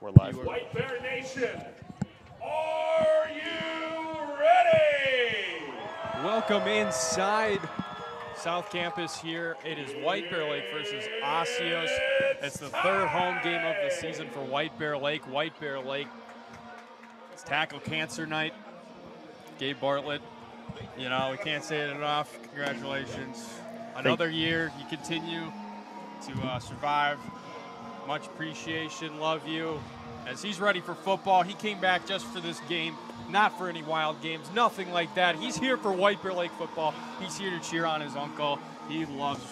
We're live. White Bear Nation, are you ready? Welcome inside South Campus here. It is White Bear Lake versus Osseo. It's the third home game of the season for White Bear Lake. White Bear Lake. It's tackle cancer night. Gabe Bartlett. You know, we can't say it enough. Congratulations. Another year. You continue to uh, survive. Much appreciation. Love you. As he's ready for football, he came back just for this game, not for any wild games, nothing like that. He's here for White Bear Lake football. He's here to cheer on his uncle. He loves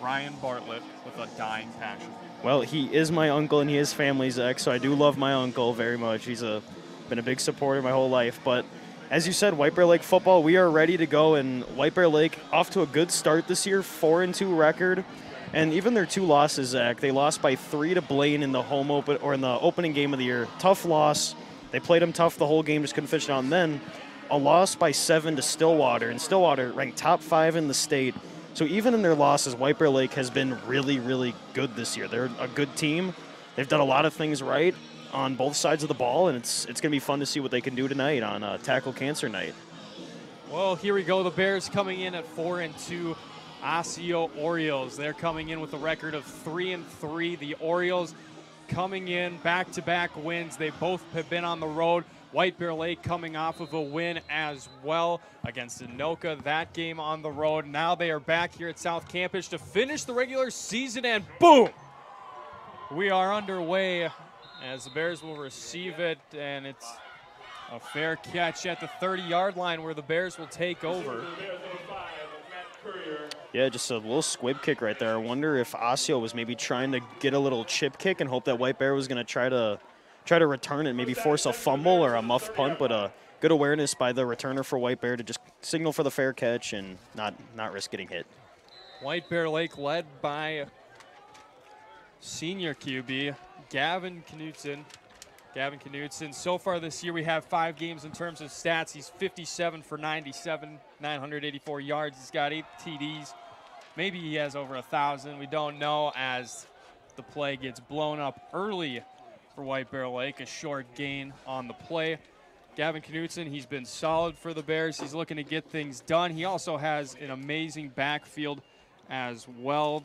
Ryan Bartlett with a dying passion. Well, he is my uncle and he is family's ex, so I do love my uncle very much. He's a been a big supporter my whole life. But as you said, White Bear Lake football, we are ready to go, and White Bear Lake off to a good start this year, four and two record. And even their two losses, Zach, they lost by three to Blaine in the home open or in the opening game of the year. Tough loss. They played them tough the whole game, just couldn't finish it out. And then a loss by seven to Stillwater, and Stillwater ranked top five in the state. So even in their losses, White Bear Lake has been really, really good this year. They're a good team. They've done a lot of things right on both sides of the ball, and it's it's going to be fun to see what they can do tonight on uh, Tackle Cancer Night. Well, here we go. The Bears coming in at four and two. Osseo Orioles. They're coming in with a record of three and three. The Orioles coming in back-to-back wins. They both have been on the road. White Bear Lake coming off of a win as well against Anoka. That game on the road. Now they are back here at South Campus to finish the regular season, and boom, we are underway as the Bears will receive it, and it's a fair catch at the 30-yard line where the Bears will take over. Yeah, just a little squib kick right there. I wonder if Osseo was maybe trying to get a little chip kick and hope that White Bear was going to try to try to return it, maybe force a fumble or a muff punt, but a good awareness by the returner for White Bear to just signal for the fair catch and not not risk getting hit. White Bear Lake led by senior QB Gavin Knutson. Gavin Knutson. So far this year, we have five games in terms of stats. He's 57 for 97, 984 yards. He's got eight TDs. Maybe he has over a thousand. We don't know as the play gets blown up early for White Bear Lake. A short gain on the play. Gavin Knutson, he's been solid for the Bears. He's looking to get things done. He also has an amazing backfield as well.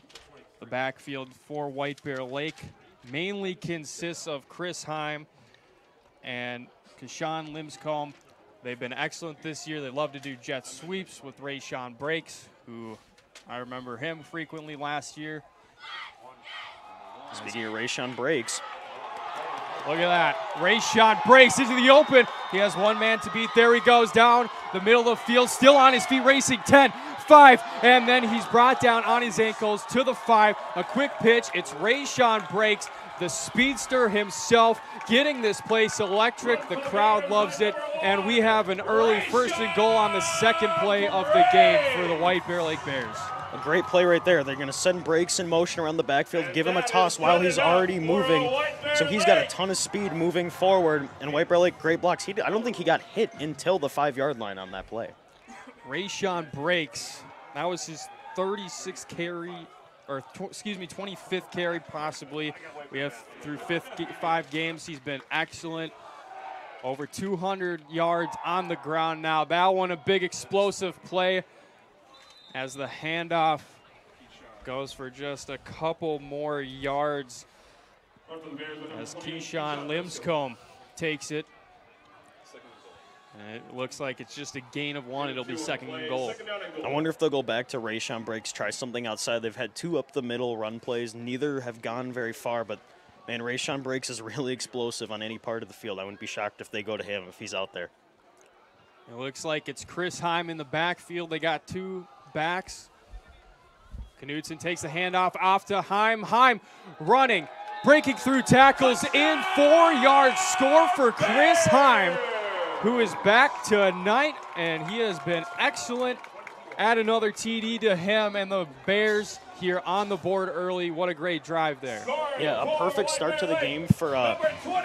The backfield for White Bear Lake mainly consists of Chris Heim and Kashawn Lipscomb. They've been excellent this year. They love to do jet sweeps with Ray Sean Breaks, who I remember him frequently last year. Speaking of Rayshon breaks, Look at that. Ray Sean breaks into the open. He has one man to beat. There he goes down the middle of the field, still on his feet, racing 10, 5, and then he's brought down on his ankles to the 5. A quick pitch. It's Ray Sean breaks, the speedster himself, getting this place electric. The crowd loves it, and we have an early first and goal on the second play of the game for the White Bear Lake Bears. A great play right there. They're going to send breaks in motion around the backfield, give him a toss while he's already moving. So he's got a ton of speed moving forward. And White Bear Lake, great blocks. He, I don't think he got hit until the five yard line on that play. Rayshawn breaks. That was his 36th carry, or excuse me, 25th carry possibly. We have through fifth five games. He's been excellent. Over 200 yards on the ground now. That one a big explosive play as the handoff goes for just a couple more yards as Keyshawn Lipscomb takes it. And it looks like it's just a gain of one. It'll be second and goal. I wonder if they'll go back to Rayshon breaks, try something outside. They've had two up the middle run plays. Neither have gone very far, but man, Rayshon breaks is really explosive on any part of the field. I wouldn't be shocked if they go to him if he's out there. It looks like it's Chris Heim in the backfield. They got two backs. Knutson takes the handoff off to Heim. Heim running, breaking through tackles in four yards. score for Chris Heim, who is back tonight, and he has been excellent. Add another TD to him and the Bears here on the board early. What a great drive there. Yeah, a perfect start to the game for uh,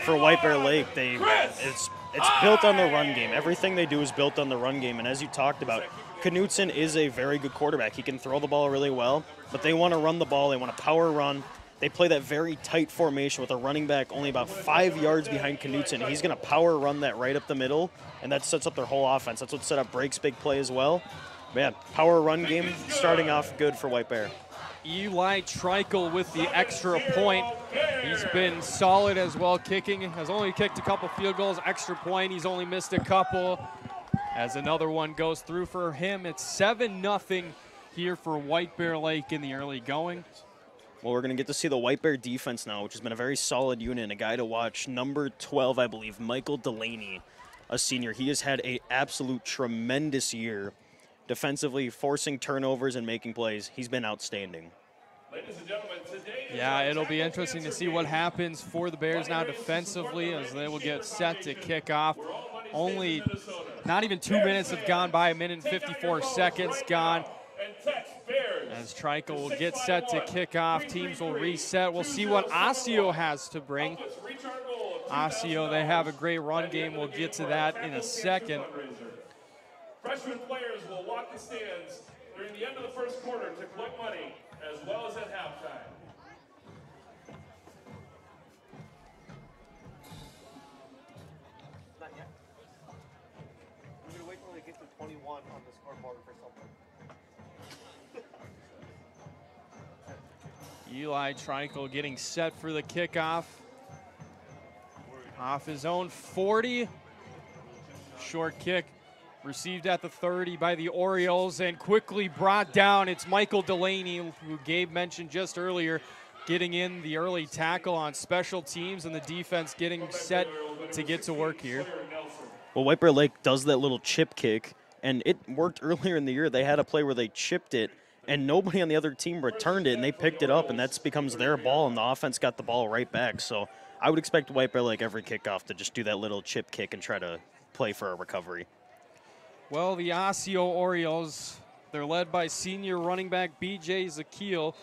for White Bear Lake. They it's it's built on the run game. Everything they do is built on the run game. And as you talked about, Knutson is a very good quarterback. He can throw the ball really well, but they want to run the ball. They want to power run. they play that very tight formation with a running back only about five yards behind Knutson. He's going to power run that right up the middle, and that sets up their whole offense. That's what set up Break's big play as well. Man, power run game starting off good for White Bear. Eli Trikel with the extra point. He's been solid as well kicking. Has only kicked a couple field goals, extra point. He's only missed a couple. As another one goes through for him, it's 7 nothing here for White Bear Lake in the early going. Well, we're going to get to see the White Bear defense now, which has been a very solid unit and a guy to watch. Number 12, I believe, Michael Delaney, a senior. He has had a absolute tremendous year defensively, forcing turnovers and making plays. He's been outstanding. ladies and gentlemen Yeah, it'll be interesting to see what happens for the Bears now defensively as they will get set to kick off. Only not even two minutes have gone by, a minute and 54 seconds gone. As Trico will get set to kick off, teams will reset. We'll see what Osseo has to bring. Osseo, they have a great run game. We'll get to that in a second. Freshman players will walk the stands during the end of the first quarter to collect money as well as at halftime. Get to 21 on the scoreboard for something. Eli Trikel getting set for the kickoff. Off his own 40. Short kick received at the 30 by the Orioles and quickly brought down. It's Michael Delaney, who Gabe mentioned just earlier, getting in the early tackle on special teams and the defense getting set to get to work here. Well, White Bear Lake does that little chip kick, and it worked earlier in the year. They had a play where they chipped it, and nobody on the other team returned it, and they picked it up, and that becomes their ball, and the offense got the ball right back. So I would expect White Bear like every kickoff to just do that little chip kick and try to play for a recovery. Well, the Osseo Orioles, they're led by senior running back BJ Zakil,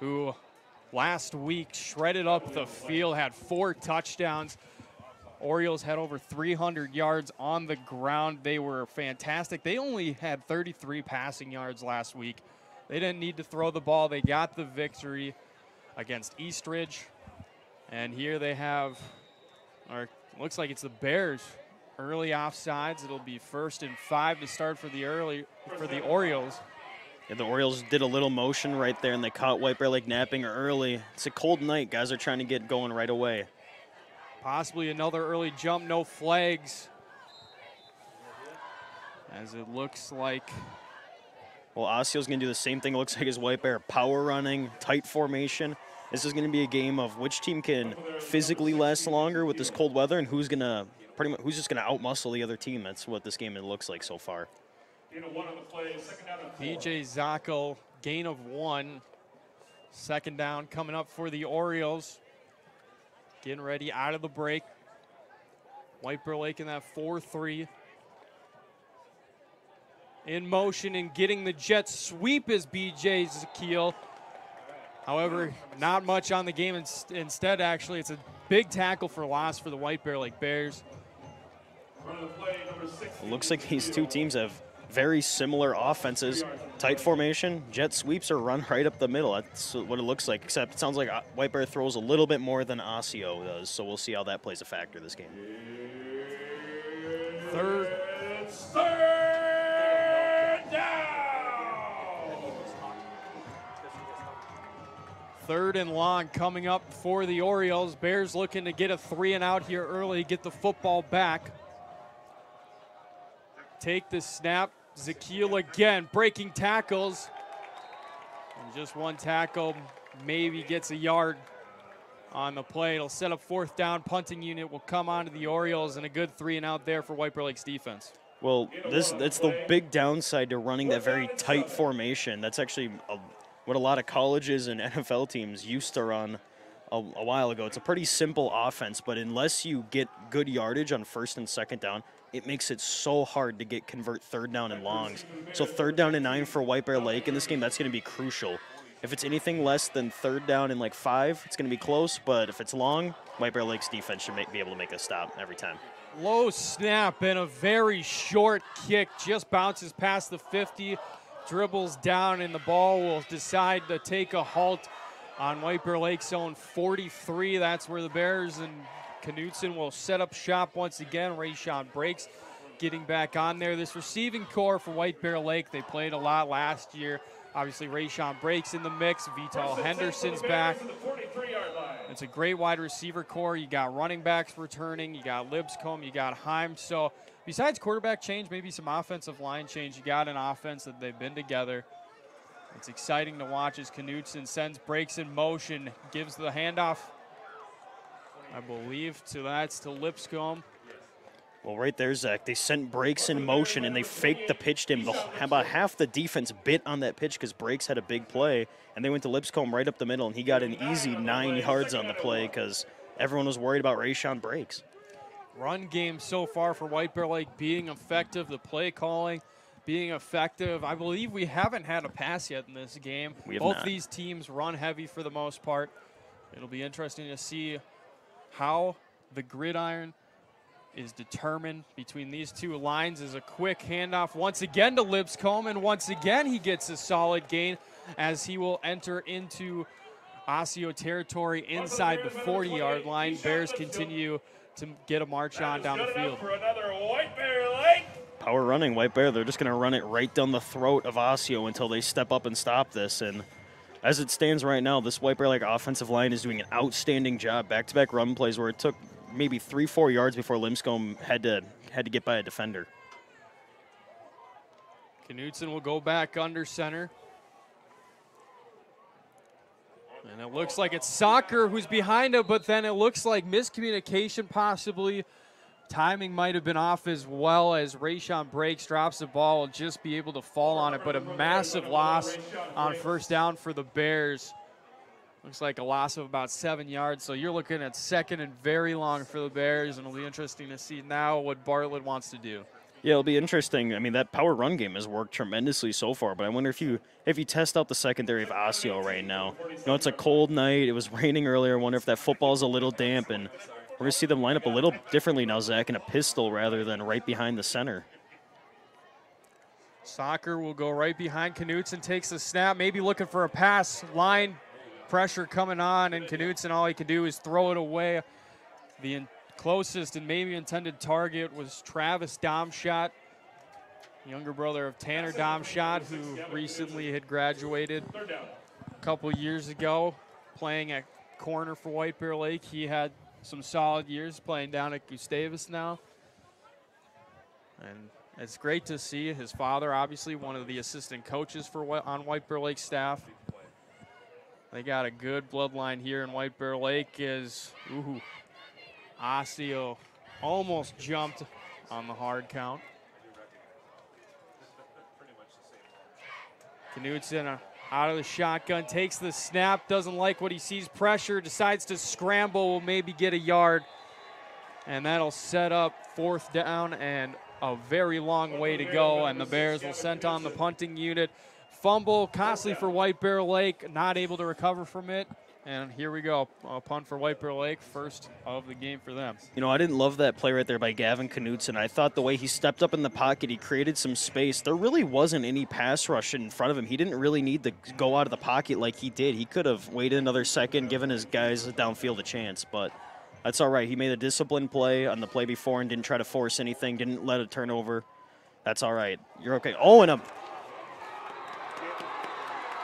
who last week shredded up the field, had four touchdowns. Orioles had over 300 yards on the ground. They were fantastic. They only had 33 passing yards last week. They didn't need to throw the ball. They got the victory against Eastridge. And here they have, or looks like it's the Bears early offsides. It'll be first and five to start for the early for the Orioles. Yeah, the Orioles did a little motion right there, and they caught White Bear Lake napping early. It's a cold night. Guys are trying to get going right away. Possibly another early jump, no flags. As it looks like Well, Osseo's going to do the same thing. It looks like as White Bear, power running, tight formation. This is going to be a game of which team can physically last longer with this cold weather, and who's going to pretty much who's just going to outmuscle the other team. That's what this game looks like so far. Gain of one on the play, second down. BJ Zacco, gain of one. Second down coming up for the Orioles. Getting ready out of the break. White Bear Lake in that 4 3. In motion and getting the jet sweep is BJ Zakil. However, not much on the game. Inst- Instead, actually, it's a big tackle for loss for the White Bear Lake Bears. It looks like these two teams have very similar offenses. Tight formation, jet sweeps are run right up the middle. That's what it looks like, except it sounds like uh, White Bear throws a little bit more than Osseo does, so we'll see how that plays a factor this game. Third third down. Third and long coming up for the Orioles. Bears looking to get a three and out here early, get the football back. Take the snap. Zakil again breaking tackles. And just one tackle, maybe gets a yard on the play. It'll set up fourth down. Punting unit will come onto the Orioles, and a good three and out there for White Bear Lake's defense. Well, this that's the big downside to running that very tight formation. That's actually a, what a lot of colleges and NFL teams used to run a, a while ago. It's a pretty simple offense, but unless you get good yardage on first and second down, it makes it so hard to get convert third down and longs. So third down and nine for White Bear Lake in this game, that's going to be crucial. If it's anything less than third down and like five, it's going to be close. But if it's long, White Bear Lake's defense should make, be able to make a stop every time. Low snap and a very short kick just bounces past the 50, dribbles down, and the ball will decide to take a halt on White Bear Lake zone 43. That's where the Bears and Knutson will set up shop once again. Rayshawn breaks getting back on there. This receiving core for White Bear Lake, they played a lot last year. Obviously, Rayshawn breaks in the mix. Vital Henderson's back. It's a great wide receiver core. You got running backs returning. You got Lipscomb. You got Heim. So besides quarterback change, maybe some offensive line change, you got an offense that they've been together. It's exciting to watch as Knutson sends breaks in motion, gives the handoff, I believe, to that's to Lipscomb. Well, right there, Zach, they sent Breaks in motion and they faked the pitch to him. The, about half the defense bit on that pitch because Breaks had a big play, and they went to Lipscomb right up the middle, and he got an easy nine yards on the play because everyone was worried about Rayshawn Breaks. Run game so far for White Bear Lake being effective, the play calling being effective. I believe we haven't had a pass yet in this game. We have Both not. these teams run heavy for the most part. It'll be interesting to see how the gridiron is determined between these two lines is a quick handoff once again to Lipscomb, and once again he gets a solid gain as he will enter into Osseo territory inside the 40 yard line. Bears continue to get a march on down the Good enough field. Power running, White Bear. They're just going to run it right down the throat of Osseo until they step up and stop this. And as it stands right now, this White Bear like offensive line is doing an outstanding job. Back-to-back run plays where it took maybe three, four yards before Lipscomb had to had to get by a defender. Knutson will go back under center. And it looks like it's Soccer who's behind him, but then it looks like miscommunication possibly. Timing might have been off as well as Rayshawn breaks, drops the ball, will just be able to fall on it, but a massive loss on first down for the Bears. Looks like a loss of about seven yards, so you're looking at second and very long for the Bears, and it'll be interesting to see now what Bartlett wants to do. Yeah, it'll be interesting. I mean, that power run game has worked tremendously so far, but I wonder if you if you test out the secondary of Osseo right now. You know, it's a cold night. It was raining earlier. I wonder if that football's a little damp, and we're gonna see them line up a little differently now, Zach, in a pistol rather than right behind the center. Soccer will go right behind Knutson, takes the snap, maybe looking for a pass. Line pressure coming on, and Knutson, all he can do is throw it away. The closest and maybe intended target was Travis Domshot, younger brother of Tanner Domshot, who recently had graduated a couple years ago, playing at corner for White Bear Lake. He had some solid years playing down at Gustavus now. And it's great to see his father, obviously one of the assistant coaches for on White Bear Lake staff. They got a good bloodline here in White Bear Lake. Is ooh, Osseo almost jumped on the hard count. Knutson uh, out of the shotgun, takes the snap, doesn't like what he sees, pressure, decides to scramble, will maybe get a yard, and that'll set up fourth down and a very long way to go. And the Bears will send on the punting unit. Fumble, costly for White Bear Lake, not able to recover from it. And here we go, a punt for White Bear Lake, first of the game for them. You know, I didn't love that play right there by Gavin Knutson. I thought the way he stepped up in the pocket, he created some space. There really wasn't any pass rush in front of him. He didn't really need to go out of the pocket like he did. He could have waited another second, given his guys downfield a chance, but that's all right. He made a disciplined play on the play before and didn't try to force anything, didn't let a turnover. That's all right. You're okay. Oh, and a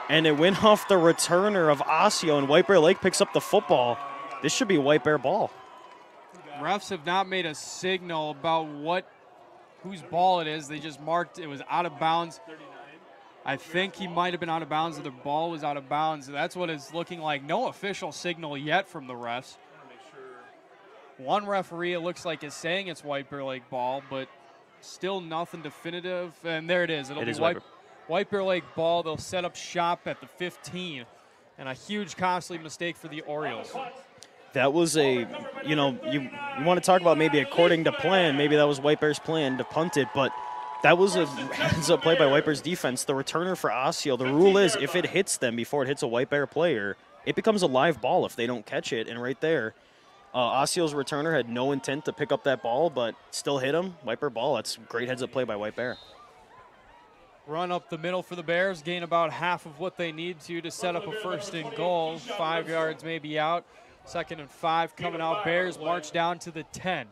and it went off the returner of Osseo, and White Bear Lake picks up the football. This should be White Bear ball. Refs have not made a signal about what whose ball it is. They just marked it was out of bounds. I think he might have been out of bounds, or the ball was out of bounds. That's what it's looking like. No official signal yet from the refs. One referee, it looks like, is saying it's White Bear Lake ball, but still nothing definitive. And there it is. It'll It be is White White, Bear- White Bear Lake ball. They'll set up shop at the 15. And a huge, costly mistake for the Orioles. That was a, you know, you, you want to talk about maybe according to plan, maybe that was White Bear's plan to punt it, but that was a heads up play by White Bear's defense. The returner for Osseo, the rule is if it hits them before it hits a White Bear player, it becomes a live ball if they don't catch it. And right there, uh, Osseo's returner had no intent to pick up that ball, but still hit him. White Bear ball. That's great heads up play by White Bear. Run up the middle for the Bears, gain about half of what they need to to set up a first and goal. Five yards maybe out. Second and five coming out. Bears march down to the 10.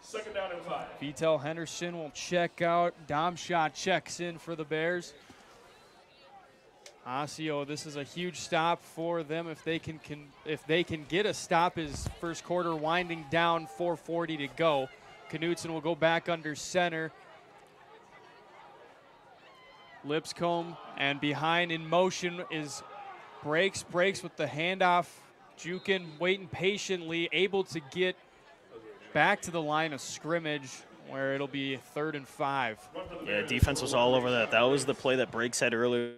Second down and five. Vitel Henderson will check out. Domshot checks in for the Bears. Osseo, this is a huge stop for them if they can, can if they can get a stop. His first quarter winding down, 4:40 to go. Knutson will go back under center. Lipscomb and behind in motion is breaks breaks with the handoff. Jukin waiting patiently, able to get back to the line of scrimmage where it'll be third and five. Yeah, defense was all over that. That was the play that Breaks had earlier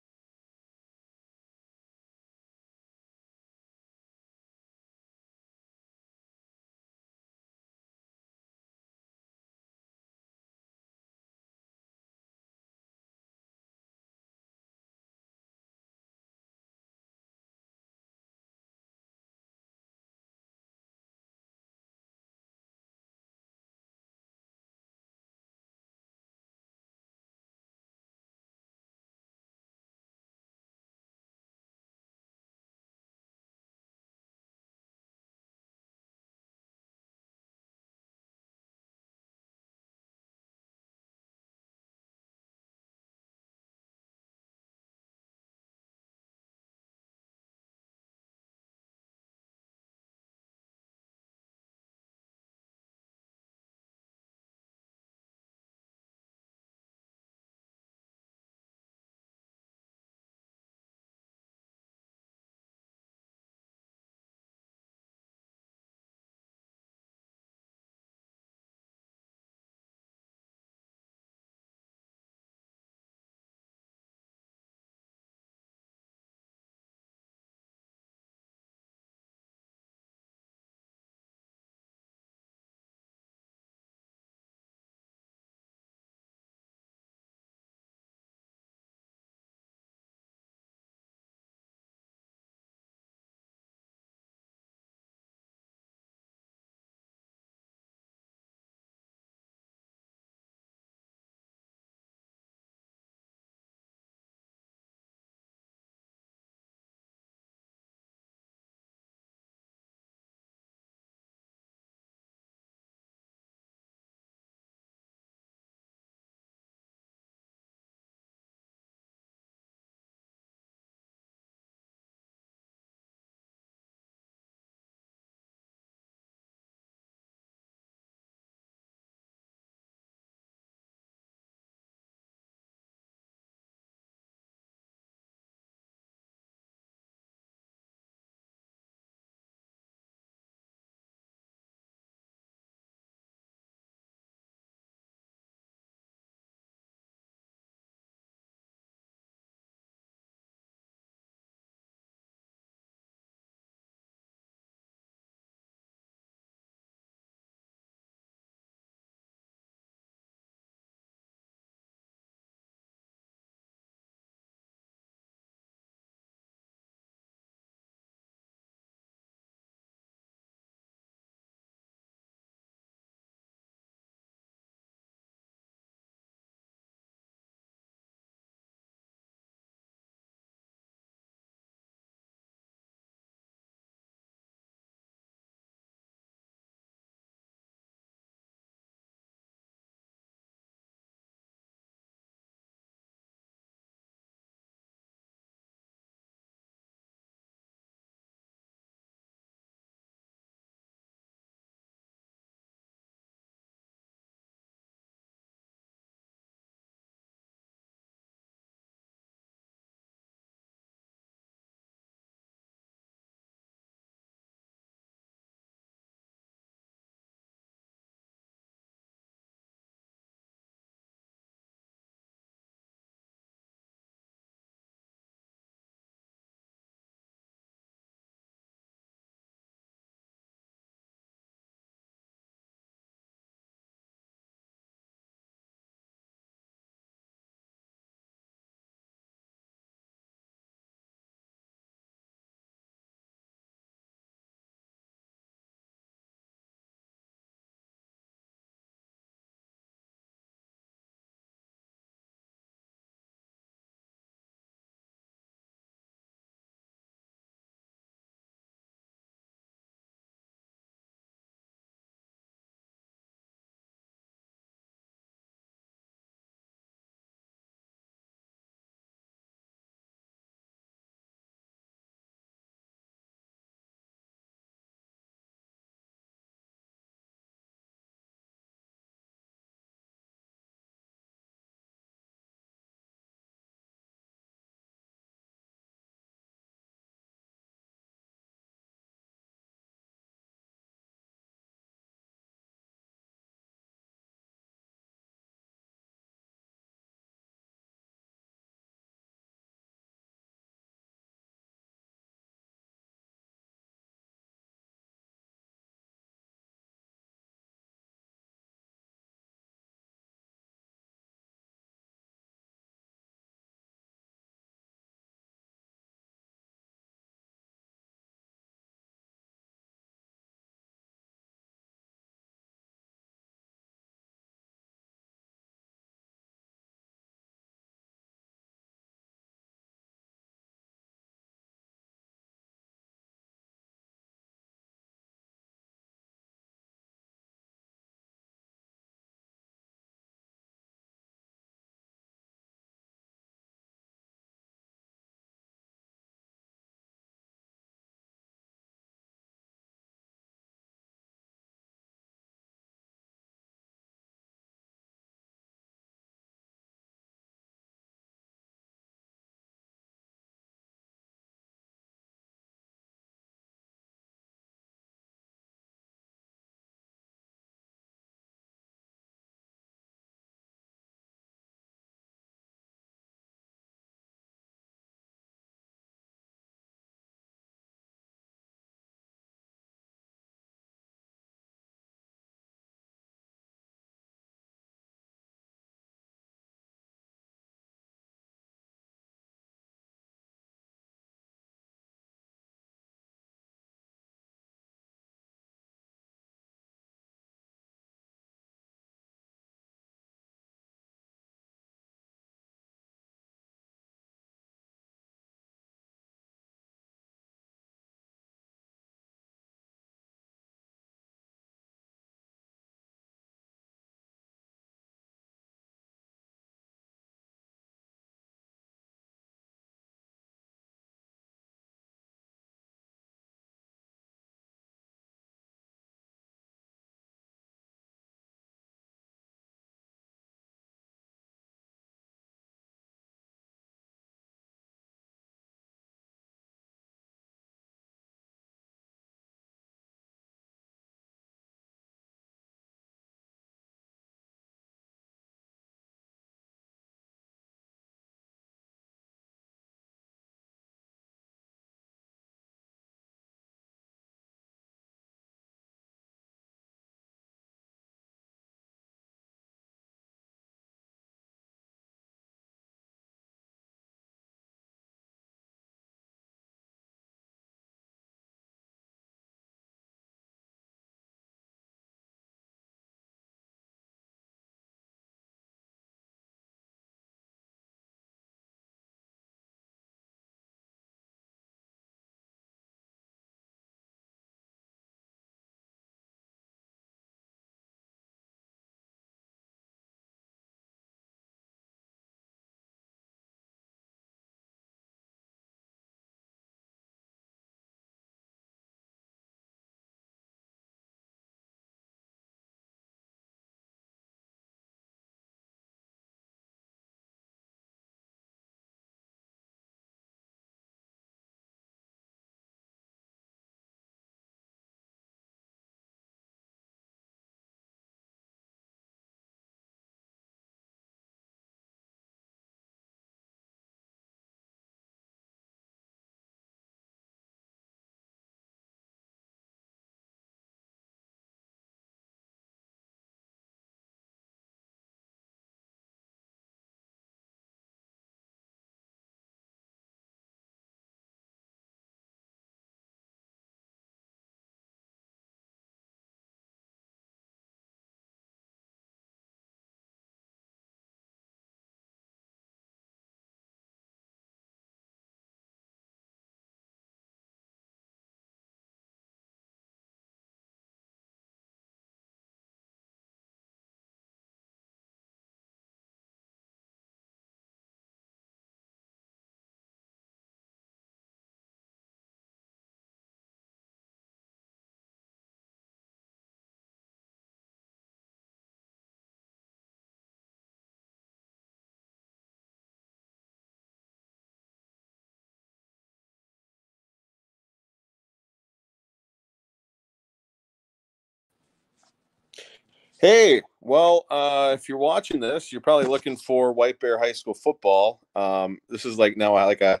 Hey, well, uh, if you're watching this, you're probably looking for White Bear High School football. Um, this is like now like a,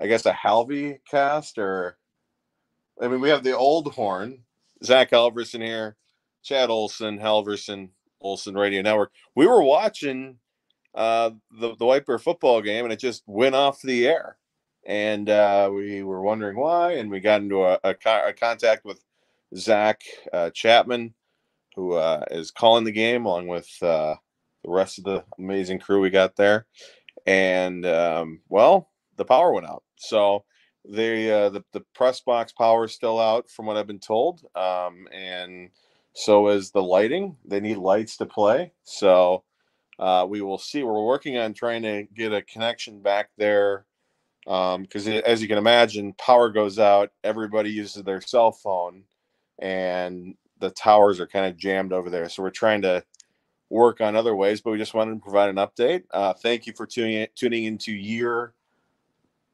I guess a Halvey cast, or I mean, we have the old horn, Zach Halverson here, Chad Olson, Halverson, Olson Radio Network. We were watching uh, the the White Bear football game, and it just went off the air, and uh, we were wondering why, and we got into a, a, a contact with Zach uh, Chapman who uh, is calling the game along with uh, the rest of the amazing crew we got there. And um, well, the power went out. So the, uh, the the press box power is still out, from what I've been told. Um, and so is the lighting. They need lights to play. So uh, we will see. We're working on trying to get a connection back there because, as you can imagine, power goes out. Everybody uses their cell phone, and the towers are kind of jammed over there. So we're trying to work on other ways, but we just wanted to provide an update. Uh, thank you for tuning in, tuning into year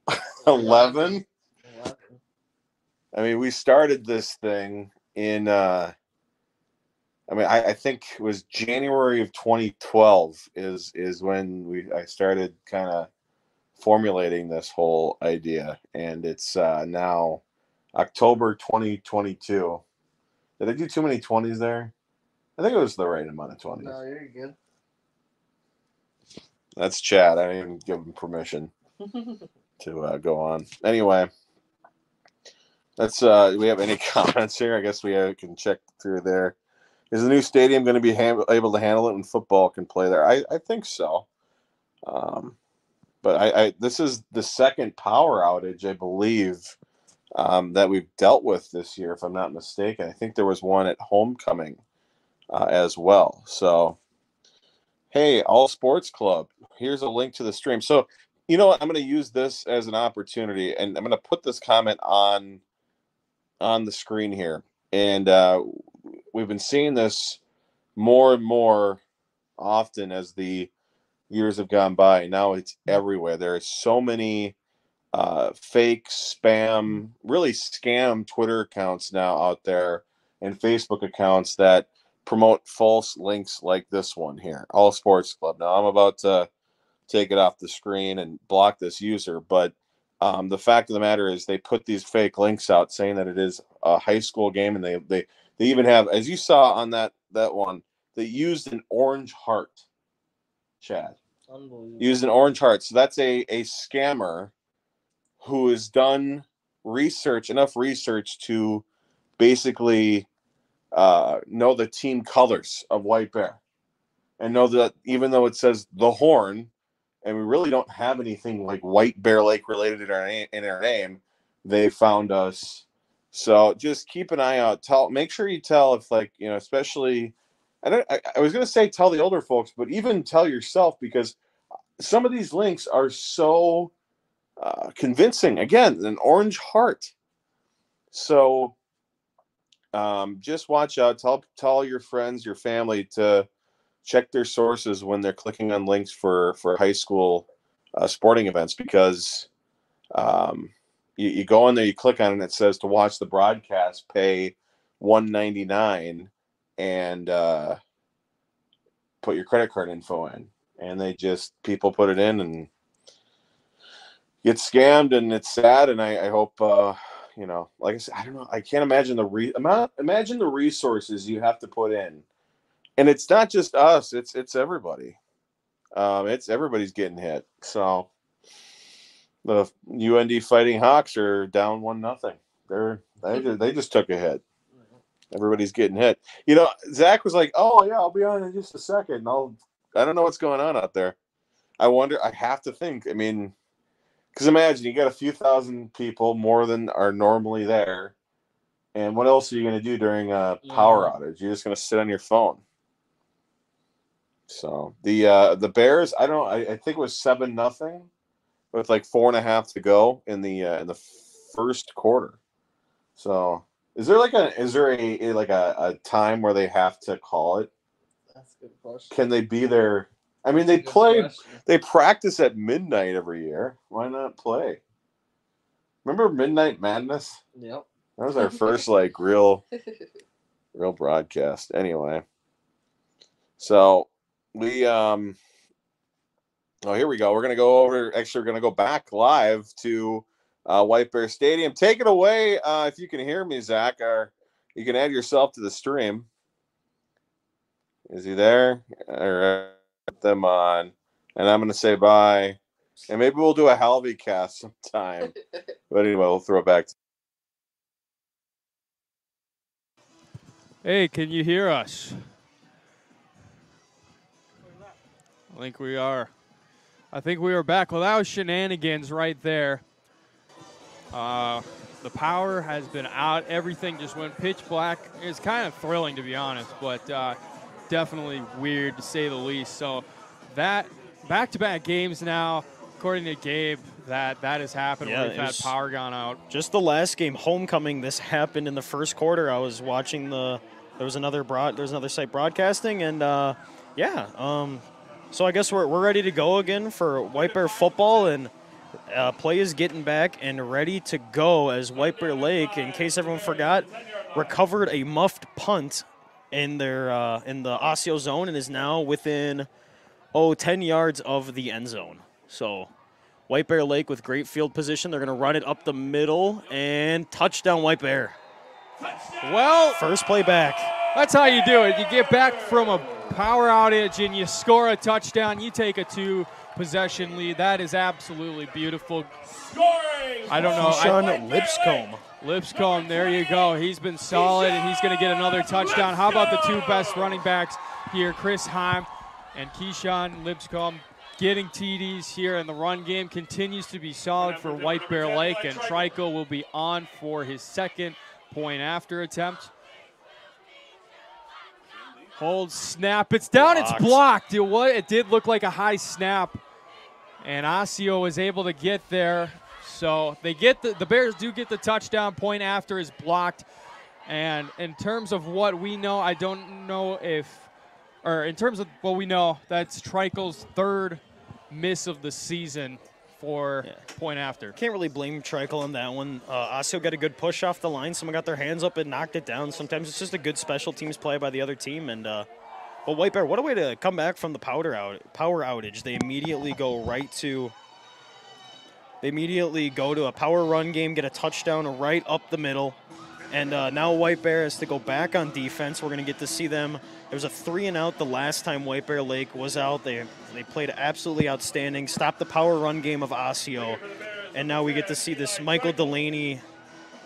11. I mean, we started this thing in, uh, I mean, I, I think it was January of 2012 is is when we I started kind of formulating this whole idea, and it's uh, now October 2022. Did I do too many 20s there? I think it was the right amount of 20s. No, you're good. That's Chad. I didn't even give him permission to uh, go on. Anyway, that's uh, we have any comments here? I guess we uh, can check through there. Is the new stadium going to be ham- able to handle it when football can play there? I, I think so. Um, but I, I this is the second power outage, I believe, um, that we've dealt with this year, if I'm not mistaken. I think there was one at homecoming uh, as well. So, hey, All Sports Club, here's a link to the stream. So, you know what? I'm going to use this as an opportunity, and I'm going to put this comment on on the screen here. And uh, we've been seeing this more and more often as the years have gone by. Now it's everywhere. There are so many uh, fake spam, really scam Twitter accounts now out there and Facebook accounts that promote false links like this one here, All Sports Club. Now I'm about to take it off the screen and block this user, but um, the fact of the matter is they put these fake links out saying that it is a high school game, and they they they even have, as you saw on that that one, they used an orange heart. Chad Unbelievable. used an orange heart. So that's a a scammer who has done research enough research to basically uh, know the team colors of White Bear and know that even though it says the horn and we really don't have anything like White Bear Lake related in our name, in our name they found us. So just keep an eye out. Tell make sure you tell if like you know especially I don't I, I was gonna say tell the older folks, but even tell yourself because some of these links are so uh, convincing. Again, an orange heart. So um, just watch out. Tell tell your friends, your family to check their sources when they're clicking on links for for high school uh, sporting events because um, you, you go in there, you click on it, and it says to watch the broadcast, pay one ninety nine, and uh, put your credit card info in, and they just people put it in and get scammed, and it's sad. And I, I hope uh, you know, like I said, I don't know, I can't imagine the re amount, imagine the resources you have to put in, and it's not just us; it's it's everybody. Um, it's everybody's getting hit. So the UND Fighting Hawks are down one nothing. They're they just, they just took a hit. Everybody's getting hit. You know, Zach was like, "Oh yeah, I'll be on in just a second. I'll I don't know what's going on out there. I wonder. I have to think. I mean, because imagine you got a few thousand people more than are normally there, and what else are you going to do during a power outage? You're just going to sit on your phone. So the uh the Bears, I don't. I, I think it was seven nothing, with like four and a half to go in the uh, in the first quarter. So is there like a is there a, a like a, a time where they have to call it? That's a good question. Can they be there? I mean, they play question. they practice at midnight every year. Why not play? Remember Midnight Madness? Yep. That was our first like real real broadcast. Anyway, So we um oh here we go. We're gonna go over actually we're gonna go back live to uh, White Bear Stadium. Take it away uh, if you can hear me, Zach, or you can add yourself to the stream. Is he there? All right, them on, and I'm gonna say bye. And maybe we'll do a Halvey cast sometime. but anyway, we'll throw it back. To- Hey, can you hear us? I think we are. I think we are back. Well, that was shenanigans right there. Uh, the power has been out. Everything just went pitch black. It's kind of thrilling, to be honest, but uh, definitely weird to say the least. So that back-to-back games now, according to Gabe, that that has happened. Yeah, We've had power gone out. Just the last game, homecoming. This happened in the first quarter. I was watching the. There was another broad. There was another site broadcasting, and uh, yeah. Um, so I guess we're we're ready to go again for White Bear football, and uh, play is getting back and ready to go as White Bear Lake. In case everyone forgot, recovered a muffed punt in their uh, in the Osseo zone and is now within oh 10 yards of the end zone. So White Bear Lake with great field position. They're going to run it up the middle and touchdown White Bear. Well, First play back. That's how you do it. You get back from a power outage and you score a touchdown. You take a two possession lead. That is absolutely beautiful. Scoring! I don't know. Sean Lipscomb. Lipscomb, there you go. He's been solid and he's going to get another touchdown. How about the two best running backs here, Chris Heim and Keyshawn Lipscomb? Getting TDs here, and the run game continues to be solid for White Bear Lake. And Trico will be on for his second point after attempt. Hold snap. It's down. It's Blocked. blocked. It was. It did look like a high snap, and Osseo was able to get there. So they get the the Bears do get the touchdown. Point after is blocked, and in terms of what we know, I don't know if, or in terms of what we know, that's Trico's third miss of the season for Yeah. point after. Can't really blame Tricle on that one. Uh, Osseo got a good push off the line. Someone got their hands up and knocked it down. Sometimes it's just a good special teams play by the other team. And uh, but White Bear, what a way to come back from the powder out power outage. They immediately go right to. They immediately go to a power run game, get a touchdown right up the middle, and uh, now White Bear has to go back on defense. We're gonna get to see them. There was a three and out the last time White Bear Lake was out. They they played absolutely outstanding. Stopped the power run game of Osseo, and now we get to see this Michael Delaney.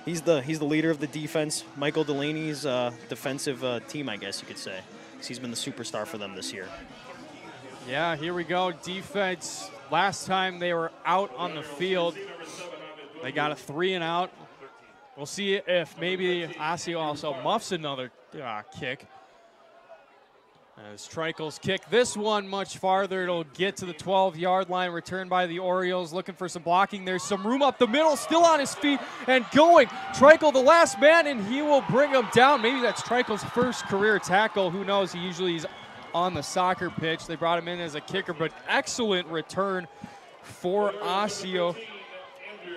He's the he's the leader of the defense. Michael Delaney's uh, defensive uh, team, I guess you could say. He's been the superstar for them this year. Yeah, here we go. Defense. Last time they were out on the field, they got a three and out. We'll see if maybe Osseo also muffs another uh, kick. As Trickles kick this one much farther, it'll get to the 12 yard line. Returned by the Orioles, looking for some blocking. There's some room up the middle, still on his feet and going. Trickle, the last man, and he will bring him down. Maybe that's Trickle's first career tackle. Who knows? He usually is on the soccer pitch. They brought him in as a kicker, but excellent return for Osseo.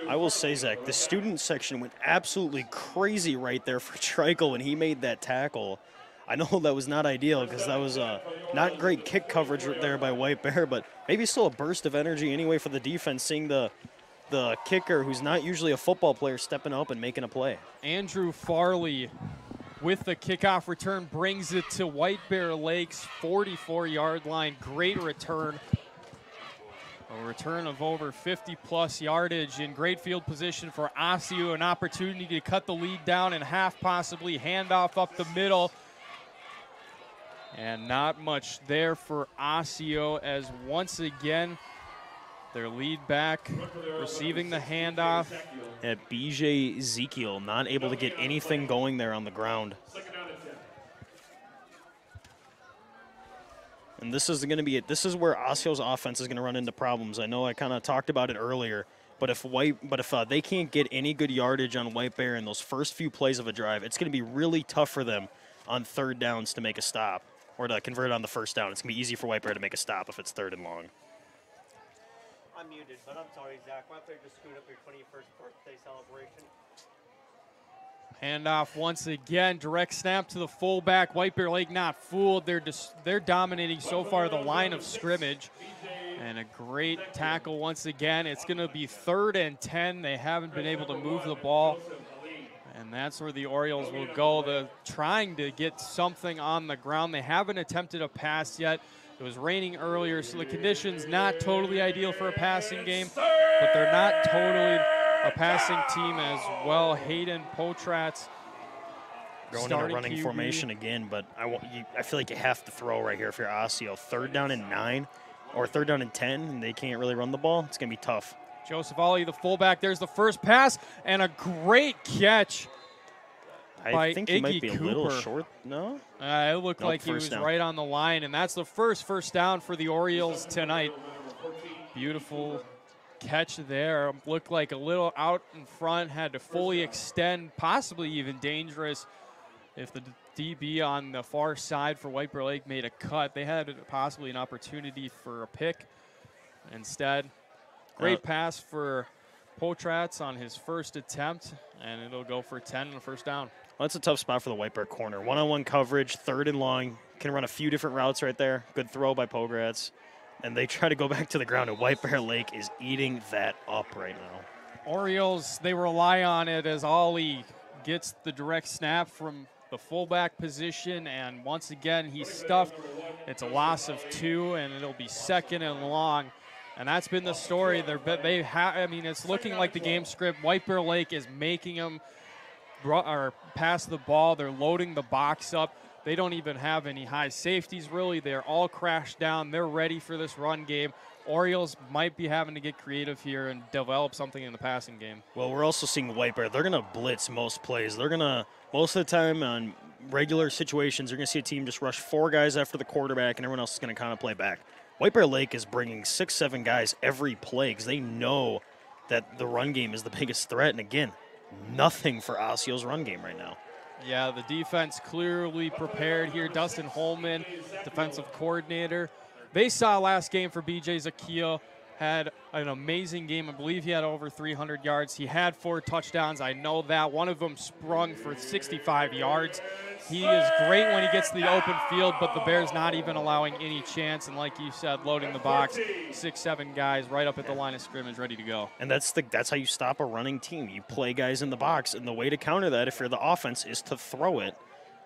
I will say, Zach, the student section went absolutely crazy right there for Trikel when he made that tackle. I know that was not ideal because that was uh, not great kick coverage there by White Bear, but maybe still a burst of energy anyway for the defense, seeing the the kicker, who's not usually a football player, stepping up and making a play. Andrew Farley with the kickoff return brings it to White Bear Lakes 44 yard line. Great return. A return of over 50 plus yardage in great field position for Osseo. An opportunity to cut the lead down in half, possibly handoff up the middle. And not much there for Osseo as once again their lead back receiving the handoff. At BJ Ezekiel, not able to get anything going there on the ground. And this is going to be it. This is where Osseo's offense is going to run into problems. I know I kind of talked about it earlier, but if White, but if uh, they can't get any good yardage on White Bear in those first few plays of a drive, it's going to be really tough for them on third downs to make a stop or to convert on the first down. It's going to be easy for White Bear to make a stop if it's third and long. I'm muted, but I'm sorry, Zach. My player just screwed up your 21st birthday celebration. Handoff once again, direct snap to the fullback. White Bear Lake not fooled. They're just they're dominating so far the line of scrimmage. And a great tackle once again. It's going to be third and 10. They haven't been able to move the ball. And that's where the Orioles will go. The trying to get something on the ground. They haven't attempted a pass yet. It was raining earlier, so the conditions not totally ideal for a passing game, but they're not totally a passing team as well. Hayden Potratz Going in a running QB. formation again, but I, want you, I feel like you have to throw right here if you're Osseo. Third down and nine, or third down and ten, and they can't really run the ball. It's gonna be tough. Joseph Ollie, the fullback. There's the first pass and a great catch. I think he might Iggy be a little short. No, Uh, it looked Nope, like he was down. right on the line, and that's the first first down for the Orioles tonight. Beautiful catch there. Looked like a little out in front, had to fully extend, possibly even dangerous. If the DB on the far side for White Bear Lake made a cut, they had possibly an opportunity for a pick. Instead, great Uh, pass for Potratz on his first attempt, and it'll go for 10 and first down. well, that's a tough spot for the White Bear corner. One-on-one coverage, third and long. Can run a few different routes right there. Good throw by Potratz. And they try to go back to the ground, and White Bear Lake is eating that up right now. Orioles, they rely on it as Ollie gets the direct snap from the fullback position, and once again, he's stuffed. It's a loss of two, and it'll be second and long. And that's been the story. They're, they have. I mean, it's looking like the game script. White Bear Lake is making them or pass the ball. They're loading the box up. They don't even have any high safeties really. They're all crashed down. They're ready for this run game. Orioles might be having to get creative here and develop something in the passing game. Well, we're also seeing White Bear. They're going to blitz most plays. They're going to, most of the time on regular situations, you're going to see a team just rush four guys after the quarterback, and everyone else is going to kind of play back. White Bear Lake is bringing six, seven guys every play because they know that the run game is the biggest threat. And again, nothing for Osseo's run game right now. Yeah, the defense clearly prepared here. Dustin Holman, defensive coordinator. They saw last game for BJ Zakia had an amazing game. I believe he had over 300 yards. He had four touchdowns. I know that. One of them sprung for 65 yards. He is great when he gets to the open field, but the Bears not even allowing any chance. And like you said, loading the box, six, seven guys right up at the line of scrimmage, ready to go. And that's the that's how you stop a running team. You play guys in the box, and the way to counter that, if you're the offense, is to throw it.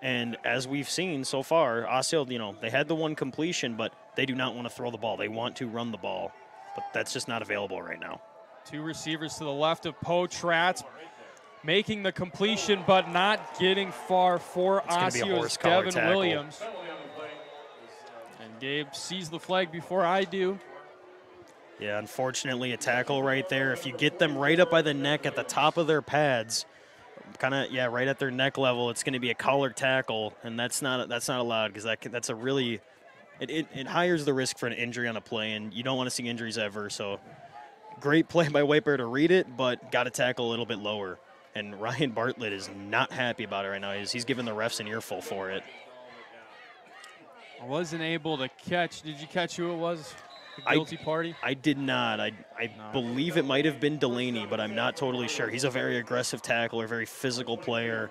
And as we've seen so far, Osceola, you know, they had the one completion, but they do not want to throw the ball. They want to run the ball, but that's just not available right now. Two receivers to the left of Potratz, making the completion, but not getting far for gonna be a Osceola's horse collar Devin tackle. Williams. And Gabe sees the flag before I do. Yeah, unfortunately, a tackle right there. If you get them right up by the neck at the top of their pads, kind of yeah, right at their neck level, it's going to be a collar tackle, and that's not that's not allowed because that that's a really it, it, it hires the risk for an injury on a play, and you don't want to see injuries ever. So, great play by White Bear to read it, but got to tackle a little bit lower. And Ryan Bartlett is not happy about it right now. He's, he's giving the refs an earful for it. I wasn't able to catch. Did you catch who it was? The I- guilty party? I did not. I, I No. believe it might have been Delaney, but I'm not totally sure. He's a very aggressive tackler, very physical player.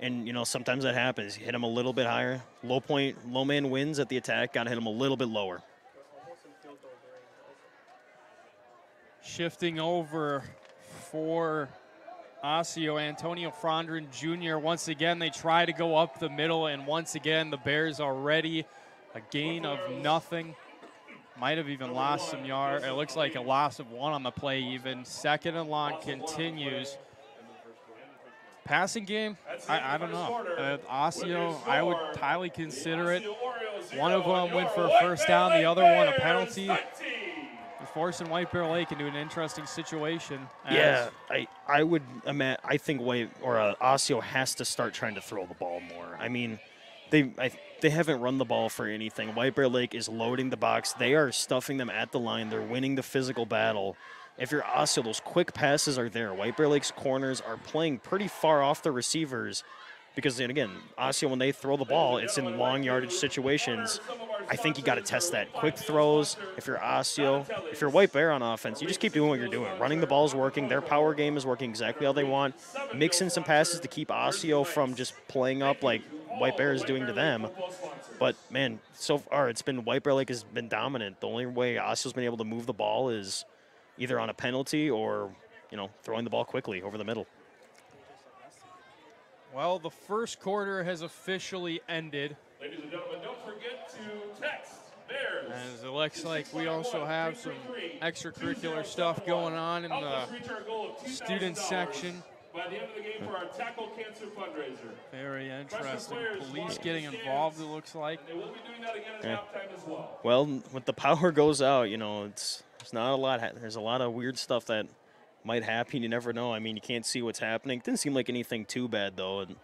And, you know, sometimes that happens. You hit him a little bit higher. Low point, low man wins at the attack. Got to hit him a little bit lower. Shifting over for Osseo, Antonio Frondren Jr. Once again, they try to go up the middle, and once again, the Bears are ready. A gain of nothing. Might have even lost some yard. It looks like a loss of one on the play, even. Second and long continues. Passing game, I, I don't know. Uh, Osseo, I would highly consider it. One of them went for a first down, the other one a penalty. They're forcing White Bear Lake into an interesting situation. Yeah, I, I would ima- I think White or uh, Osseo has to start trying to throw the ball more. I mean, they I, they haven't run the ball for anything. White Bear Lake is loading the box. They are stuffing them at the line. They're winning the physical battle. If you're Osseo, those quick passes are there. White Bear Lake's corners are playing pretty far off the receivers, Because then again, Osseo, when they throw the ball, it's in long yardage situations. I think you got to test that. Quick throws. If you're Osseo, if you're White Bear on offense, you just keep doing what you're doing. Running the ball is working. Their power game is working exactly how they want. Mix in some passes to keep Osseo from just playing up like White Bear is doing to them. But man, so far it's been White Bear Lake has been dominant. The only way Osseo's been able to move the ball is either on a penalty or you know throwing the ball quickly over the middle. Well, the first quarter has officially ended. Ladies and gentlemen, don't forget to text Bears. As it looks like we also have some extracurricular stuff going on in the us reach our goal of $2,000 student section. By the end of the game for our Tackle Cancer fundraiser. Very interesting. Police getting involved, it looks like. And we'll be doing that again at Yeah. halftime as well. Well, when the power goes out, you know, it's there's not a lot. There's a lot of weird stuff that might happen. You never know. I mean, you can't see what's happening. It didn't seem like anything too bad though, and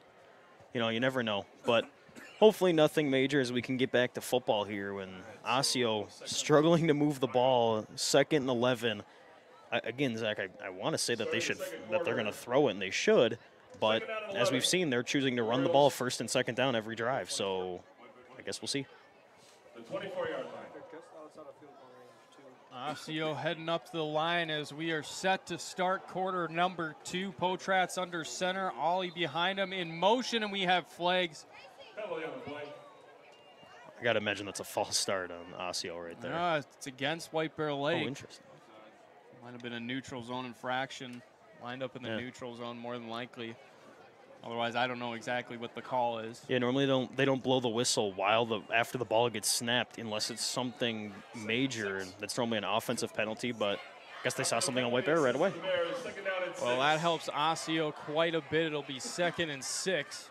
you know, you never know. But hopefully, nothing major as we can get back to football here. When Osseo struggling to move the ball, second and eleven. Again, Zach, I, I want to say that they should that they're going to throw it, and they should. But as we've seen, they're choosing to run the ball first and second down every drive. So I guess we'll see. The 24 yard line. Just outside of field goal range, too. Osseo heading up the line as we are set to start quarter number two. Potratz under center, Ollie behind him in motion, and we have flags. Penalty on the play. I gotta imagine that's a false start on Osseo right there. Ah, it's against White Bear Lake. oh, interesting. Might have been a neutral zone infraction. Lined up in the Yeah. neutral zone more than likely. Otherwise, I don't know exactly what the call is. Yeah, normally they don't they don't blow the whistle while the after the ball gets snapped unless it's something major. and That's normally an offensive penalty, but I guess they saw something on White Bear right away. Bears, second down and Well, that helps Osseo quite a bit. It'll be second and six.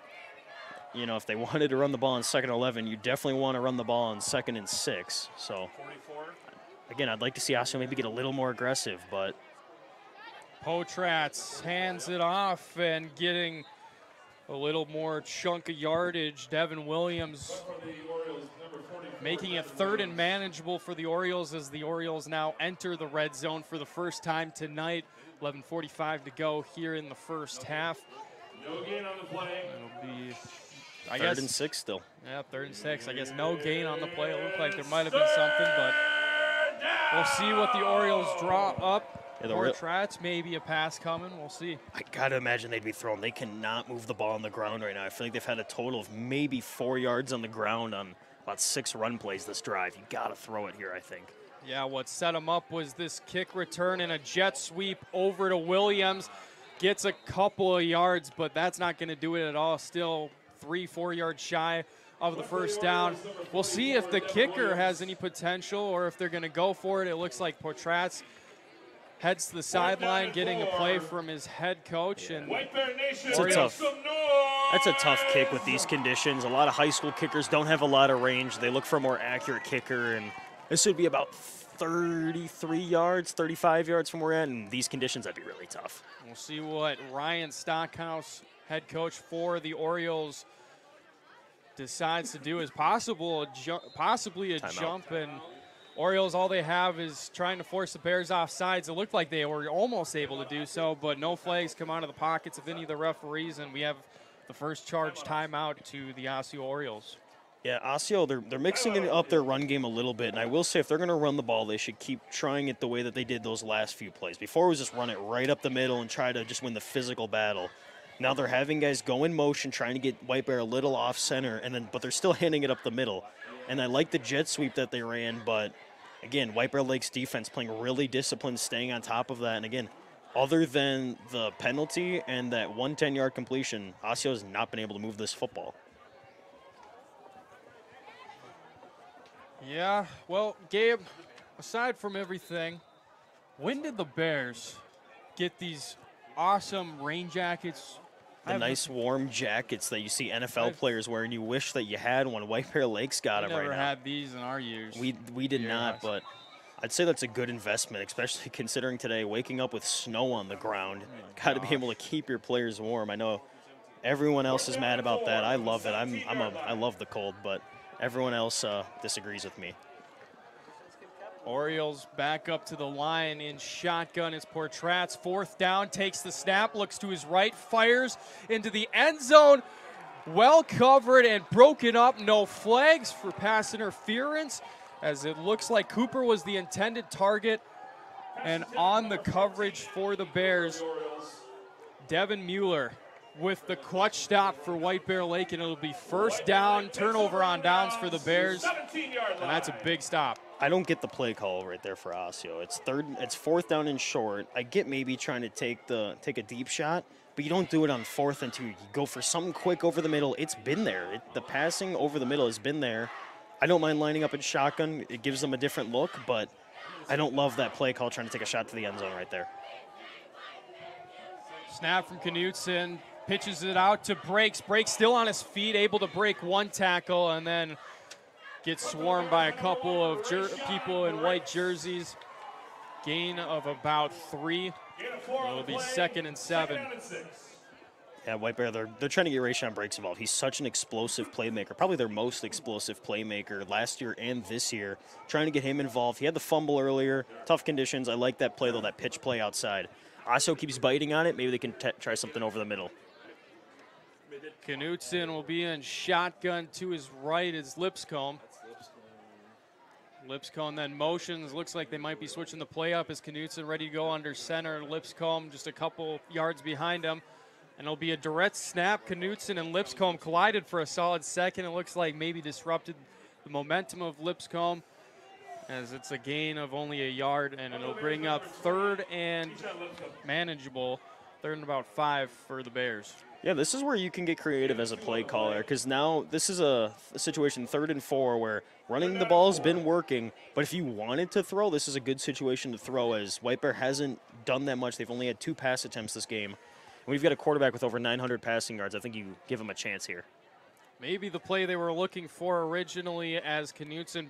You know, if they wanted to run the ball in second and eleven, you definitely want to run the ball in second and six. So 44. Again, I'd like to see Osseo maybe get a little more aggressive, but Potratz hands it off and getting a little more chunk of yardage. Devin Williams For the Orioles, number 44. making it third and manageable for the Orioles as the Orioles now enter the red zone for the first time tonight. 11:45 to go here in the first half. No gain on the play. It'll be, I third guess, and six still. yeah, third and six. I guess no gain on the play. It looked like there might have been something, but we'll see what the Orioles draw up. Yeah, the Or Ori- Trats, maybe a pass coming. We'll see. I gotta imagine they'd be thrown. They cannot move the ball on the ground right now. I feel like they've had a total of maybe four yards on the ground on about six run plays this drive. You gotta throw it here, I think. Yeah, what set them up was this kick return and a jet sweep over to Williams. Gets a couple of yards, but that's not going to do it at all. Still three, four yards shy of the first down. We'll see if the kicker has any potential or if they're going to go for it. It looks like Potratz heads to the sideline, getting a play from his head coach. And White Bear Nation, It's a tough- That's a tough kick with these conditions. A lot of high school kickers don't have a lot of range. They look for a more accurate kicker, and this would be about 33 yards, 35 yards from where we're at. In these conditions, that'd be really tough. We'll see what Ryan Stockhouse, head coach for the Orioles, decides to do. Is possible a ju- possibly a Timeout. jump, and Orioles all they have is trying to force the Bears off sides. It looked like they were almost able to do so, but no flags come out of the pockets of any of the referees, and we have the first charge timeout to the Osseo Orioles. Yeah, Osseo, they're, they're mixing it up their run game a little bit, and I will say if they're going to run the ball, they should keep trying it the way that they did those last few plays. Before it was just run it right up the middle and try to just win the physical battle. Now they're having guys go in motion, trying to get White Bear a little off center, and then but they're still handing it up the middle. And I like the jet sweep that they ran, but again, White Bear Lake's defense playing really disciplined, staying on top of that. And again, other than the penalty and that 110 yard completion, Osseo has not been able to move this football. Yeah, well, Gabe, aside from everything, when did the Bears get these awesome rain jackets? The I've- nice warm jackets that you see NFL I've- players wearing. You wish that you had one. White Bear Lake's got them right now. Never had these in our years. We we did not, but I'd say that's a good investment, especially considering today waking up with snow on the ground. got to be able to keep your players warm. I know everyone else is mad about that. I love it. I'm I'm a I love the cold, but everyone else uh, disagrees with me. Orioles back up to the line in shotgun as Potratz fourth down takes the snap, looks to his right, fires into the end zone. well covered and broken up. No flags for pass interference, as it looks like Cooper was the intended target. And on the coverage for the Bears, Devin Mueller with the clutch stop for White Bear Lake, and it'll be first down, turnover on downs for the Bears, 17 yard and that's a big stop. I don't get the play call right there for Osseo. It's third. It's fourth down and short. I get maybe trying to take the take a deep shot, but you don't do it on fourth and two. You go for something quick over the middle. It's been there. It, the passing over the middle has been there. I don't mind lining up in shotgun. It gives them a different look, but I don't love that play call trying to take a shot to the end zone right there. Snap from Knutson, pitches it out to Breaks. Breaks still on his feet, able to break one tackle, and then gets swarmed by a couple of jer- people in white jerseys. Gain of about three. It'll be second and seven. Yeah, White Bear, they're, they're trying to get Rayshon Breaks involved. He's such an explosive playmaker, probably their most explosive playmaker last year and this year. Trying to get him involved. He had the fumble earlier, tough conditions. I like that play, though, that pitch play outside. Osseo keeps biting on it. Maybe they can t- try something over the middle. Knutson will be in shotgun to his right is Lipscomb. Lipscomb then motions. Looks like they might be switching the play up as Knutson ready to go under center. Lipscomb just a couple yards behind him. And it'll be a direct snap. Knutson and Lipscomb collided for a solid second. It looks like maybe disrupted the momentum of Lipscomb as it's a gain of only a yard. And it'll bring up third and manageable. Third and about five for the Bears. Yeah, this is where you can get creative as a play caller because now this is a, a situation third and four where running the ball has been working, but if you wanted to throw, this is a good situation to throw as White Bear hasn't done that much. They've only had two pass attempts this game. When you've got a quarterback with over 900 passing yards, I think you give him a chance here. Maybe the play they were looking for originally as Knutson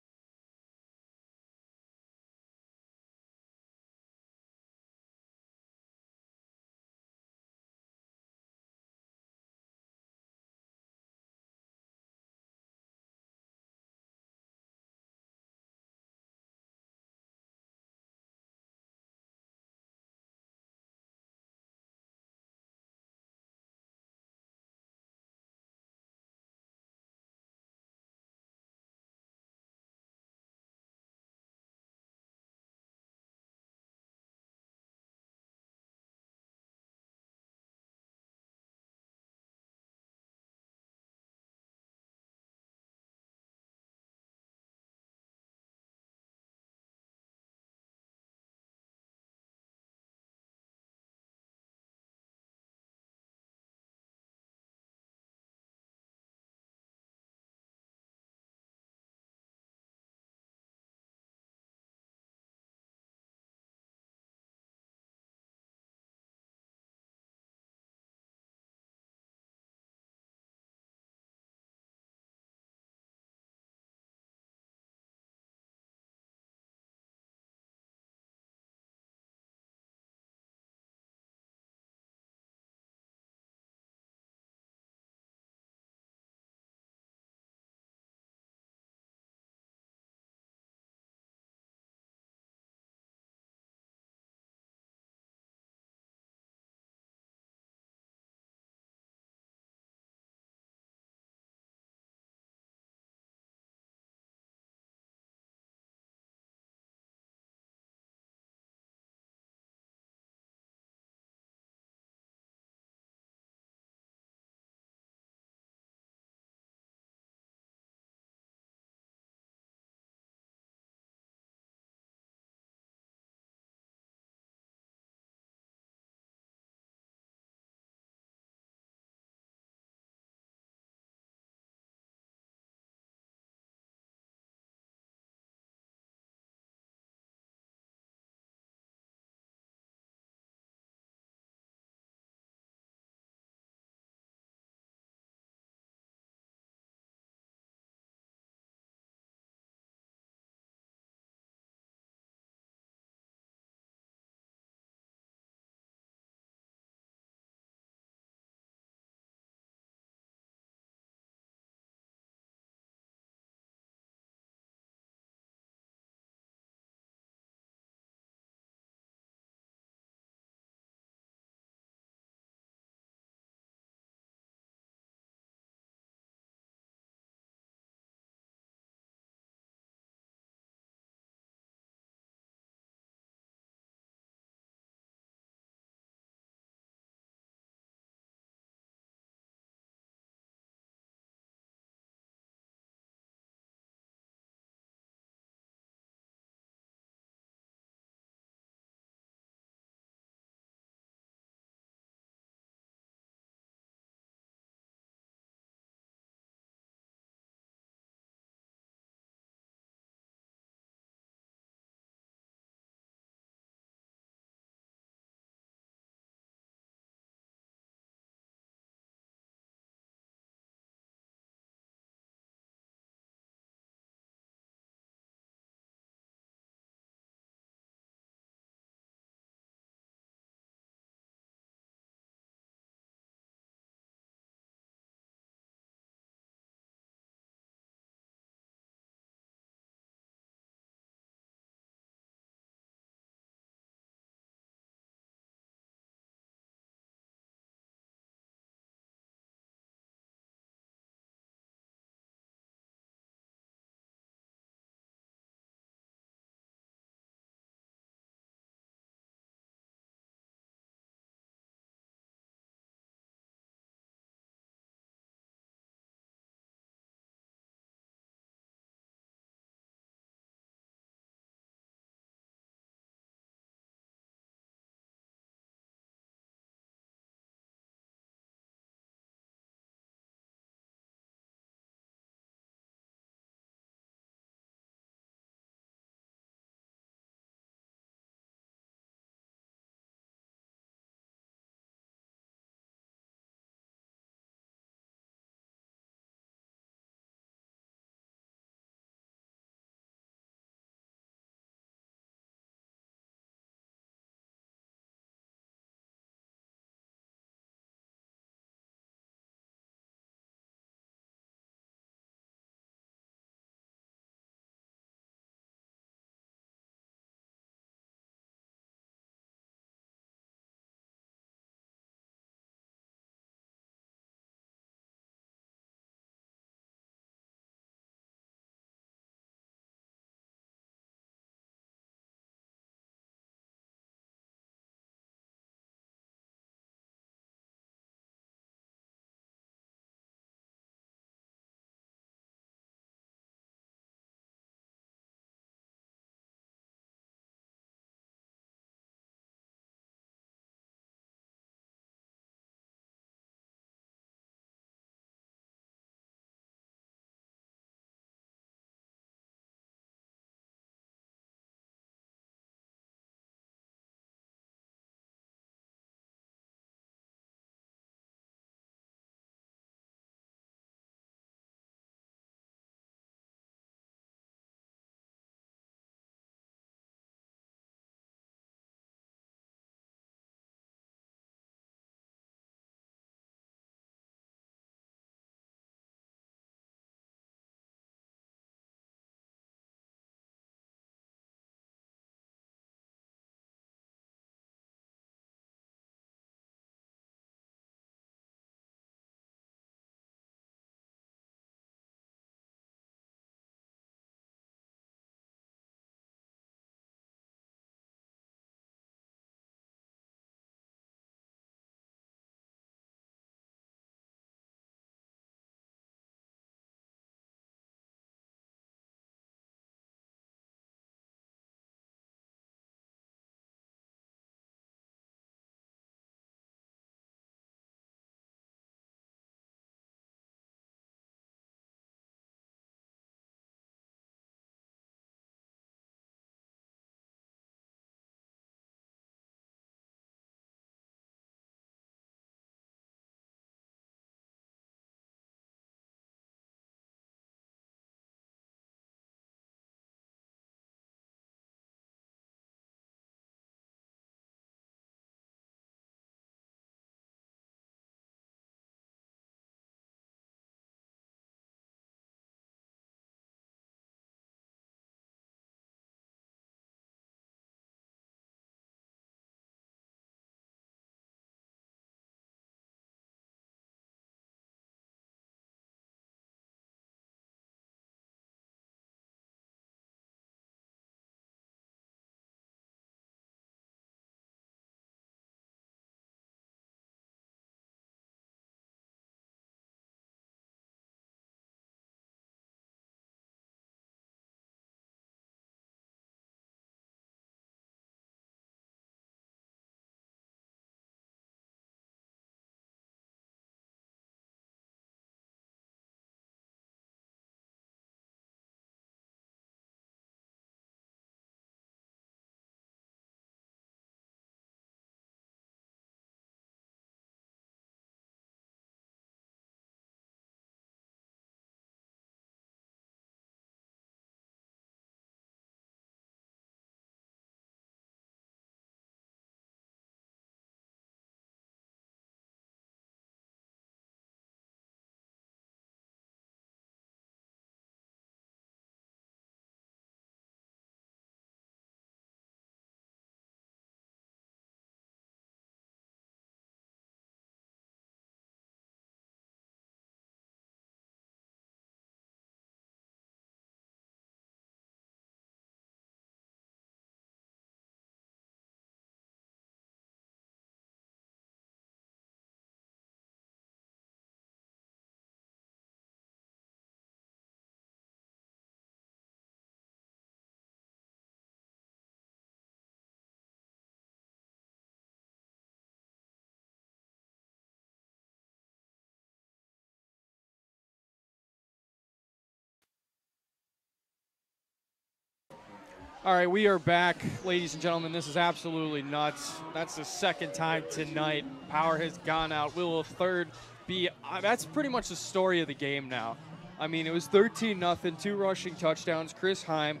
All right, we are back, ladies and gentlemen. This is absolutely nuts. That's the second time tonight. Power has gone out. Will a third be? Uh, that's pretty much the story of the game now. I mean, it was 13 nothing, two rushing touchdowns. Chris Heim,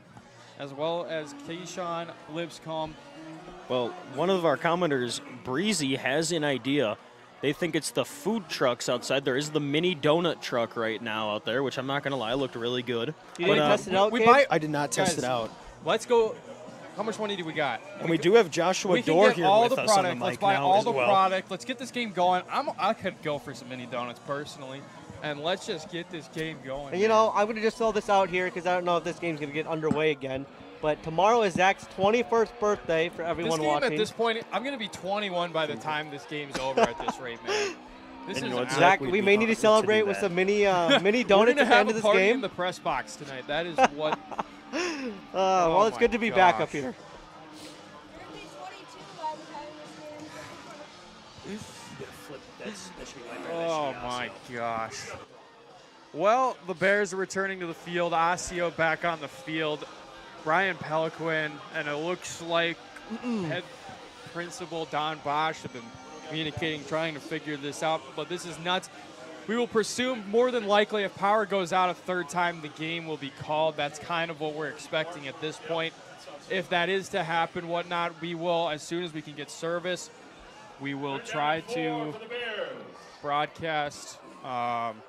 as well as Keyshawn Lipscomb. Well, one of our commenters, Breezy, has an idea. They think it's the food trucks outside. There is the mini donut truck right now out there, which I'm not gonna lie, looked really good. You But, didn't uh, test it out, we Gabe? might- I did not test Guys, it out. Let's go. How much money do we got? And we do have Joshua we can Dorr here all with the us on product. the Let's buy now all as the well. product. Let's get this game going. I'm, I could go for some mini donuts personally, and let's just get this game going. And you know, I'm going to just throw this out here because I don't know if this game's going to get underway again. But tomorrow is Zach's 21st birthday for this everyone game watching. at this point, I'm going to be 21 by the time this game's over at this rate, man. This And is you know Zach, we'd we may need to to celebrate do with some mini uh, mini We're donuts at the end of this party game. in the press box tonight. That is what. uh, Oh well, it's good to be back up gosh. here. Oh my gosh. Well, the Bears are returning to the field. Osseo back on the field. Brian Peliquin, and it looks like head principal Don Bosch have been communicating, trying to figure this out. But this is nuts. We will presume more than likely if power goes out a third time, the game will be called. That's kind of what we're expecting at this point. If that is to happen, whatnot, we will, as soon as we can get service, we will try to broadcast. Um,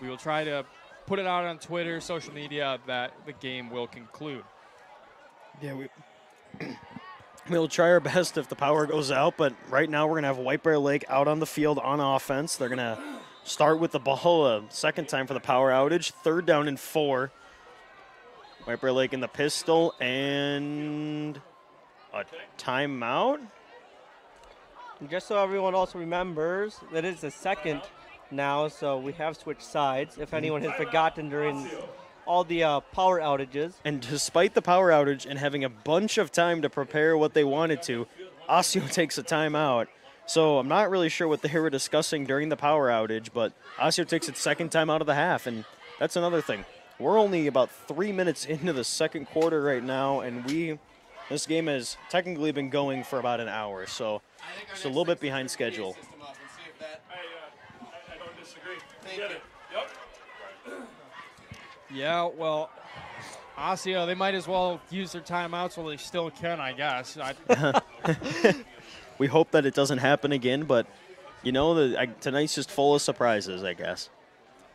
we will try to put it out on Twitter, social media that the game will conclude. Yeah, we we'll try our best if the power goes out, but right now we're gonna have White Bear Lake out on the field on offense. They're gonna start with the ball a second time for the power outage, third down and four. White Bear Lake in the pistol and a timeout. Just so everyone also remembers, that is the second now, so we have switched sides. If anyone has forgotten during all the uh, power outages, And despite the power outage and having a bunch of time to prepare what they wanted to, Osseo takes a timeout. So I'm not really sure what they were discussing during the power outage, but Osseo takes its second time out of the half, and that's another thing. We're only about three minutes into the second quarter right now, and we this game has technically been going for about an hour, so it's a little bit behind schedule. I, uh, I, I don't disagree. Get it. Yeah, well, Osseo, they might as well use their timeouts while they still can, I guess. I, We hope that it doesn't happen again, but you know, the, I, tonight's just full of surprises, I guess.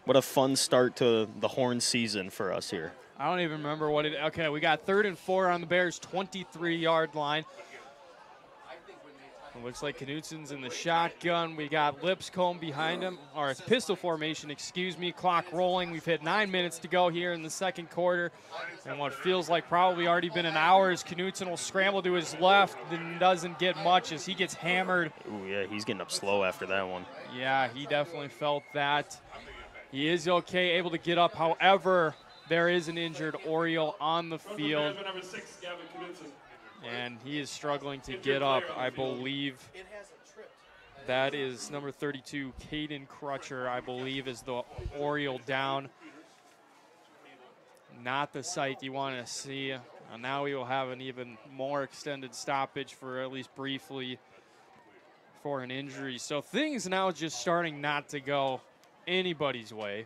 What a fun start to the horn season for us here. I don't even remember what it. Okay, we got third and four on the Bears' 23-yard line. It looks like Knutson's in the shotgun. We got Lipscomb behind him, or it's pistol formation, excuse me. Clock rolling. We've hit nine minutes to go here in the second quarter. And what feels like probably already been an hour as Knutson will scramble to his left and doesn't get much as he gets hammered. Ooh, yeah, he's getting up slow after that one. Yeah, he definitely felt that. He is okay, able to get up. However, there is an injured Oriole on the field. And he is struggling to get up. I believe that is number 32, Caden Crutcher. I believe is the Oriole down. Not the sight you want to see. And now we will have an even more extended stoppage for at least briefly for an injury. So things now just starting not to go anybody's way.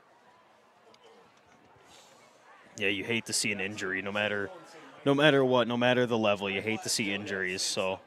Yeah, you hate to see an injury, no matter, no matter what, no matter the level. You hate to see injuries. So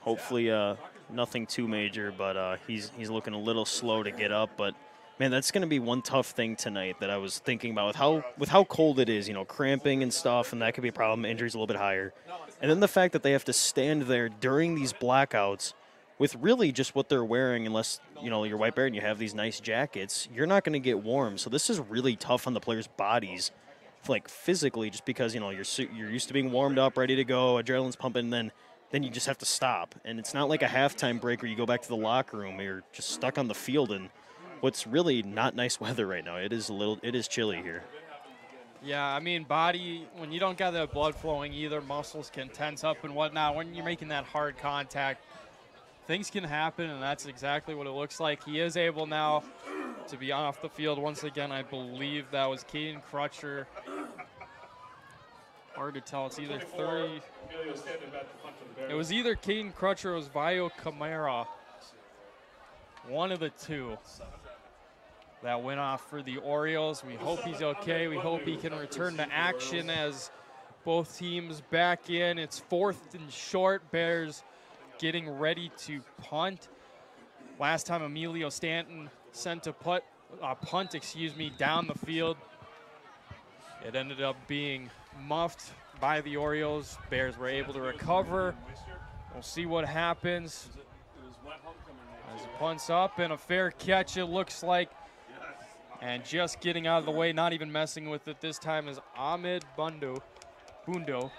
hopefully, uh, nothing too major. But uh, he's he's looking a little slow to get up. But man, that's going to be one tough thing tonight that I was thinking about with how with how cold it is. You know, cramping and stuff, and that could be a problem. Injuries a little bit higher, and then the fact that they have to stand there during these blackouts with really just what they're wearing, unless you know you're white bear and you have these nice jackets, you're not going to get warm. So this is really tough on the players' bodies, like physically, just because you know you're you're used to being warmed up, ready to go, adrenaline's pumping, and then then you just have to stop. And it's not like a halftime break where you go back to the locker room. You're just stuck on the field in what's really not nice weather right now. It is a little, it is chilly here. Yeah, I mean, body, when you don't got the blood flowing either, muscles can tense up and whatnot. When you're making that hard contact, things can happen, and that's exactly what it looks like. He is able now to be off the field once again. I believe that was Caden Crutcher. Hard to tell. It's either 30. Emilio standing back to punt for the Bears. It was either Caden Crutcher or it was Vio Camara. One of the two that went off for the Orioles. We hope he's okay. We hope he can return to action as both teams back in. It's fourth and short. Bears getting ready to punt. Last time Emilio Stanton sent a a punt, excuse me, down the field. It ended up being muffed by the Orioles. Bears were able to recover. We'll see what happens. As it punts up and a fair catch, it looks like. And just getting out of the way, not even messing with it this time, is Ahmed Bundo. Bundo.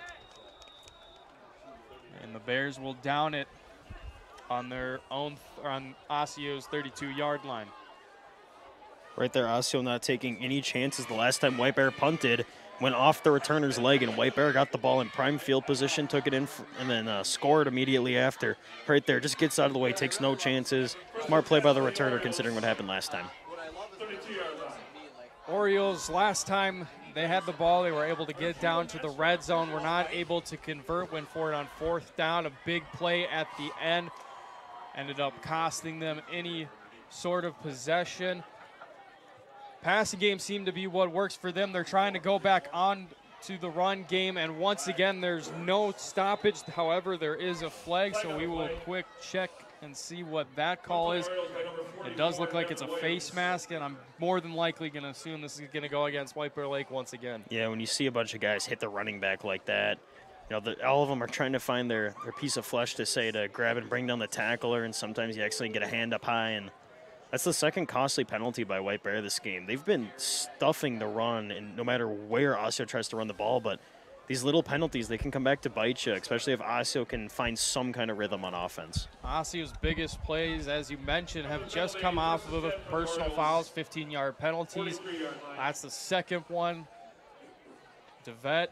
And the Bears will down it on their own, on Osseo's 32 yard line. Right there, Osseo not taking any chances. The last time White Bear punted, went off the returner's leg, and White Bear got the ball in prime field position, took it in, f- and then uh, scored immediately after. Right there, just gets out of the way, takes no chances. Smart play by the returner considering what happened last time. 32 yard line. Orioles last time they had the ball, they were able to get down to the red zone. We were not able to convert, went for it on fourth down. A big play at the end ended up costing them any sort of possession. Passing game seemed to be what works for them. They're trying to go back on to the run game, and once again, there's no stoppage. However, there is a flag, so we will quick check and see what that call is. It does look like it's a face mask, and I'm more than likely going to assume this is going to go against White Bear Lake once again. Yeah, when you see a bunch of guys hit the running back like that, you know, the, all of them are trying to find their, their piece of flesh to say to grab and bring down the tackler, and sometimes you actually get a hand up high, and that's the second costly penalty by White Bear this game. They've been stuffing the run, and no matter where Osseo tries to run the ball, but these little penalties, they can come back to bite you, especially if Osseo can find some kind of rhythm on offense. Osseo's biggest plays, as you mentioned, have just come off of personal fouls, 15 yard penalties. That's the second one. DeVette,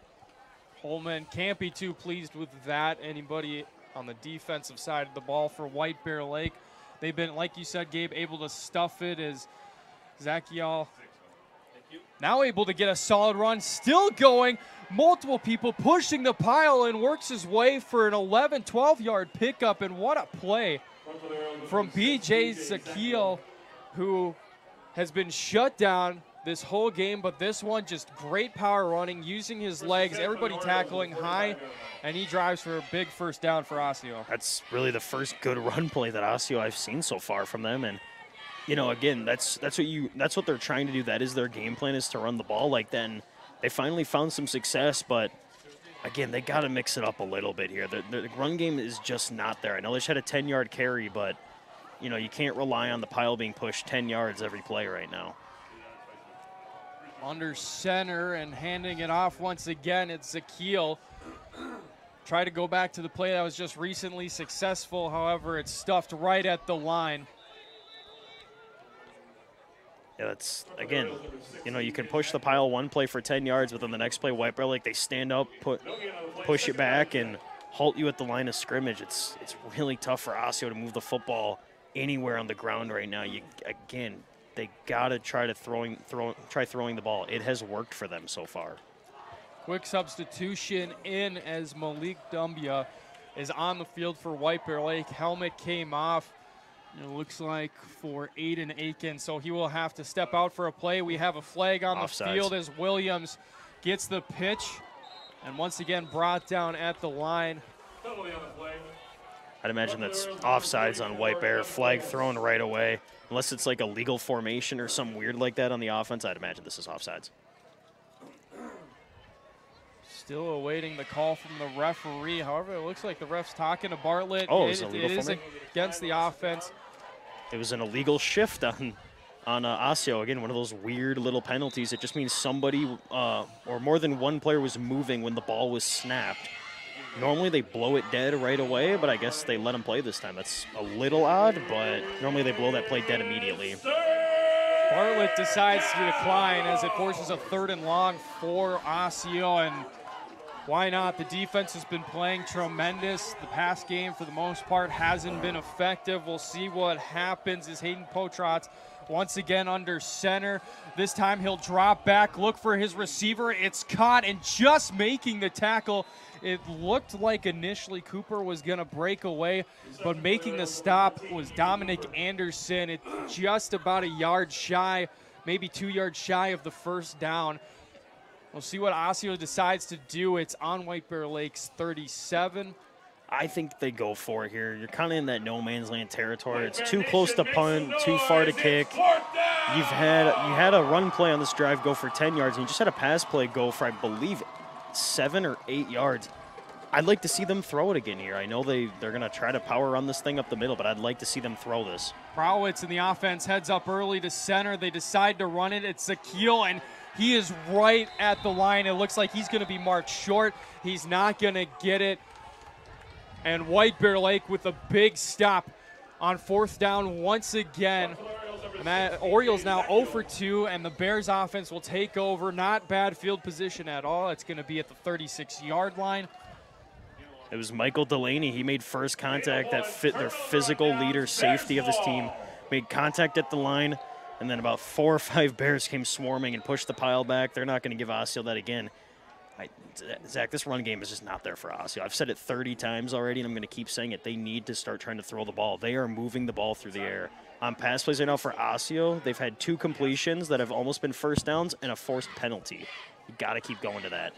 Holman can't be too pleased with that. Anybody on the defensive side of the ball for White Bear Lake. They've been, like you said, Gabe, able to stuff it as Zachiel now able to get a solid run, still going. Multiple people pushing the pile and works his way for an 11, 12 yard pickup. And what a play from BJ Zakiel, who has been shut down this whole game, but this one just great power running, using his legs, everybody tackling high, and he drives for a big first down for Osseo. That's really the first good run play that Osseo I've seen so far from them, and you know, again, that's that's what you that's what they're trying to do. That is their game plan is to run the ball. Like then, they finally found some success, but again, they got to mix it up a little bit here. The, the run game is just not there. I know they just had a 10 yard carry, but you know you can't rely on the pile being pushed 10 yards every play right now. Under center and handing it off once again, it's Zakiel. Try to go back to the play that was just recently successful. However, it's stuffed right at the line. Yeah, that's again, you know, you can push the pile one play for 10 yards, but then the next play, White Bear Lake, they stand up, put, push it back, and halt you at the line of scrimmage. It's it's really tough for Osseo to move the football anywhere on the ground right now. You again, they gotta try to throwing throw try throwing the ball. It has worked for them so far. Quick substitution in as Malik Dumbia is on the field for White Bear Lake. Helmet came off. It looks like for Aiden Aiken, so he will have to step out for a play. We have a flag on Offsides. the field as Williams gets the pitch, and once again brought down at the line. Penalty on the play. I'd imagine that's offsides on White Bear, flag thrown right away. Unless it's like a legal formation or some weird like that on the offense, I'd imagine this is offsides. Still awaiting the call from the referee. However, it looks like the ref's talking to Bartlett. Oh, it, it's a it legal is against the offense. It was an illegal shift on on uh, Osseo. Again, one of those weird little penalties. It just means somebody uh, or more than one player was moving when the ball was snapped. Normally they blow it dead right away, but I guess they let him play this time. That's a little odd, but normally they blow that play dead immediately. Bartlett decides to decline as it forces a third and long for Osseo, and why not? The defense has been playing tremendous. The pass game, for the most part, hasn't been effective. We'll see what happens as Hayden Potratz once again under center. This time he'll drop back, look for his receiver. It's caught and just making the tackle. It looked like initially Cooper was going to break away, but making the stop was Dominic Anderson. It just about a yard shy, maybe two yards shy of the first down. We'll see what Osseo decides to do. It's on White Bear Lakes 37. I think they go for it here. You're kind of in that no man's land territory. It's too close to punt, too far to kick. You've had you had a run play on this drive go for 10 yards, and you just had a pass play go for I believe seven or eight yards. I'd like to see them throw it again here. I know they they're gonna try to power run this thing up the middle, but I'd like to see them throw this. Prowitz in the offense heads up early to center. They decide to run it. It's Zakil, and he is right at the line. It looks like he's going to be marked short. He's not going to get it and White Bear Lake with a big stop on fourth down once again. Matt, Orioles now 0 for 2, and the Bears offense will take over. Not bad field position at all. It's going to be at the 36 yard line. It was Michael Delaney. He made first contact that fit their physical leader, safety of this team. Made contact at the line, and then about four or five Bears came swarming and pushed the pile back. They're not going to give Osseo that again. I, Zach, this run game is just not there for Osseo. I've said it 30 times already, and I'm going to keep saying it. They need to start trying to throw the ball. They are moving the ball through the air. On pass plays right now for Osseo, they've had two completions that have almost been first downs and a forced penalty. You got to keep going to that.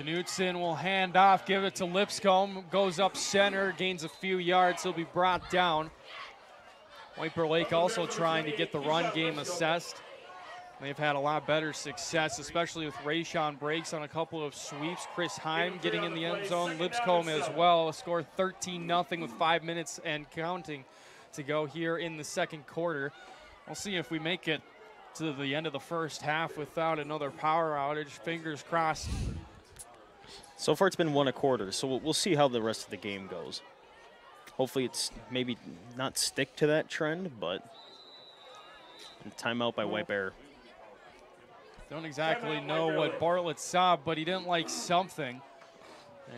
Knutson will hand off, give it to Lipscomb, goes up center, gains a few yards. He'll be brought down. Bear Lake also trying to get the run game assessed. They've had a lot better success, especially with Rayshon Breaks on a couple of sweeps. Chris Heim getting in the end zone. Lipscomb as well. A score 13 0 with five minutes and counting to go here in the second quarter. We'll see if we make it to the end of the first half without another power outage. Fingers crossed. So far, it's been one a quarter, so we'll see how the rest of the game goes. Hopefully, it's maybe not stick to that trend, but timeout by White Bear. Don't exactly know what Bartlett saw, but he didn't like something.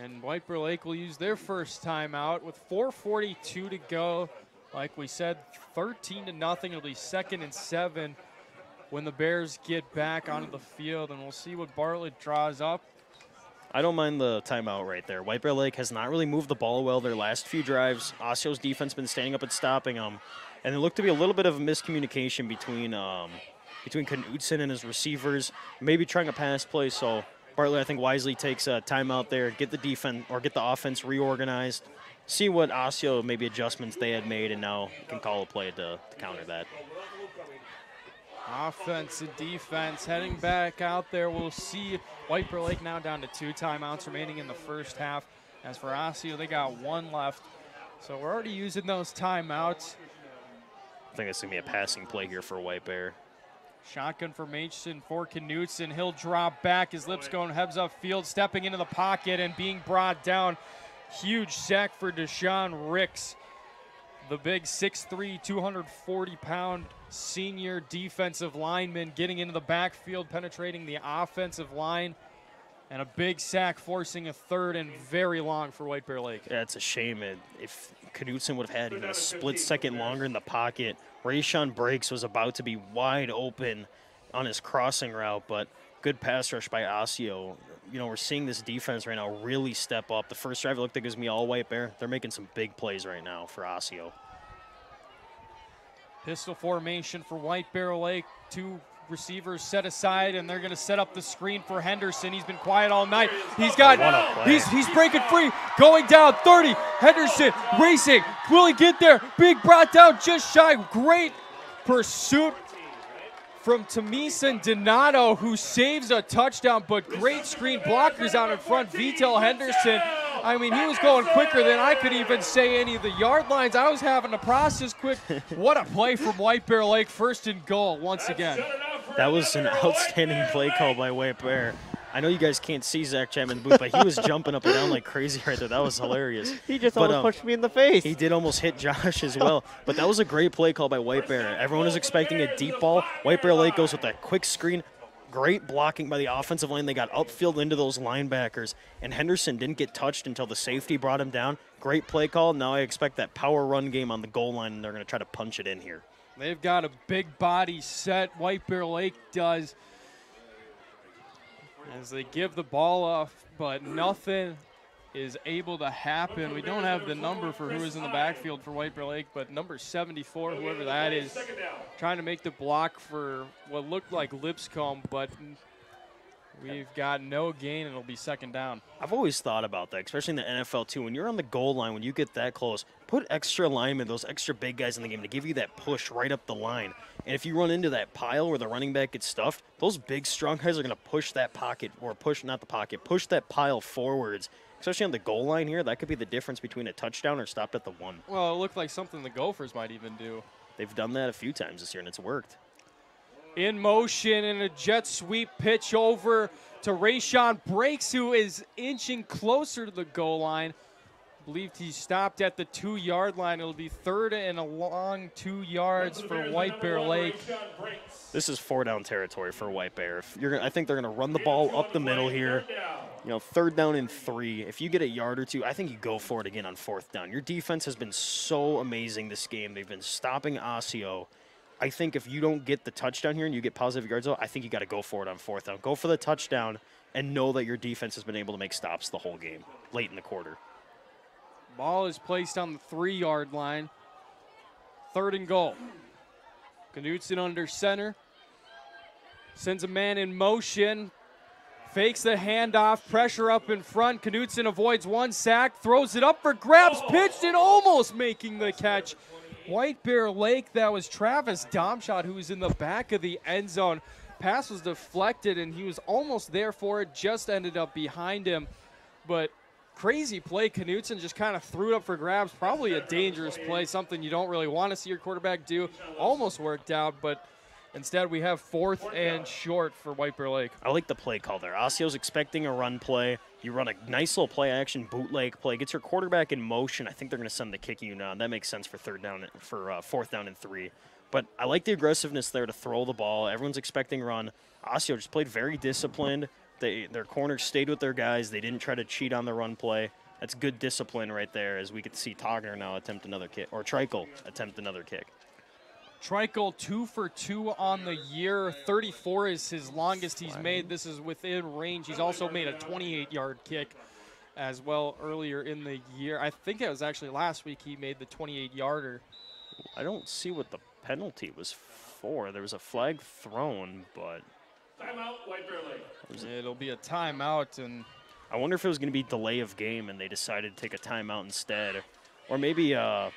And White Bear Lake will use their first timeout with 4:42 to go. Like we said, 13 to nothing. It'll be second and seven when the Bears get back onto the field, and we'll see what Bartlett draws up. I don't mind the timeout right there. White Bear Lake has not really moved the ball well their last few drives. Osseo's defense been standing up and stopping them, and there looked to be a little bit of a miscommunication between um, between Knutson and his receivers, maybe trying a pass play. So Bartlett, I think, wisely takes a timeout there, get the defense or get the offense reorganized, see what Osseo maybe adjustments they had made, and now can call a play to, to counter that. Offense and defense heading back out there. We'll see White Bear Lake now down to two timeouts remaining in the first half. As for Osseo, they got one left. So we're already using those timeouts. I think it's going to be a passing play here for White Bear. Shotgun for formation for Knutson. He'll drop back. His lips going heads up field, stepping into the pocket and being brought down. Huge sack for Deshaun Ricks. The big 6'3, 240 pound senior defensive lineman getting into the backfield, penetrating the offensive line. And a big sack forcing a third and very long for White Bear Lake. Yeah, it's a shame. If Knutson would have had even a split second longer in the pocket, Rayshon Breaks was about to be wide open on his crossing route, but good pass rush by Osseo. You know, we're seeing this defense right now really step up. The first drive looked like it was me all white bear. They're making some big plays right now for Osseo. Pistol formation for White Bear Lake. Two receivers set aside, and they're going to set up the screen for Henderson. He's been quiet all night. He's got, he's he's breaking free, going down 30. Henderson racing. Will he get there? Big brought down just shy. Great pursuit from Tamisa Donato, who saves a touchdown, but great screen blockers out in front. Vitel Henderson I mean, he was going quicker than I could even say any of the yard lines. I was having to process quick. what a play from White Bear Lake, first and goal once again. That was an outstanding play call by White Bear. I know you guys can't see Zach Chapman in the booth, but he was jumping up and down like crazy right there. That was hilarious. He just but, almost um, pushed me in the face. He did almost hit Josh as well. but that was a great play call by White Bear. Everyone was expecting a deep ball. White Bear Lake goes with that quick screen, Great blocking by the offensive line. They got upfield into those linebackers, and Henderson didn't get touched until the safety brought him down. Great play call. Now I expect that power run game on the goal line, and they're going to try to punch it in here. They've got a big body set. White Bear Lake does. As they give the ball off, but nothing is able to happen. We don't have the number for who is in the backfield for White Bear Lake, but number 74, whoever that is, trying to make the block for what looked like Lipscomb, but we've got no gain, and it'll be second down. I've always thought about that, especially in the NFL too. When you're on the goal line, when you get that close, put extra linemen, those extra big guys in the game to give you that push right up the line. And if you run into that pile where the running back gets stuffed, those big strong guys are going to push that pocket or push not the pocket, push that pile forwards especially on the goal line here, that could be the difference between a touchdown or stopped at the one. Well, it looked like something the Gophers might even do. They've done that a few times this year, and it's worked. In motion and a jet sweep pitch over to Rayshon Breaks, who is inching closer to the goal line. I believe he stopped at the two yard line. It'll be third and a long two yards for White Bear Lake. This is four down territory for White Bear. If you're, I think they're going to run the ball up the middle here. You know, third down and three. If you get a yard or two, I think you go for it again on fourth down. Your defense has been so amazing this game. They've been stopping Osseo. I think if you don't get the touchdown here and you get positive yards, though, I think you got to go for it on fourth down. Go for the touchdown and know that your defense has been able to make stops the whole game late in the quarter. Ball is placed on the three yard line. Third and goal. Knutson under center. Sends a man in motion. Fakes the handoff. Pressure up in front. Knutson avoids one sack. Throws it up for grabs. Oh. Pitched and almost making the catch. White Bear Lake, that was Travis Domshot who was in the back of the end zone. Pass was deflected and he was almost there for it. Just ended up behind him. But crazy play. Knutson just kind of threw it up for grabs. Probably a dangerous play, something you don't really want to see your quarterback do. Almost worked out, but instead we have fourth and short for White Bear Lake. I like the play call there. Osseo's expecting a run play. You run a nice little play action bootleg play, gets your quarterback in motion. I think they're going to send the kicking you now. That makes sense for third down, for uh, fourth down and three. But I like the aggressiveness there to throw the ball. Everyone's expecting run. Osseo just played very disciplined. They, their corners stayed with their guys. They didn't try to cheat on the run play. That's good discipline right there as we get to see Togner now attempt another kick, or Trikel attempt another kick. Trikel two for two on the year. 34 is his longest he's made. This is within range. He's also made a 28 yard kick as well earlier in the year. I think it was actually last week he made the 28 yarder. I don't see what the penalty was for. There was a flag thrown, but Timeout, White Bear Lake. It'll be a timeout, and I wonder if it was going to be delay of game and they decided to take a timeout instead, or maybe uh,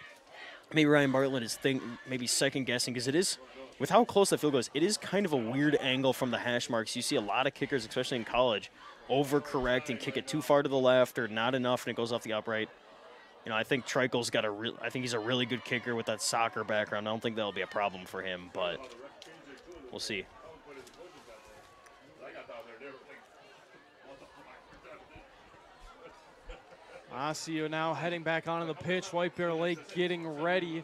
maybe Ryan Bartlett is think maybe second guessing because it is with how close that field goes. It is kind of a weird angle from the hash marks. You see a lot of kickers, especially in college, overcorrect and kick it too far to the left or not enough, and it goes off the upright. You know, I think Trikel's got a real. I think he's a really good kicker with that soccer background. I don't think that'll be a problem for him, but we'll see. Osseo now heading back onto the pitch. White Bear Lake getting ready.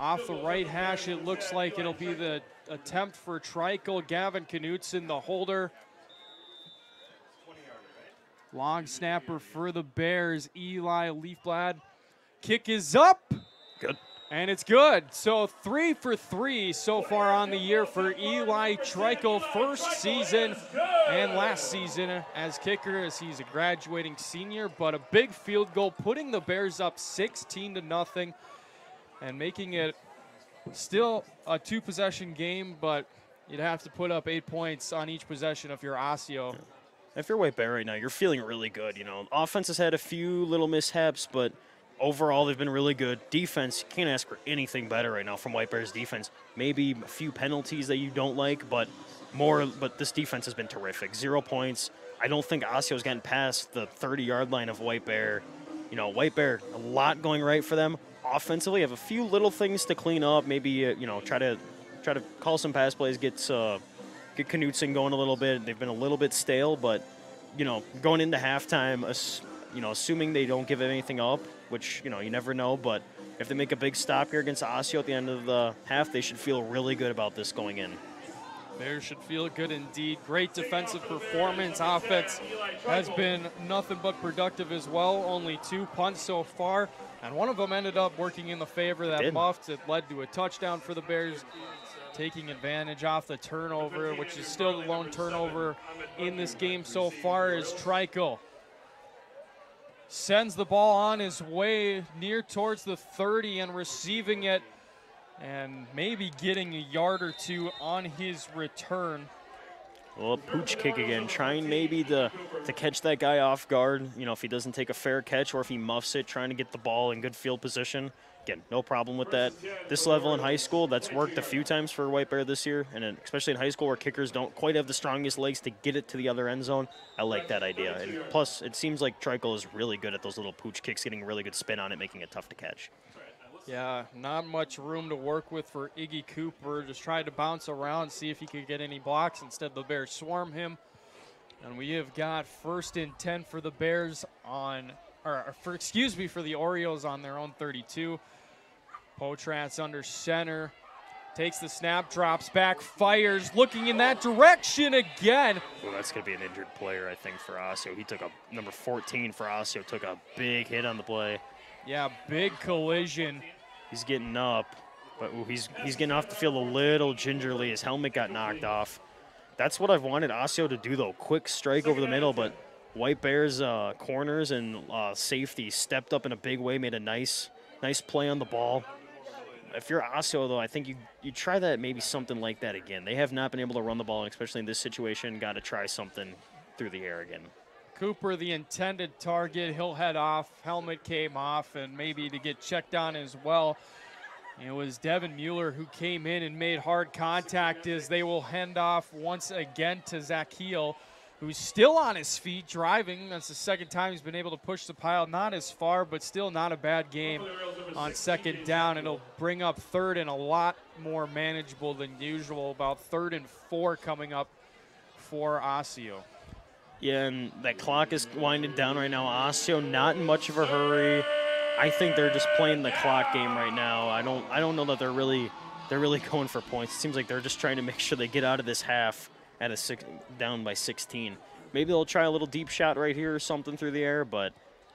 Off the right hash, it looks like it'll be the attempt for Trikel. Gavin Knutson, the holder. Long snapper for the Bears. Eli Leafblad. Kick is up. Good. And it's good. So three for three so far on the year for Eli Trikel. First season and last season as kicker as he's a graduating senior. But a big field goal, putting the Bears up 16 to nothing and making it still a two possession game, but you'd have to put up eight points on each possession if you're Osseo. If you're White Bear right now, you're feeling really good. You know, offense has had a few little mishaps, but overall they've been really good. Defense can't ask for anything better right now from White Bears defense. Maybe a few penalties that you don't like, but more. But this defense has been terrific. Zero points. I don't think Osseo's gotten past the 30 yard line of White Bear. You know, White Bear a lot going right for them offensively. Have a few little things to clean up. Maybe uh, you know try to try to call some pass plays, get uh, get Knutson going a little bit. They've been a little bit stale, but you know going into halftime, you know assuming they don't give anything up, which you know you never know, but if they make a big stop here against Osseo at the end of the half, they should feel really good about this going in. Bears should feel good indeed. Great defensive performance. Offense has been nothing but productive as well. Only two punts so far, and one of them ended up working in the favor that Did. muffed. It led to a touchdown for the Bears, taking advantage off the turnover, which is still the lone turnover in this game so far. Is Trico sends the ball on his way near towards the 30 and receiving it and maybe getting a yard or two on his return. Well, pooch kick again, trying maybe to, to catch that guy off guard. You know, if he doesn't take a fair catch or if he muffs it, trying to get the ball in good field position. Again, no problem with that. This level in high school, that's worked a few times for White Bear this year, and especially in high school where kickers don't quite have the strongest legs to get it to the other end zone. I like that idea. And plus, it seems like Trikel is really good at those little pooch kicks, getting really good spin on it, making it tough to catch. Yeah, not much room to work with for Iggy Cooper. Just tried to bounce around, see if he could get any blocks. Instead, the Bears swarm him. And we have got first and 10 for the Bears on, or for, excuse me, for the Orioles on their own 32. Potratz under center. Takes the snap, drops back, fires, looking in that direction again. Well, that's going to be an injured player, I think, for Osseo. He took a number 14 for Osseo, took a big hit on the play. Yeah, big collision. He's getting up, but ooh, he's he's getting off the field a little gingerly. His helmet got knocked off. That's what I've wanted Osseo to do, though. Quick strike over the middle, but White Bears uh, corners and uh, safety stepped up in a big way, made a nice nice play on the ball. If you're Osseo, though, I think you you try that maybe something like that again. They have not been able to run the ball, especially in this situation, got to try something through the air again. Cooper, the intended target, he'll head off. Helmet came off, and maybe to get checked on as well. It was Devin Mueller who came in and made hard contact as they will hand off once again to Zakiel, who's still on his feet driving. That's the second time he's been able to push the pile. Not as far, but still not a bad game on second down. It'll bring up third and a lot more manageable than usual. About third and four coming up for Osseo. Yeah, and that clock is winding down right now. Osseo not in much of a hurry. I think they're just playing the clock game right now. I don't I don't know that they're really they're really going for points. It seems like they're just trying to make sure they get out of this half at a six down by 16. Maybe they'll try a little deep shot right here or something through the air, but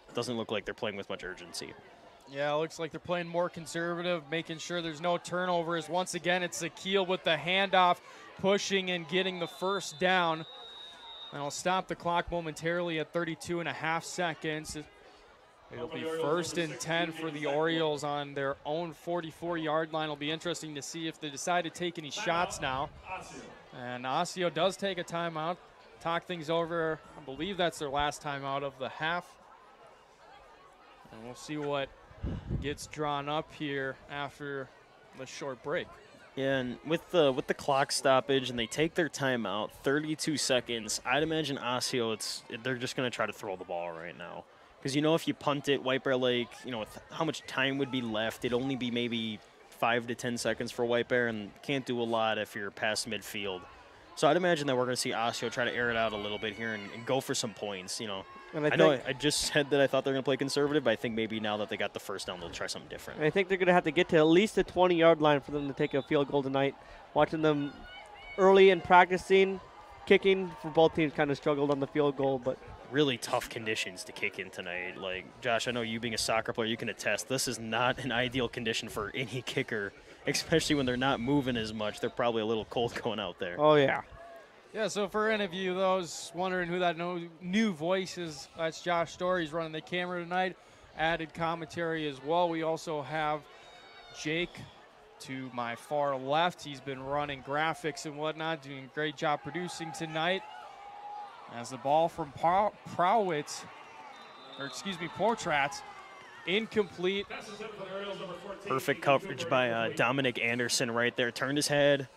it doesn't look like they're playing with much urgency. Yeah, looks like they're playing more conservative, making sure there's no turnovers. Once again, it's Akil with the handoff, pushing and getting the first down. And I'll stop the clock momentarily at 32 and a half seconds. It'll be first and 10 for the Orioles on their own 44 yard line. It'll be interesting to see if they decide to take any shots now. And Osseo does take a timeout, talk things over. I believe that's their last timeout of the half. And we'll see what gets drawn up here after the short break. Yeah, and with the with the clock stoppage and they take their timeout, 32 seconds. I'd imagine Osseo, it's they're just going to try to throw the ball right now, because you know if you punt it, White Bear Lake, you know with how much time would be left, it'd only be maybe five to 10 seconds for White Bear, and can't do a lot if you're past midfield. So I'd imagine that we're going to see Osseo try to air it out a little bit here and, and go for some points. You know, And I, I know I, I just said that I thought they're going to play conservative, but I think maybe now that they got the first down, they'll try something different. I think they're going to have to get to at least the 20 yard line for them to take a field goal tonight. Watching them early in practicing, kicking for both teams kind of struggled on the field goal, but really tough conditions to kick in tonight. Like Josh, I know you being a soccer player, you can attest. This is not an ideal condition for any kicker, especially when they're not moving as much. They're probably a little cold going out there. oh yeah. Yeah, so for any of you those wondering who that no, new voice is, that's Josh Story. He's running the camera tonight. Added commentary as well. We also have Jake to my far left. He's been running graphics and whatnot, doing a great job producing tonight. As the ball from Prow- Prowitz, or excuse me, Portrat, incomplete. Perfect coverage by uh, Dominic Anderson right there. Turned his head,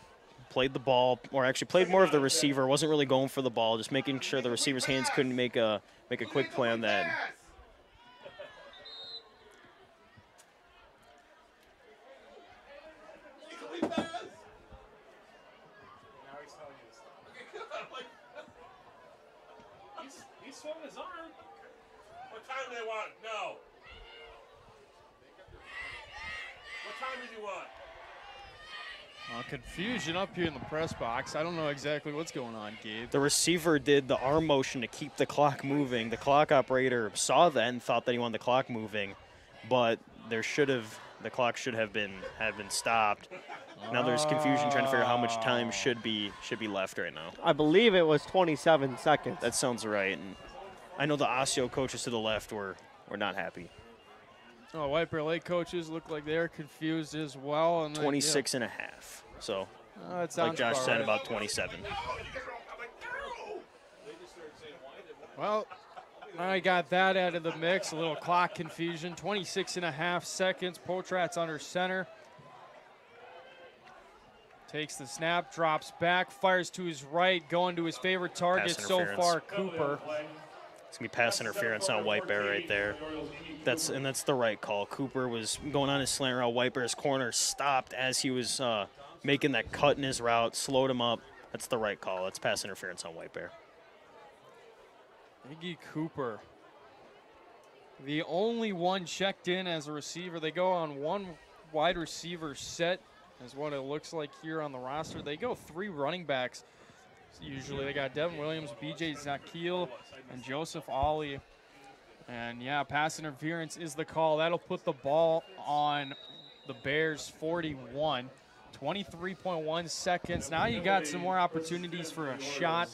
played the ball, or actually played more of the receiver. wasn't really going for the ball, just making sure the receiver's hands couldn't make a make a quick play on that. He's, he's swung his arm. What time do they want? No. What time did you want? Uh, confusion up here in the press box. I don't know exactly what's going on, Gabe. The receiver did the arm motion to keep the clock moving. The clock operator saw that and thought that he wanted the clock moving, but there should have the clock should have been had been stopped. Now there's confusion trying to figure out how much time should be should be left right now. I believe it was 27 seconds. That sounds right. And I know the Osseo coaches to the left were were not happy. Oh, White Bear Lake coaches look like they're confused as well. And they- yeah. 26 and a half. So, Uh, like Josh said, right. about 27. Well, I got that out of the mix. A little clock confusion. 26 and a half seconds. Potratz under center. Takes the snap, drops back, fires to his right, going to his favorite target so far, Cooper. It's gonna be pass interference on White Bear right there. That's and that's the right call. Cooper was going on his slant route. White Bear's corner stopped as he was uh, making that cut in his route, slowed him up. That's the right call. That's pass interference on White Bear. Iggy Cooper. The only one checked in as a receiver. They go on one wide receiver set, is what it looks like here on the roster. They go three running backs. Usually they got Devin Williams, BJ Zakil, and Joseph Ollie. And yeah, pass interference is the call. That'll put the ball on the Bears 41. 23.1 seconds. Now you got some more opportunities for a shot.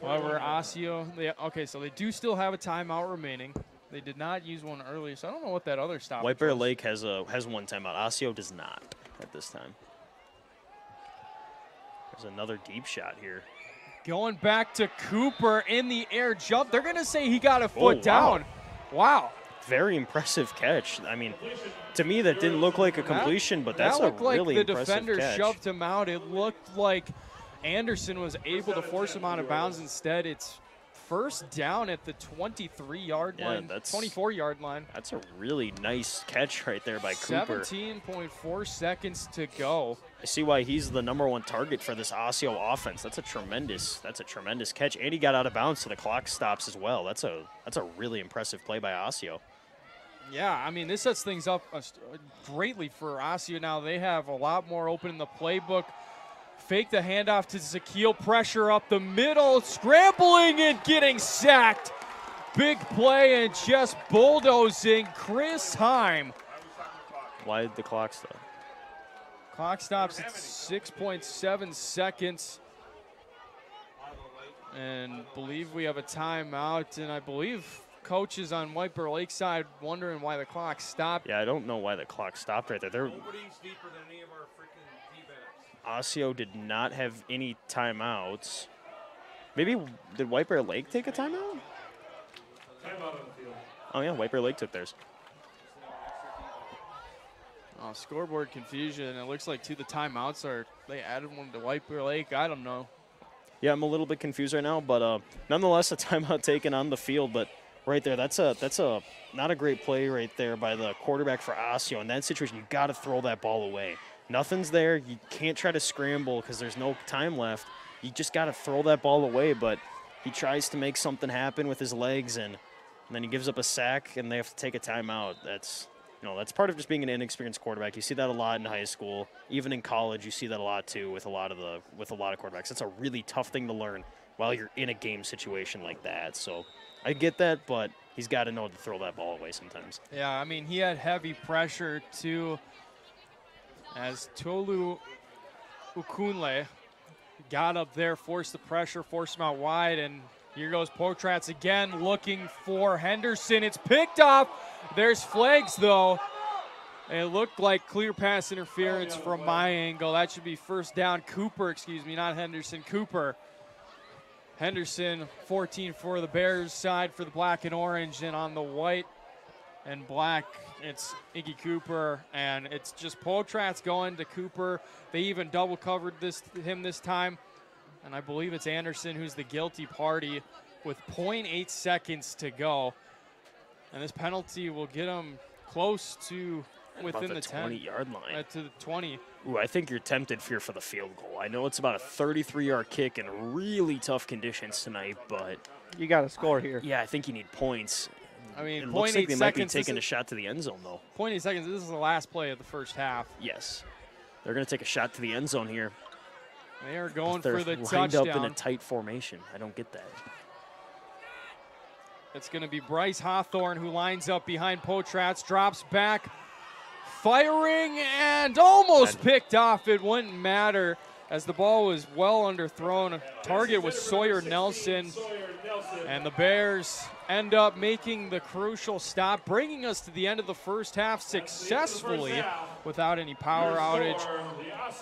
However, Osseo, they, okay, so they do still have a timeout remaining. They did not use one earlier, so I don't know what that other stop. White Bear Lake has a has one timeout. Osseo does not at this time. There's another deep shot here. Going back to Cooper in the air jump. They're going to say he got a Oh, foot wow. down. Wow. Very impressive catch. I mean, to me that didn't look like a completion, but that's that a looked like really the defender catch. shoved him out. It looked like Anderson was able to force him out of bounds. Instead, it's first down at the 23 yard Yeah, line, that's- 24 yard line. That's a really nice catch right there by Cooper. 17.4 seconds to go. I see why he's the number one target for this Osseo offense. That's a tremendous, that's a tremendous catch, and he got out of bounds, so the clock stops as well. That's a that's a really impressive play by Osseo. Yeah, I mean, this sets things up uh, uh, greatly for Osseo now. They have a lot more open in the playbook. Fake the handoff to Zakil, pressure up the middle, scrambling and getting sacked. Big play and just bulldozing Chris Heim. Why did the clock stop? Clock stops at 6.7 seconds. And believe we have a timeout. And I believe coaches on White Bear Lakeside wondering why the clock stopped. Yeah, I don't know why the clock stopped right there. They're, Nobody's deeper than any of our freaking D-backs. Osseo did not have any timeouts. Maybe did White Bear Lake take a timeout? Timeout on the field. Oh yeah, White Bear Lake took theirs. Oh, scoreboard confusion. It looks like two the timeouts are they added one to White Bear Lake. I don't know. Yeah, I'm a little bit confused right now, but uh, nonetheless, a timeout taken on the field. But right there, that's a that's a not a great play right there by the quarterback for Osseo. In that situation, you got to throw that ball away. Nothing's there. You can't try to scramble because there's no time left. You just got to throw that ball away. But he tries to make something happen with his legs, and, and then he gives up a sack, and they have to take a timeout. That's you know that's part of just being an inexperienced quarterback. You see that a lot in high school, even in college. You see that a lot too with a lot of the with a lot of quarterbacks. It's a really tough thing to learn while you're in a game situation like that. So I get that, but he's got to know to throw that ball away sometimes. Yeah, I mean he had heavy pressure too. As Tolu Ukunle got up there, forced the pressure, forced him out wide, and here goes Potratz again looking for Henderson. It's picked up. There's flags though. It looked like clear pass interference from my angle. That should be first down. Cooper, excuse me, not Henderson. Cooper. Henderson, 14 for the Bears side for the black and orange, and on the white and black, it's Iggy Cooper, and it's just Potratz going to Cooper. They even double covered this him this time, and I believe it's Anderson who's the guilty party with 0.8 seconds to go, and this penalty will get him close to within About the, the 10 20 yard line. uh, to the 20. Ooh, I think you're tempted here for the field goal. I know it's about a 33 yard kick in really tough conditions tonight, but You got to score here. yeah, I think you need points. I mean, It looks like they might be taking a shot to the end zone, though. 0.8 seconds. This is the last play of the first half. Yes. They're going to take a shot to the end zone here. They are going for the lined up in a tight formation. I don't get that. It's going to be Bryce Hawthorne who lines up behind Potratz, drops back, firing, and almost picked off. It wouldn't matter as the ball was well underthrown. Target was Sawyer Nelson, and the Bears end up making the crucial stop, bringing us to the end of the first half successfully without any power outage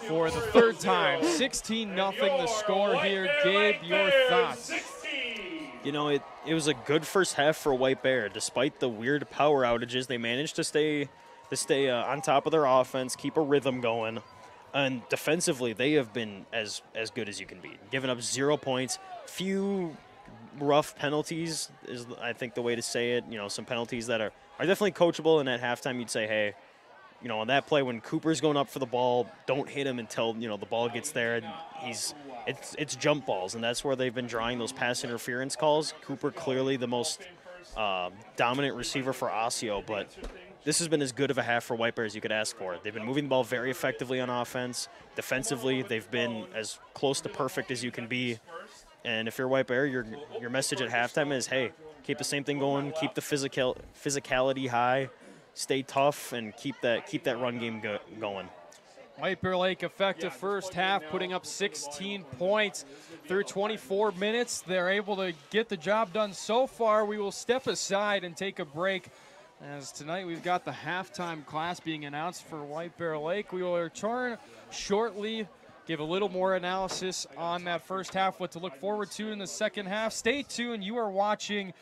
for the third time. 16 nothing the score here. Gabe, your thoughts? You know, it, it was a good first half for White Bear. Despite the weird power outages, they managed to stay to stay uh, on top of their offense, keep a rhythm going, and defensively they have been as as good as you can be. Given up zero points, few rough penalties is I think the way to say it. You know, some penalties that are are definitely coachable. And at halftime, you'd say, hey, you know, on that play when Cooper's going up for the ball, don't hit him until you know the ball gets there. And he's it's it's jump balls, and that's where they've been drawing those pass interference calls. Cooper clearly the most uh, dominant receiver for Osseo, but this has been as good of a half for White Bear as you could ask for. They've been moving the ball very effectively on offense. Defensively, they've been as close to perfect as you can be. And if you're White Bear, your your message at halftime is, hey, keep the same thing going, keep the physical physicality high, stay tough, and keep that keep that run game go, going. White Bear Lake effective first half, putting up 16 points through 24 minutes. They're able to get the job done so far. We will step aside and take a break. As tonight we've got the halftime class being announced for White Bear Lake. We will return shortly, give a little more analysis on that first half, what to look forward to in the second half. Stay tuned. You are watching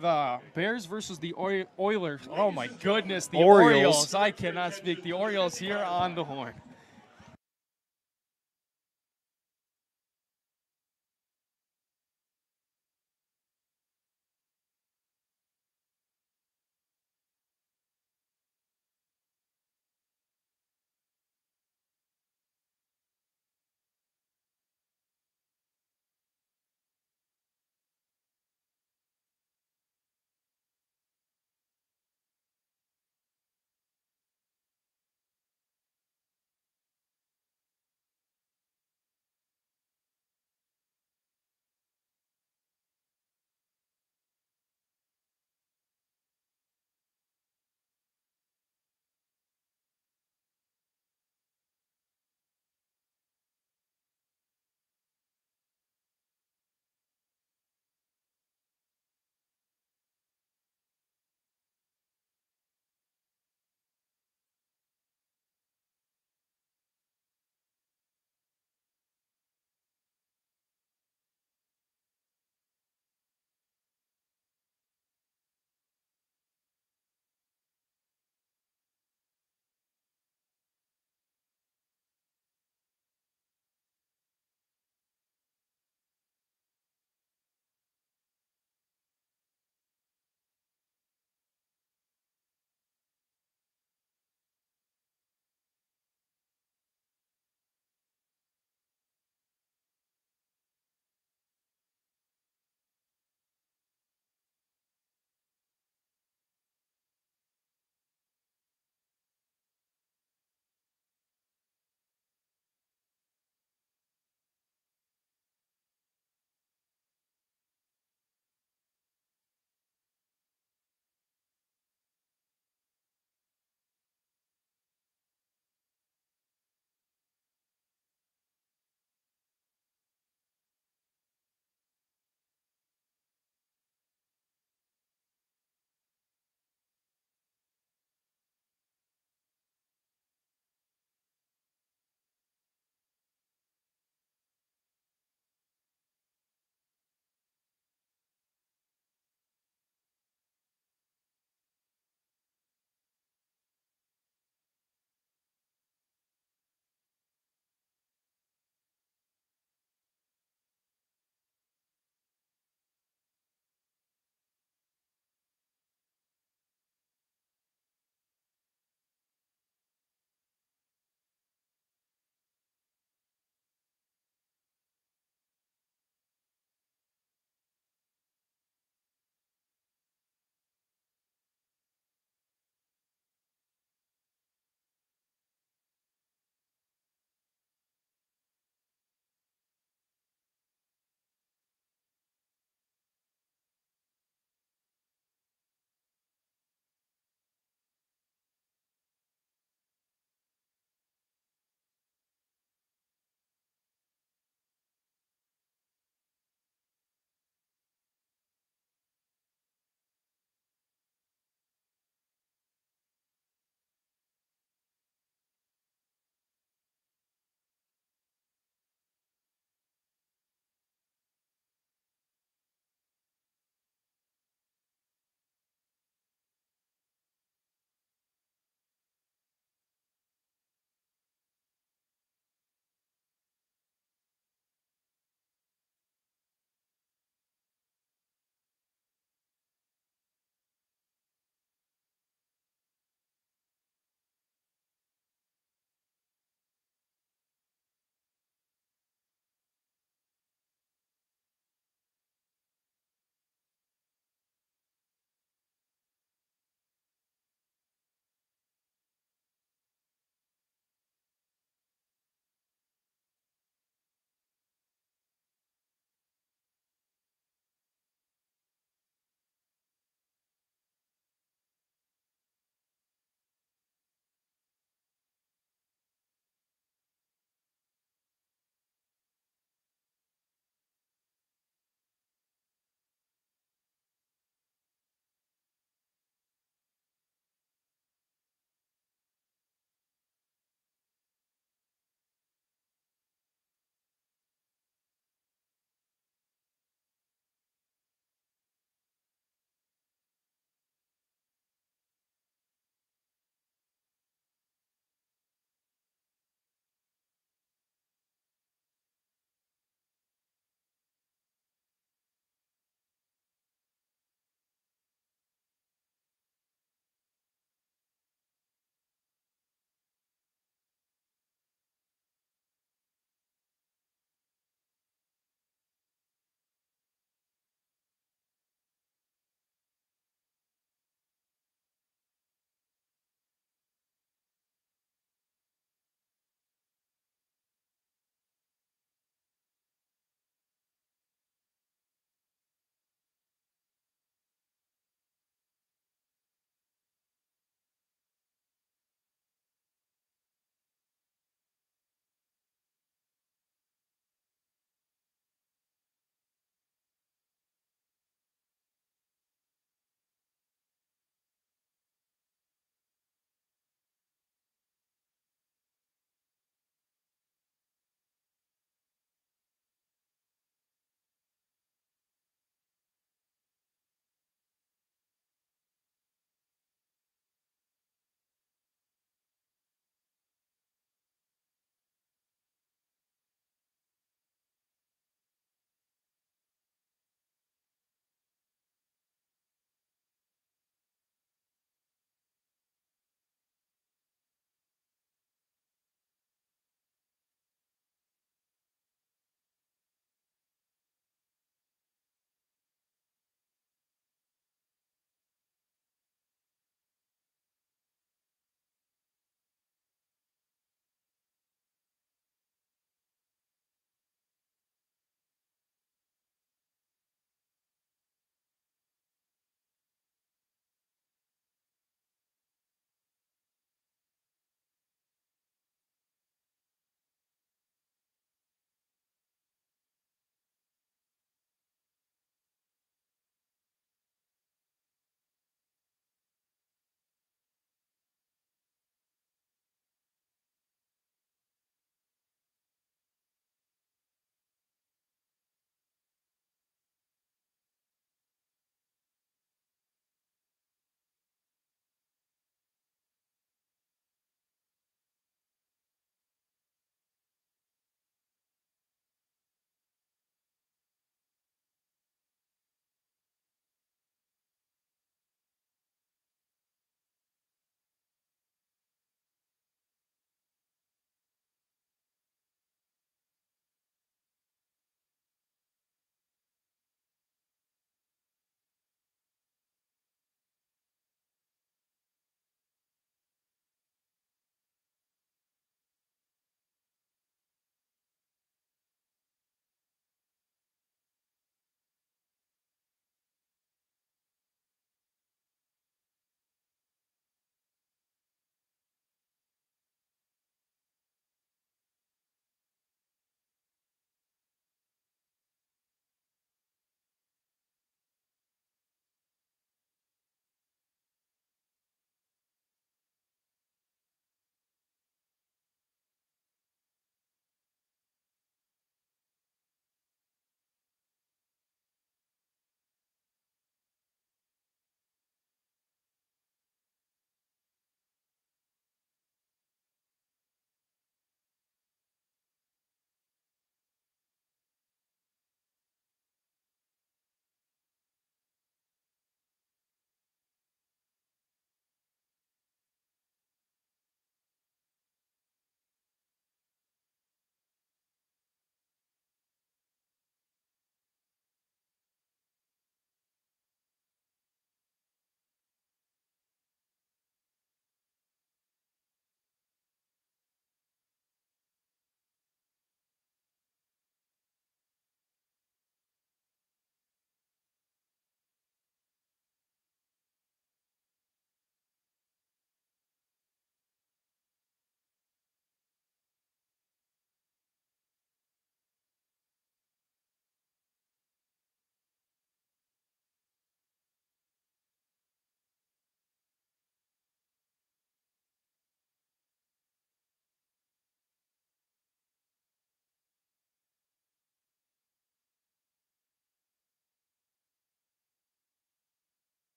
the Bears versus the Oilers. Oh my goodness, the Orioles. Orioles. I cannot speak. The Orioles here on the horn.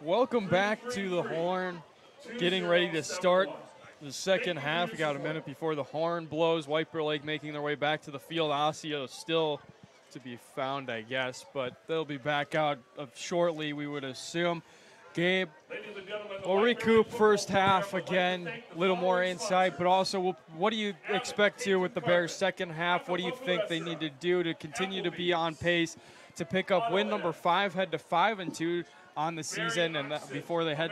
Welcome back to the horn. Getting ready to start the second half. We got a minute before the horn blows. White Bear Lake making their way back to the field. Osseo still to be found, I guess, but they'll be back out shortly, we would assume. Gabe, we'll recoup first half again, a little more insight, but also what do you expect to with the Bears second half? What do you think they need to do to continue to be on pace to pick up win number five, head to five and two on the season, and that- before they head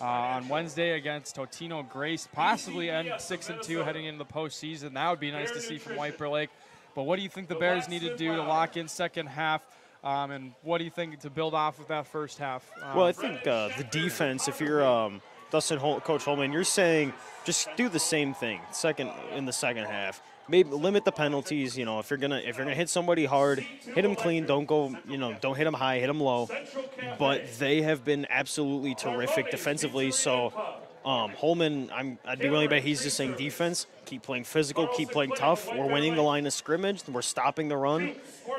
uh, on Wednesday against Totino Grace, possibly end six and two heading into the postseason. That would be nice to see from White Bear Lake. But what do you think the Bears need to do to lock in second half? Um, and what do you think to build off of that first half? Um, Well, I think uh, the defense. If you're um, Dustin Hol- Coach Holman, you're saying just do the same thing. Second in the second half, maybe limit the penalties. You know, if you're gonna if you're gonna hit somebody hard, hit them clean. Don't go. You know, don't hit them high. Hit them low. But they have been absolutely terrific defensively. So. Um, Holman, I'm, I'd be willing to bet he's just saying defense. Keep playing physical. Keep playing tough. We're winning the line of scrimmage. We're stopping the run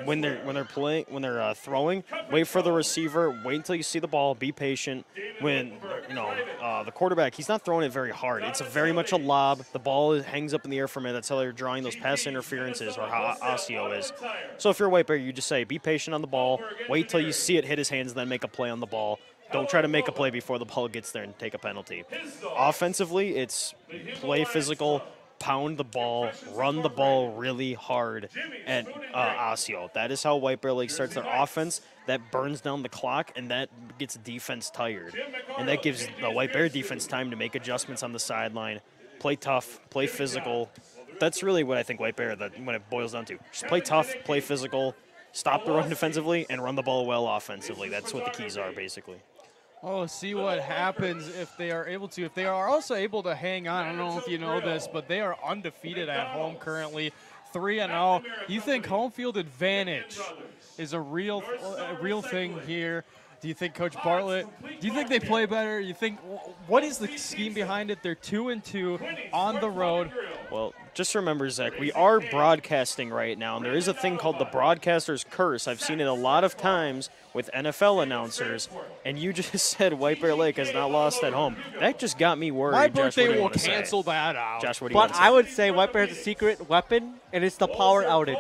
when they're when they're playing when they're uh, throwing. Wait for the receiver. Wait until you see the ball. Be patient. When you know uh, the quarterback, he's not throwing it very hard. It's a very much a lob. The ball hangs up in the air from it. That's how they're drawing those pass interferences, or how Osseo is. So if you're a white bear, you just say be patient on the ball. Wait till you see it hit his hands, and then make a play on the ball. Don't try to make a play before the ball gets there and take a penalty. Offensively, it's play physical, pound the ball, run the ball really hard at uh, Osseo. That is how White Bear Lake starts their offense. That burns down the clock and that gets defense tired. And that gives the White Bear defense time to make adjustments on the sideline, play tough, play physical. That's really what I think White Bear, that when it boils down to. Just play tough, play physical, stop the run defensively, and run the ball well offensively. That's what the keys are, basically. Oh, see what happens if they are able to. If they are also able to hang on, I don't know if you know this, but they are undefeated at home currently, three and zero. You think home field advantage is a real, a real thing here? Do you think Coach Bartlett? Do you think they play better? You think what is the scheme behind it? They're two and two on the road. Well, just remember, Zach, we are broadcasting right now, and there is a thing called the broadcaster's curse. I've seen it a lot of times with NFL announcers, and you just said White Bear Lake has not lost at home. That just got me worried. My Josh, birthday do will wanna say? cancel that out. Josh, what do you But want to say? I would say White Bear has a secret weapon, and it's the power outage.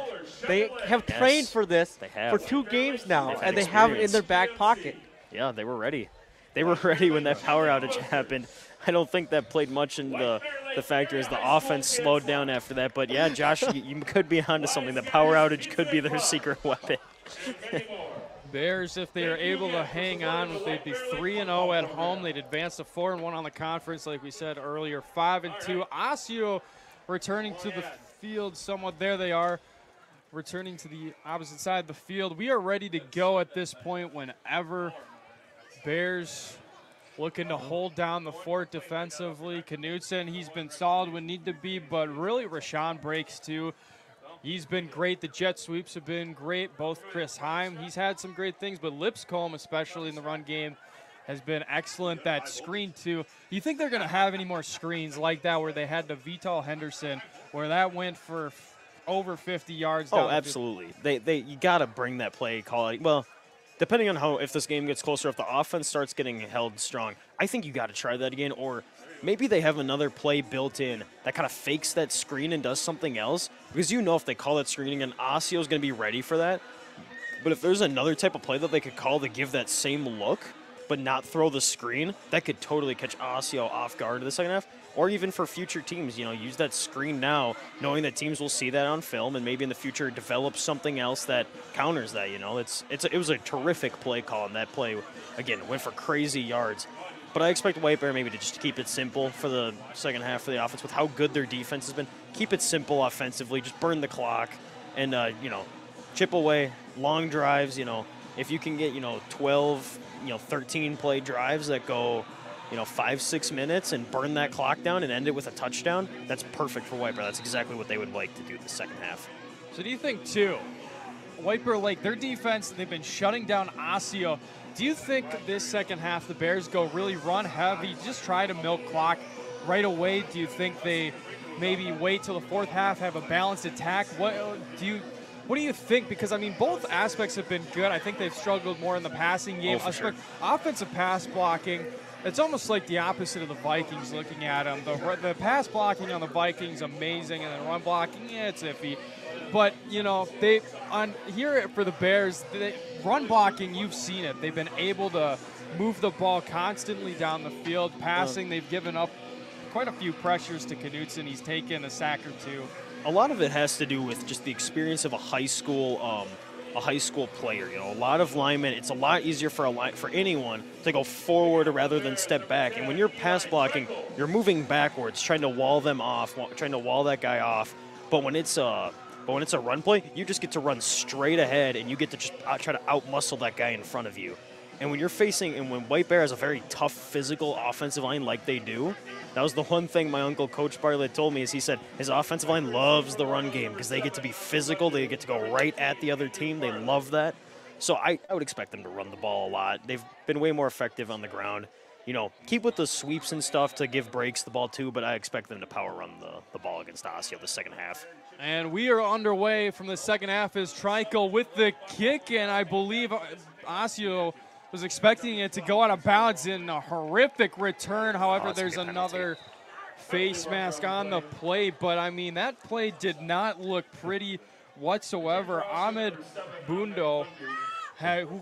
They have Yes, trained for this they have. for two games now, and they have it in their back pocket. Yeah, they were ready. They were ready when that power outage happened. I don't think that played much in the the factor as the offense slowed down after that. But yeah, Josh, you, could be onto something. The power outage could be their secret weapon. Bears, if they are able to hang on, they'd be three and zero at home. They'd advance to four and one on the conference, like we said earlier. Five and two. Osseo returning to the field somewhat. There they are, returning to the opposite side of the field. We are ready to go at this point. Whenever Bears looking to hold down the fort defensively. Knutson, he's been solid when need to be, but really Rayshon Breaks too. He's been great. The jet sweeps have been great. Both Chris Heim, he's had some great things, but Lipscomb, especially in the run game, has been excellent. That screen too. Do you think they're going to have any more screens like that where they had the Vital Henderson, where that went for over 50 yards? Oh, absolutely. They they you got to bring that play quality. Well, depending on how if this game gets closer, if the offense starts getting held strong, I think you got to try that again. Or maybe they have another play built in that kind of fakes that screen and does something else because you know if they call that screening and Osseo's going to be ready for that. But if there's another type of play that they could call to give that same look, but not throw the screen, that could totally catch Osseo off guard in the second half. Or even for future teams, you know, use that screen now, knowing that teams will see that on film, and maybe in the future develop something else that counters that. You know, it's it's it was a terrific play call, and that play again went for crazy yards. But I expect White Bear maybe to just keep it simple for the second half of the offense with how good their defense has been. Keep it simple offensively, just burn the clock, and uh, you know, chip away long drives. You know, if you can get you know 12, you know 13 play drives that go, you know five six minutes and burn that clock down and end it with a touchdown, that's perfect for Bear. That's exactly what they would like to do the second half. So do you think too, Bear Lake, their defense, they've been shutting down Osseo. Do you think this second half the Bears go really run heavy, just try to milk clock right away? Do you think they maybe wait till the fourth half, have a balanced attack? What do you what do you think? Because I mean, both aspects have been good. I think they've struggled more in the passing game. Oh, sure. Offensive pass blocking. It's almost like the opposite of the Vikings looking at them. The, the pass blocking on the Vikings amazing, and then run blocking, yeah, it's iffy. But you know, they on here for the Bears, they, run blocking. You've seen it. They've been able to move the ball constantly down the field. Passing, they've given up quite a few pressures to Knutson. He's taken a sack or two. A lot of it has to do with just the experience of a high school um, a high school player. You know, a lot of linemen. It's a lot easier for a for anyone to go forward rather than step back. And when you're pass blocking, you're moving backwards, trying to wall them off, trying to wall that guy off. But when it's a but when it's a run play, you just get to run straight ahead, and you get to just try to outmuscle that guy in front of you. And when you're facing, and when White Bear has a very tough physical offensive line like they do, that was the one thing my uncle Coach Bartlett told me is he said his offensive line loves the run game because they get to be physical, they get to go right at the other team. They love that. So I, I would expect them to run the ball a lot. They've been way more effective on the ground. You know, keep with the sweeps and stuff to give Breaks the ball too, but I expect them to power run the, the ball against Osseo the second half. And we are underway from the second half as Trikel with the kick, and I believe Osseo was expecting it to go out of bounds in a horrific return. However, Oh, there's another face mask on the play, but I mean, that play did not look pretty whatsoever. Ahmed Bundo,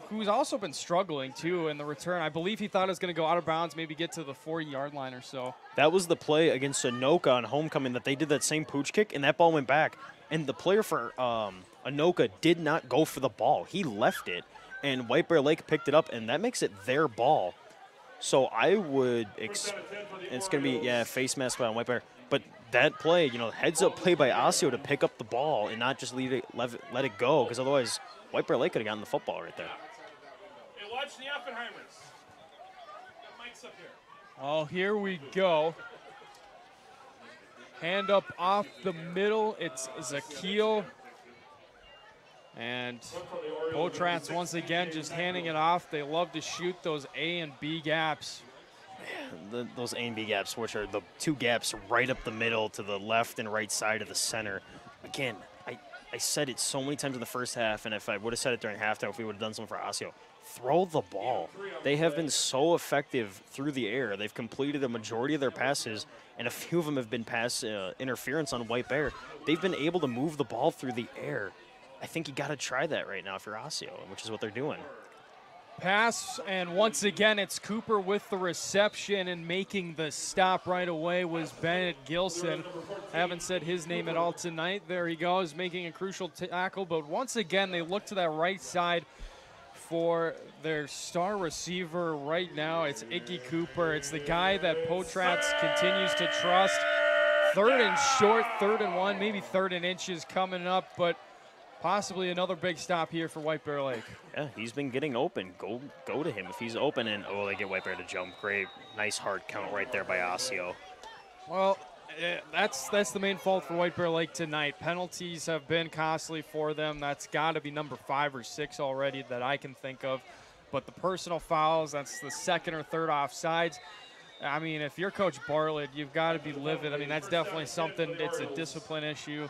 who's also been struggling too in the return, I believe he thought it was going to go out of bounds, maybe get to the four yard line or so. That was the play against Anoka on homecoming that they did that same pooch kick, and that ball went back. And the player for um, Anoka did not go for the ball. He left it, and White Bear Lake picked it up, and that makes it their ball. So I would. Ex- it's going to be, yeah, face mask by White Bear. But that play, you know, heads up play by Osseo to pick up the ball and not just leave it, let, it, let it go, because otherwise White Bear Lake could have gotten the football right there. Hey, watch the Oppenheimers. The mic's up here. Oh, here we go. Hand up off the middle. It's Zakil. And Potratz once again just handing it off. They love to shoot those A and B gaps. the, those A and B gaps, which are the two gaps right up the middle to the left and right side of the center. Again, I, I said it so many times in the first half, and if I would have said it during halftime, if we would have done something for Osseo, throw the ball. They have been so effective through the air. They've completed a majority of their passes, and a few of them have been pass uh, interference on White Bear. They've been able to move the ball through the air. I think you got to try that right now if you're Osseo, which is what they're doing. Pass, and once again, it's Cooper with the reception and making the stop right away was Bennett Gilson. Haven't said his name at all tonight. There he goes, making a crucial tackle. But once again, they look to that right side for their star receiver right now. It's Iggy Cooper. It's the guy that Potratz continues to trust. Third and short, third and one, maybe third and inches coming up, but possibly another big stop here for White Bear Lake. Yeah, he's been getting open. Go go to him if he's open, and oh, they get White Bear to jump. Great, nice hard count right there by Osseo. Well, eh, that's that's the main fault for White Bear Lake tonight. Penalties have been costly for them. That's got to be number five or six already that I can think of. But the personal fouls, that's the second or third offsides. I mean, if you're Coach Bartlett, you've got to be livid. I mean, that's definitely something. It's a discipline issue,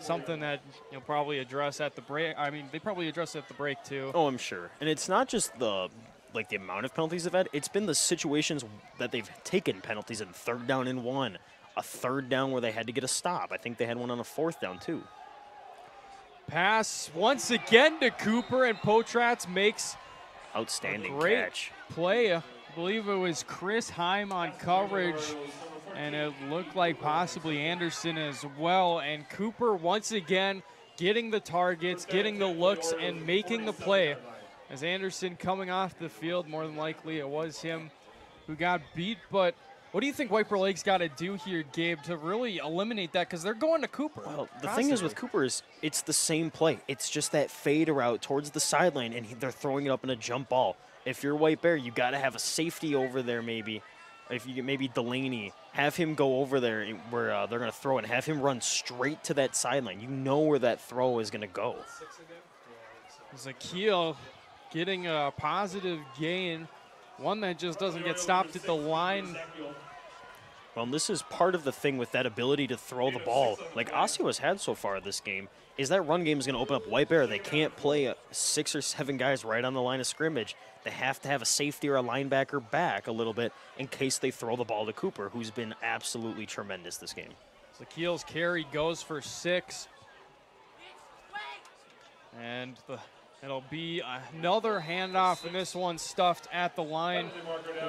something that you'll probably address at the break. I mean, they probably address it at the break too. Oh, I'm sure. And it's not just the like the amount of penalties they've had. It's been the situations that they've taken penalties in third down and one, a third down where they had to get a stop. I think they had one on a fourth down too. Pass once again to Cooper, and Potratz makes Outstanding great catch. play. I believe it was Chris Heim on coverage, and it looked like possibly Anderson as well. And Cooper once again getting the targets, getting the looks, and making the play. As Anderson coming off the field, more than likely it was him who got beat. But what do you think White Bear Lake's got to do here, Gabe, to really eliminate that? Because they're going to Cooper. Well, the thing is with constantly. Cooper is it's the same play. It's just that fade route towards the sideline, and he, they're throwing it up in a jump ball. If you're White Bear, you got to have a safety over there, maybe. If you maybe Delaney, have him go over there where uh, they're going to throw and have him run straight to that sideline. You know where that throw is going to go. Zakil getting a positive gain, one that just doesn't get stopped at the line. Well, and this is part of the thing with that ability to throw the ball. Like Osseo has had so far this game, is that run game is going to open up White Bear. They can't play uh, six or seven guys right on the line of scrimmage. They have to have a safety or a linebacker back a little bit in case they throw the ball to Cooper, who's been absolutely tremendous this game. Zakiel's carry goes for six. And the, it'll be another handoff, and this one stuffed at the line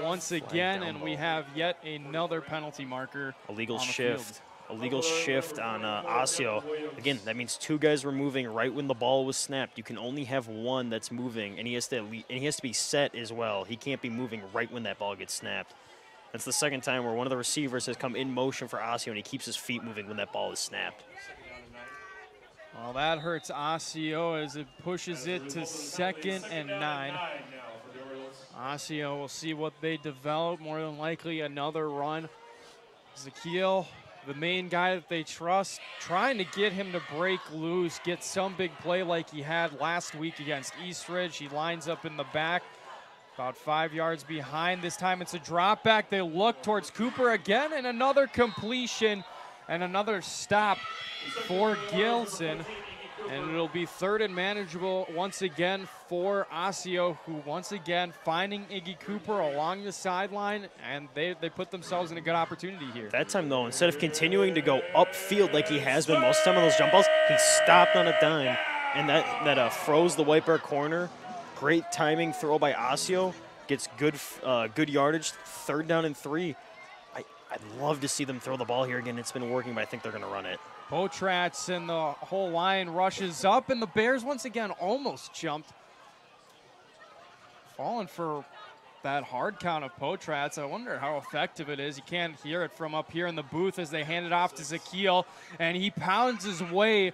once again, and we have yet another penalty marker. Illegal shift. field. Illegal shift on uh, Osseo. Again, that means two guys were moving right when the ball was snapped. You can only have one that's moving, and he has to and he has to be set as well. He can't be moving right when that ball gets snapped. That's the second time where one of the receivers has come in motion for Osseo, and he keeps his feet moving when that ball is snapped. Well, that hurts Osseo as it pushes it to second and nine. Osseo will see what they develop. More than likely, another run. Zakiel, the main guy that they trust, trying to get him to break loose, get some big play like he had last week against Eastridge. He lines up in the back, about five yards behind. This time it's a drop back. They look towards Cooper again, and another completion and another stop for Gilson. And it'll be third and manageable once again for Osseo, who once again finding Iggy Cooper along the sideline, and they, they put themselves in a good opportunity here. That time, though, instead of continuing to go upfield like he has been most of the time on those jump balls, he stopped on a dime, and that, that uh, froze the White Bear corner. Great timing throw by Osseo. Gets good uh, good yardage. Third down and three. I'd love to see them throw the ball here again. It's been working, but I think they're going to run it. Potratz and the whole line rushes up, and the Bears once again almost jumped. Falling for that hard count of Potratz. I wonder how effective it is. You can't hear it from up here in the booth as they hand it off to Zakiel, and he pounds his way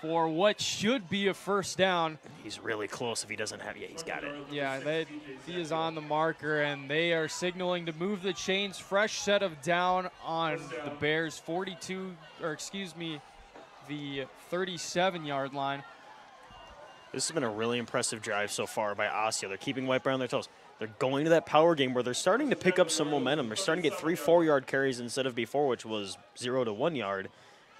for what should be a first down. He's really close if he doesn't have. Yeah, he's got it. Yeah, they, he is on the marker, and they are signaling to move the chains. Fresh set of down on the Bears' 42, or excuse me, the 37 yard line. This has been a really impressive drive so far by Osseo. They're keeping White Bear on their toes. They're going to that power game where they're starting to pick up some momentum. They're starting to get three, four yard carries instead of before, which was zero to one yard.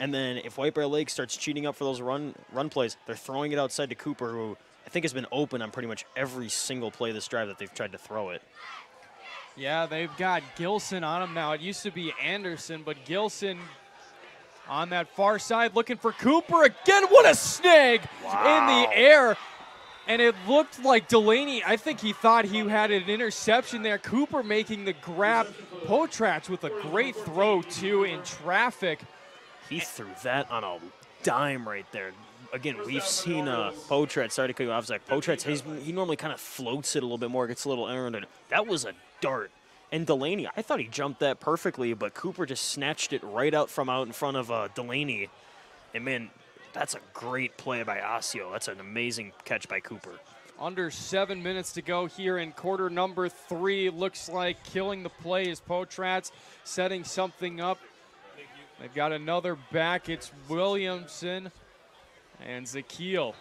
And then if White Bear Lake starts cheating up for those run run plays, they're throwing it outside to Cooper, who I think has been open on pretty much every single play this drive that they've tried to throw it. Yeah, they've got Gilson on him now. It used to be Anderson, but Gilson on that far side looking for Cooper again. What a snag in the air. And it looked like Delaney, I think he thought he had an interception there. Cooper making the grab. Potratz with a great throw, too, in traffic. He threw that on a dime right there. Again, we've seen uh, Potratz started to off. Like Potratz, he's, he normally kind of floats it a little bit more, gets a little errand. and That was a dart. And Delaney, I thought he jumped that perfectly, but Cooper just snatched it right out from out in front of uh, Delaney. And man, that's a great play by Osseo. That's an amazing catch by Cooper. Under seven minutes to go here in quarter number three. Looks like killing the play is Potratz setting something up. They've got another back. It's Williamson and Zakiel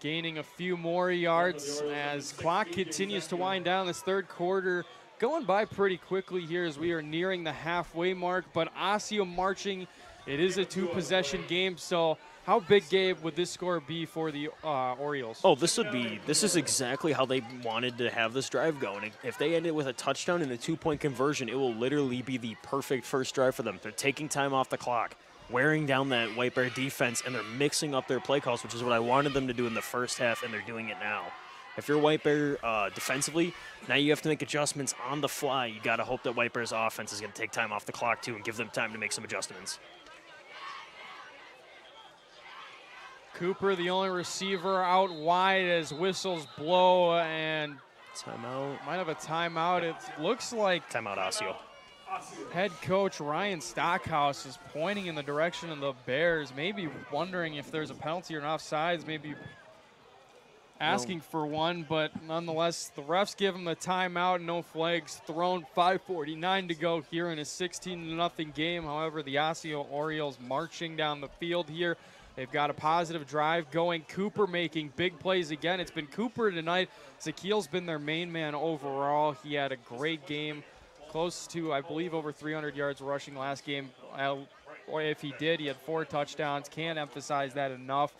gaining a few more yards as clock continues to wind down this third quarter. Going by pretty quickly here as we are nearing the halfway mark, but Osseo marching. It is a two possession game, so how big, Gabe, would this score be for the uh, Orioles? Oh, this would be this is exactly how they wanted to have this drive going. If they end it with a touchdown and a two-point conversion, it will literally be the perfect first drive for them. They're taking time off the clock, wearing down that White Bear defense, and they're mixing up their play calls, which is what I wanted them to do in the first half, and they're doing it now. If you're White Bear uh, defensively, now you have to make adjustments on the fly. You got to hope that White Bear's offense is going to take time off the clock too and give them time to make some adjustments. Cooper, the only receiver out wide as whistles blow and Timeout. might have a timeout. It looks like Timeout, Osseo. head coach Ryan Stockhouse is pointing in the direction of the Bears, maybe wondering if there's a penalty or an offsides, maybe asking for one, but nonetheless, the refs give him the timeout. No flags thrown. 5:49 to go here in a 16 0 game. However, the Osseo Orioles marching down the field here. They've got a positive drive going. Cooper making big plays again. It's been Cooper tonight. Zakiel's been their main man overall. He had a great game close to, I believe, over 300 yards rushing last game. If he did, he had four touchdowns. Can't emphasize that enough.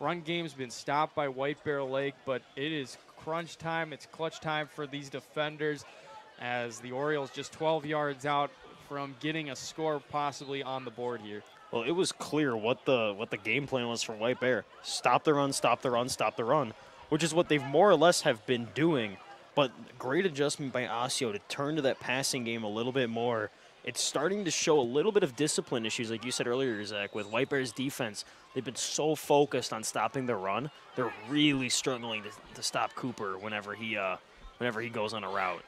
Run game's been stopped by White Bear Lake, but it is crunch time. It's clutch time for these defenders as the Orioles just 12 yards out from getting a score possibly on the board here. Well, it was clear what the what the game plan was for White Bear. Stop the run, stop the run, stop the run, which is what they've more or less have been doing. But great adjustment by Osseo to turn to that passing game a little bit more. It's starting to show a little bit of discipline issues, like you said earlier, Zach, with White Bear's defense. They've been so focused on stopping the run, they're really struggling to, to stop Cooper whenever he uh, whenever he goes on a route.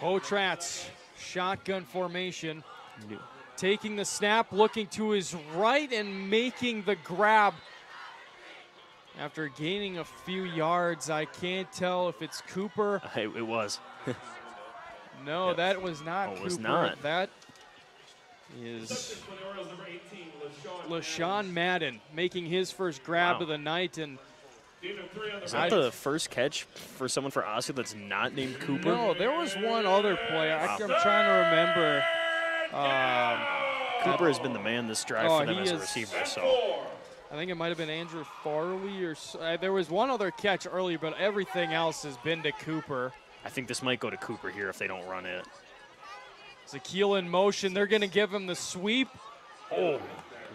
Potratz, shotgun formation, taking the snap, looking to his right, and making the grab. After gaining a few yards, I can't tell if it's Cooper. It, it was. No, Yep. that was not Oh, it Cooper. was not. That is For the Orioles, number 18, LaShawn. LaShawn Madden making his first grab Wow. of the night. And Gain of the Is I- that the first catch for someone for Osseo that's not named Cooper? no, there was one other play. I, I'm trying to remember. Um, Cooper has been the man this drive Oh, for them he as a receiver. So. I think it might have been Andrew Farley or uh, there was one other catch earlier, but everything else has been to Cooper. I think this might go to Cooper here if they don't run it. Zakeel in motion. They're going to give him the sweep Oh,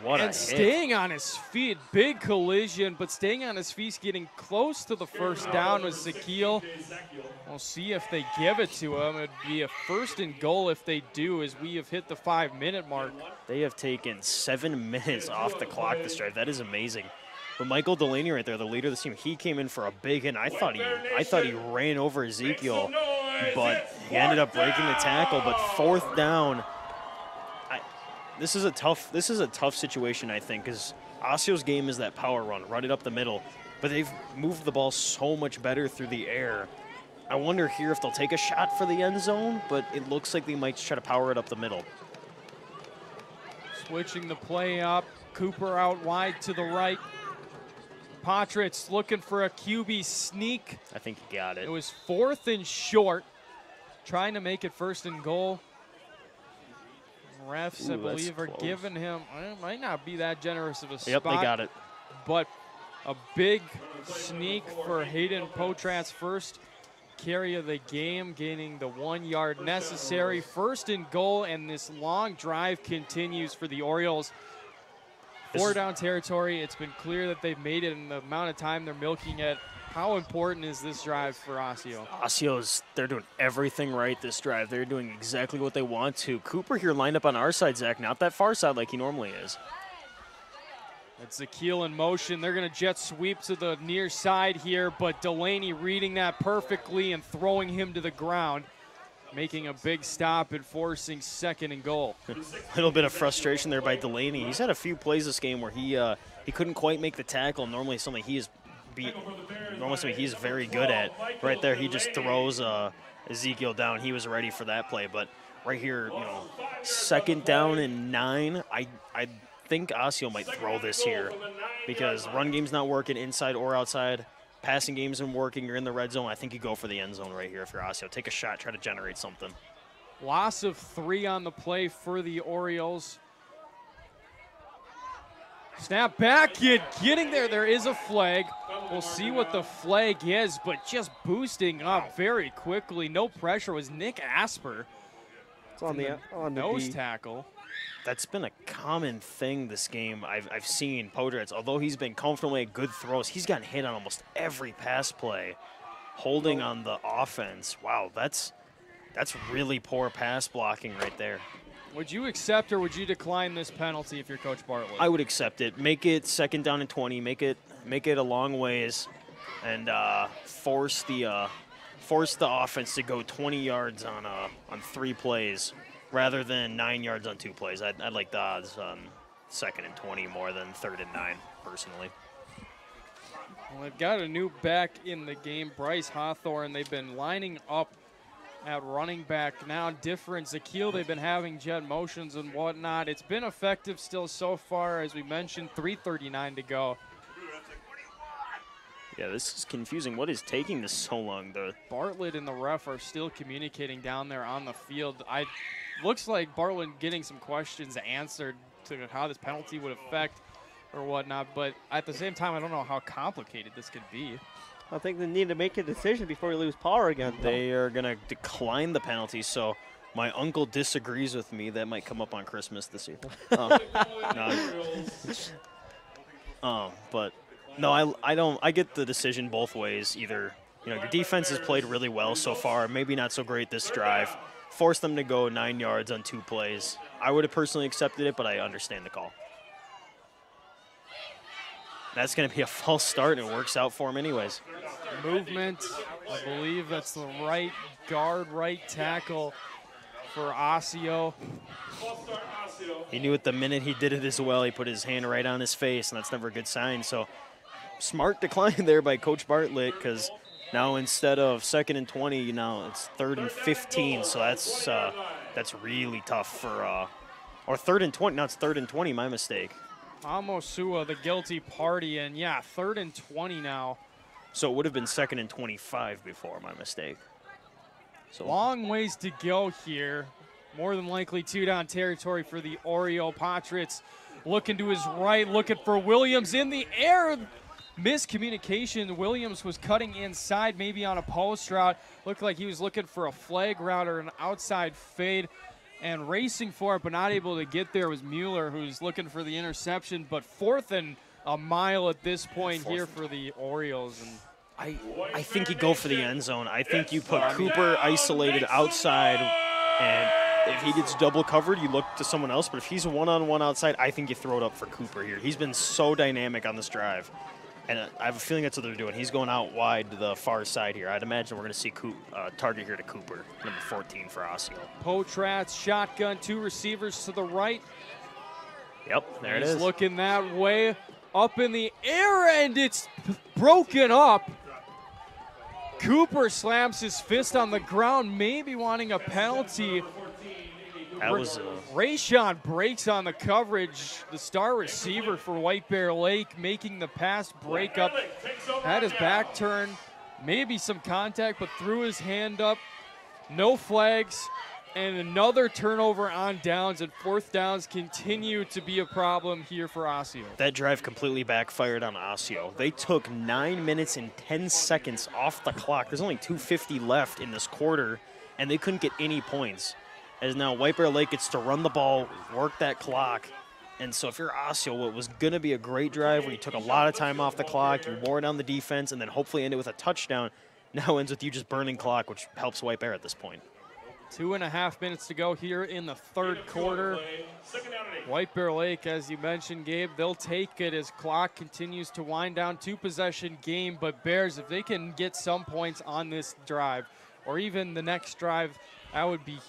what a and staying on his feet. Big collision, but staying on his feet, getting close to the first down with Zakeel. We'll see if they give it to him. It'd be a first and goal if they do, as we have hit the five minute mark. They have taken seven minutes off the clock this drive. That is amazing. But Michael Delaney right there, the leader of the team, he came in for a big hit. I thought he, I thought he ran over Ezekiel, but he ended up breaking the tackle. But fourth down, this is a tough, this is a tough situation, I think, because Osseo's game is that power run, run it up the middle. But they've moved the ball so much better through the air. I wonder here if they'll take a shot for the end zone, but it looks like they might try to power it up the middle. Switching the play up. Cooper out wide to the right. Potratz looking for a QB sneak. I think he got it. It was fourth and short, trying to make it first and goal. Refs, I Ooh, that's believe, are close. giving him, it might not be that generous of a Yep, spot. they got it. But a big sneak for Hayden Potratz's first carry of the game, gaining the one yard necessary. First and goal, and this long drive continues for the Orioles. Four down territory. It's been clear that they've made it in the amount of time they're milking it. How important is this drive for Osseo? Osseo's, they're doing everything right this drive. They're doing exactly what they want to. Cooper here lined up on our side, Zach, not that far side like he normally is. It's Zakeel in motion. They're going to jet sweep to the near side here, but Delaney reading that perfectly and throwing him to the ground, making a big stop and forcing second and goal. A little bit of frustration there by Delaney. He's had a few plays this game where he uh, he couldn't quite make the tackle. Normally something he is be, normally something he's very good at. Right there, he just throws uh, Ezekiel down. He was ready for that play, but right here, you know, second down and nine. I I think Osseo might throw this here because run game's not working inside or outside. Passing game isn't working. You're in the red zone. I think you go for the end zone right here if you're Osseo. Take a shot. Try to generate something. Loss of three on the play for the Orioles. Snap back, and getting there. There is a flag. We'll see what the flag is, but just boosting up very quickly. No pressure was Nick Asper, It's on the on the nose D. tackle. that's been a common thing this game. I've, I've seen Potratz, although he's been comfortable making good throws, he's gotten hit on almost every pass play, holding on the offense. Wow, that's that's really poor pass blocking right there. Would you accept or would you decline this penalty if you're Coach Bartlett? I would accept it. Make it second down and twenty. Make it make it a long ways, and uh, force the uh, force the offense to go 20 yards on uh, on three plays rather than nine yards on two plays. I'd, I'd like the odds on second and 20 more than third and nine, personally. Well, they've got a new back in the game, Bryce Hawthorne. They've been lining up at running back now. Different Zakeel, they've been having jet motions and whatnot. It's been effective still so far, as we mentioned. 3:39 to go. Yeah, this is confusing. What is taking this so long? The Bartlett and the ref are still communicating down there on the field. I looks like Bartlett getting some questions answered to how this penalty would affect or whatnot. But at the same time, I don't know how complicated this could be. I think they need to make a decision before we lose power again. though. They are going to decline the penalty, so my uncle disagrees with me. That might come up on Christmas this year. Um, no, um, but no, I, I don't. I get the decision both ways. Either you know your defense has played really well so far, maybe not so great this drive. Force them to go nine yards on two plays. I would have personally accepted it, but I understand the call. That's going to be a false start, and it works out for him anyways. Movement, I believe that's the right guard, right tackle for Osseo. False start, Osseo. He knew it the minute he did it as well. He put his hand right on his face, and that's never a good sign. So, smart decline there by Coach Bartlett because now instead of second and 20, you now it's third and 15. So that's uh, that's really tough for, uh, or third and 20. Now it's third and 20. My mistake. Amosua, the guilty party, and yeah, third and 20 now. So it would have been second and 25 before. My mistake. So Long ways to go here. More than likely two down territory for the Oreo Patriots. Looking to his right, looking for Williams in the air. Miscommunication. Williams was cutting inside, maybe on a post route. Looked like he was looking for a flag route or an outside fade and racing for it, but not able to get there was Mueller, who's looking for the interception. But fourth and a mile at this point here for the Orioles. And I, I think you go for the end zone. I think you put Cooper isolated outside, and if he gets double covered, you look to someone else. But if he's one on one outside, I think you throw it up for Cooper here. He's been so dynamic on this drive, and I have a feeling that's what they're doing. He's going out wide to the far side here. I'd imagine we're going to see Coop, uh, target here to Cooper, number 14 for Osseo. Potratz shotgun, two receivers to the right. Yep, there it He's is. looking that way, up in the air, and it's broken up. Cooper slams his fist on the ground, maybe wanting a penalty. That was uh, Rayshon Breaks on the coverage. The star receiver for White Bear Lake making the pass break up. Had his back turn, maybe some contact, but threw his hand up. No flags. And another turnover on downs, and fourth downs continue to be a problem here for Osseo. that drive completely backfired on Osseo. They took nine minutes and 10 seconds off the clock. There's only 250 left in this quarter, and they couldn't get any points. As now White Bear Lake gets to run the ball, work that clock. And so if you're Osseo, what was going to be a great drive where you took a lot of time off the clock, you wore down the defense, and then hopefully ended with a touchdown, now ends with you just burning clock, which helps White Bear at this point. Two and a half minutes to go here in the third quarter. White Bear Lake, as you mentioned, Gabe, they'll take it as clock continues to wind down. Two possession game, but Bears, if they can get some points on this drive or even the next drive, that would be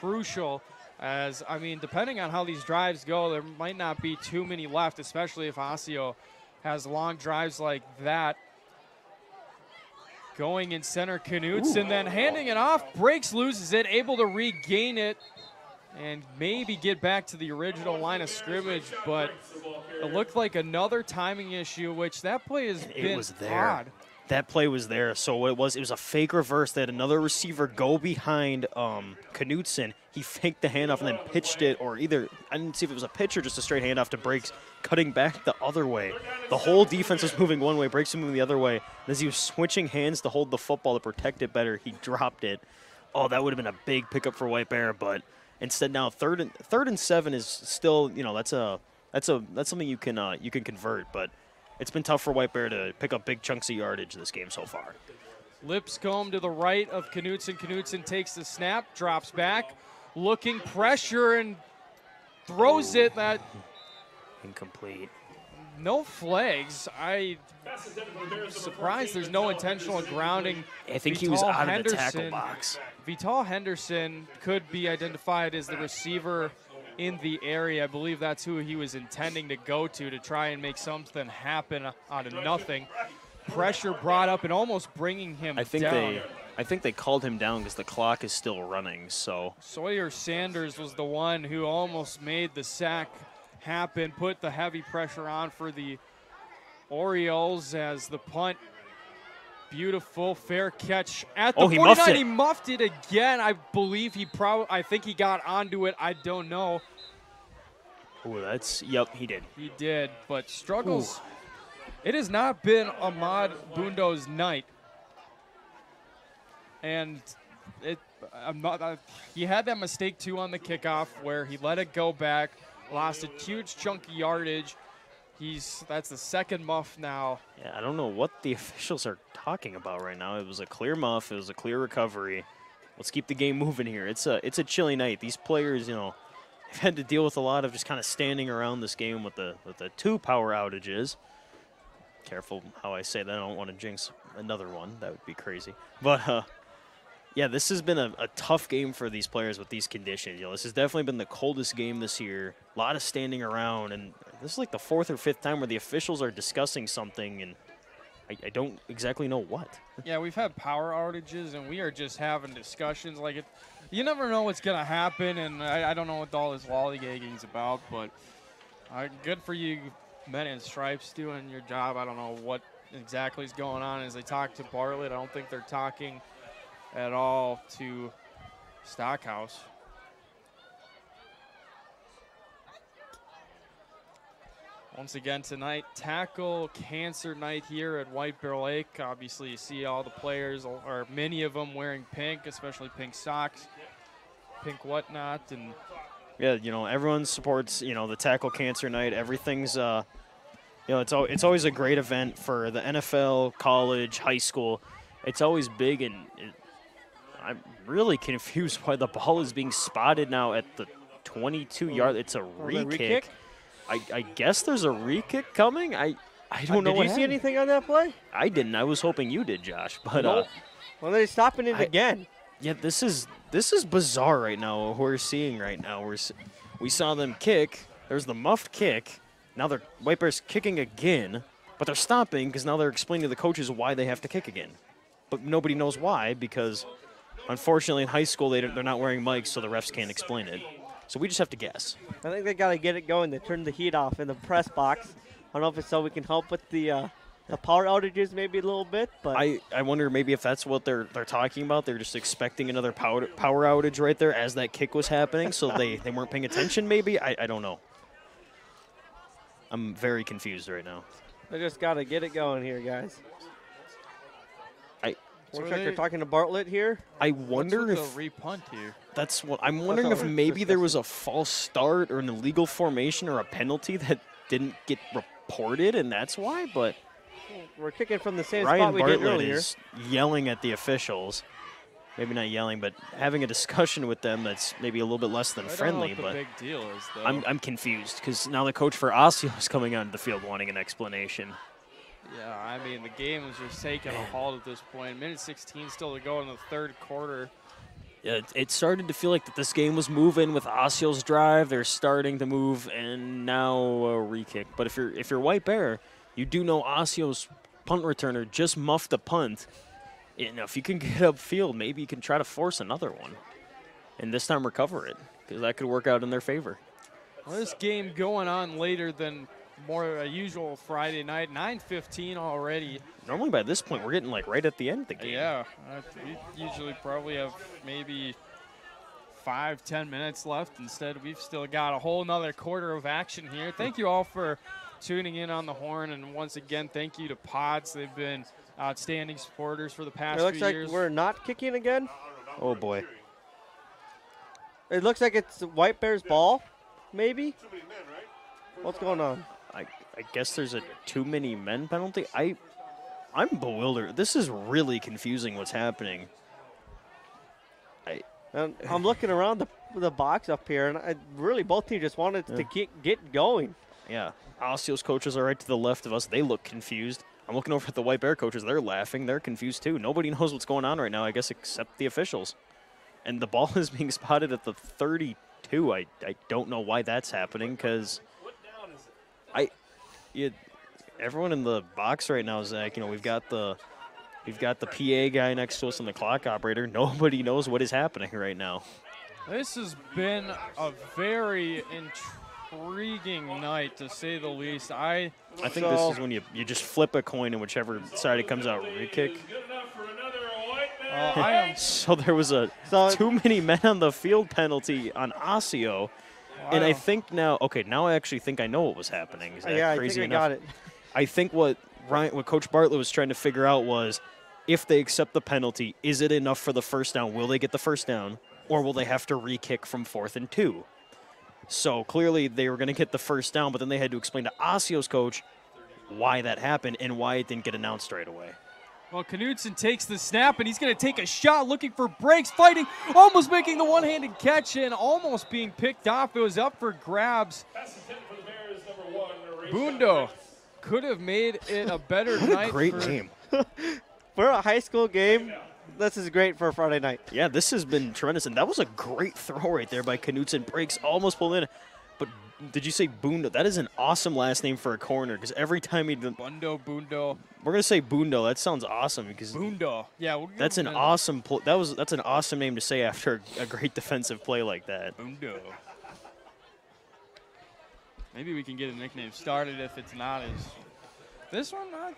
crucial. As I mean, depending on how these drives go, there might not be too many left, especially if Osseo has long drives like that. Going in center, Knutson, then handing it off, Breaks, loses it, able to regain it and maybe get back to the original line of scrimmage, but it looked like another timing issue, which that play has It been was there. odd. That play was there. So what it was, it was a fake reverse. They had another receiver go behind um, Knutson. He faked the handoff and then pitched it, or either I didn't see if it was a pitch or just a straight handoff to Breaks, cutting back the other way. The whole defense was moving one way, Breaks was moving the other way. And as he was switching hands to hold the football to protect it better, he dropped it. Oh, that would have been a big pickup for White Bear, but instead now third and third and seven is still you know that's a that's a that's something you can uh, you can convert, but it's been tough for White Bear to pick up big chunks of yardage this game so far. Lipscomb to the right of Knutson. Knutson takes the snap, drops back, looking pressure and throws it. That Incomplete. no flags. I surprised there's no intentional grounding. I think he was Vital out of the tackle box. Vital Henderson could be identified as the receiver in the area. I believe that's who he was intending to go to to try and make something happen out of nothing. Pressure brought up and almost bringing him I think down. they I think they called him down because the clock is still running. So Sawyer Sanders was the one who almost made the sack happen, put the heavy pressure on for the Orioles as the punt Beautiful fair catch at oh, the Oh, he 49. muffed it. He muffed it again. I believe he probably. I think he got onto it. I don't know. Oh, that's yep, he did. He did, but struggles. It has not been Ahmad Bundo's night, and it. I'm not. I, he had that mistake too on the kickoff where he let it go back, lost a huge chunk of yardage. He's that's the second muff now. Yeah, I don't know what the officials are talking about right now. It was a clear muff. It was a clear recovery. Let's keep the game moving here. It's a it's a chilly night. These players, you know, have had to deal with a lot of just kind of standing around this game with the with the two power outages. Careful how I say that. I don't want to jinx another one. That would be crazy. But uh, yeah, this has been a, a tough game for these players with these conditions. You know, this has definitely been the coldest game this year. A lot of standing around, and this is like the fourth or fifth time where the officials are discussing something, and I, I don't exactly know what. Yeah, we've had power outages, and we are just having discussions. Like, it, you never know what's going to happen, and I, I don't know what all this lollygagging's about, but uh, good for you, men in stripes, doing your job. I don't know what exactly is going on as they talk to Bartlett. I don't think they're talking at all to Stockhouse. Once again tonight, tackle cancer night here at White Bear Lake. Obviously, you see all the players, or many of them, wearing pink, especially pink socks, pink whatnot, and Yeah, you know, everyone supports, you know, the tackle cancer night. Everything's, uh, you know, it's al- it's always a great event for the NFL, college, high school. It's always big, and it, I'm really confused why the ball is being spotted now at the 22 yard. It's a Oh, re kick. I, I guess there's a re kick coming. I I don't know Uh, Did what you see anything on that play? I didn't. I was hoping you did, Josh. But uh, Well, they're stopping it I- again. yeah, this is this is bizarre right now. What we're seeing right now. We're we saw them kick. There's the muffed kick. Now they're White Bears kicking again, but they're stopping because now they're explaining to the coaches why they have to kick again. But nobody knows why because, unfortunately, in high school they they're not wearing mics, so the refs can't explain it. So we just have to guess. I think they got to get it going. They turned the heat off in the press box. I don't know if it's so we can help with the uh, the power outages maybe a little bit, but I, I wonder maybe if that's what they're they're talking about. They're just expecting another power power outage right there as that kick was happening, so they, they weren't paying attention. Maybe I, I don't know. I'm very confused right now. they just got to get it going here, guys. I So Looks like they're they- talking to Bartlett here. I what's wonder with if the repunt here. That's what I'm wondering if maybe there was a false start or an illegal formation or a penalty that didn't get reported, and that's why. But We're kicking from the same Ryan spot we Bartlett did earlier. is yelling at the officials. Maybe not yelling, but having a discussion with them that's maybe a little bit less than I don't friendly. know what the but big deal is, though. I'm, I'm confused because now the coach for Osseo is coming onto the field wanting an explanation. Yeah, I mean, the game was just taking a halt at this point. Minute 16 still to go in the third quarter. It, started to feel like that this game was moving with Osseo's drive. They're starting to move, and now a re-kick. But if you're if you're White Bear, you do know Osseo's punt returner just muffed a punt. You know, if you can get upfield, maybe you can try to force another one, and this time recover it because that could work out in their favor. Well, this game going on later than more a usual Friday night. 9:15 already. Normally by this point we're getting like right at the end of the game. Yeah, uh, we usually probably have maybe five, ten minutes left. Instead, we've still got a whole nother quarter of action here. Thank you all for tuning in on the horn, and once again, thank you to Pods. They've been outstanding supporters for the past It looks few like years. we're not kicking again. Oh boy. It looks like it's White Bear's ball, maybe. What's going on? I, I guess there's a too many men penalty. I I'm bewildered. This is really confusing what's happening. I, um, I'm looking around the the box up here, and I, really both teams just wanted to get get going. yeah. Osseo's coaches are right to the left of us. They look confused. I'm looking over at the White Bear coaches. They're laughing. They're confused too. Nobody knows what's going on right now, I guess, except the officials. And the ball is being spotted at the 32. I, I don't know why that's happening because I, it, everyone in the box right now, Zach. You know, we've got the we've got the PA guy next to us and the clock operator. Nobody knows what is happening right now. This has been a very intriguing night to say the least. I I think So- this is when you, you just flip a coin and whichever side it comes out, re kick. Good enough for another white uh. I am So there was a So- too many men on the field penalty on Osseo. And I think now, okay, now I actually think I know what was happening. Is that yeah, I crazy think I enough? got it. I think what Ryan, what Coach Bartlett was trying to figure out was if they accept the penalty, is it enough for the first down? Will they get the first down, or will they have to re-kick from fourth and two? So clearly they were going to get the first down, but then they had to explain to Osseo's coach why that happened and why it didn't get announced right away. Well, Knutson takes the snap and he's going to take a shot looking for Breaks, fighting, almost making the one handed catch and almost being picked off. It was up for grabs. Pass intent for the Bears, one, Bundo could have made it a better What night. a great for, name. For a high school game, this is great for a Friday night. Yeah, this has been tremendous, and that was a great throw right there by Knutson. Breaks almost pulled in, but did you say Bundo? That is an awesome last name for a corner because every time he, Bundo, Bundo, we're gonna say Bundo. That sounds awesome because Bundo. Yeah, we'll that's an awesome. Pl- that was that's an awesome name to say after a great defensive play like that. Bundo. Maybe we can get a nickname started if it's not as. This one, not.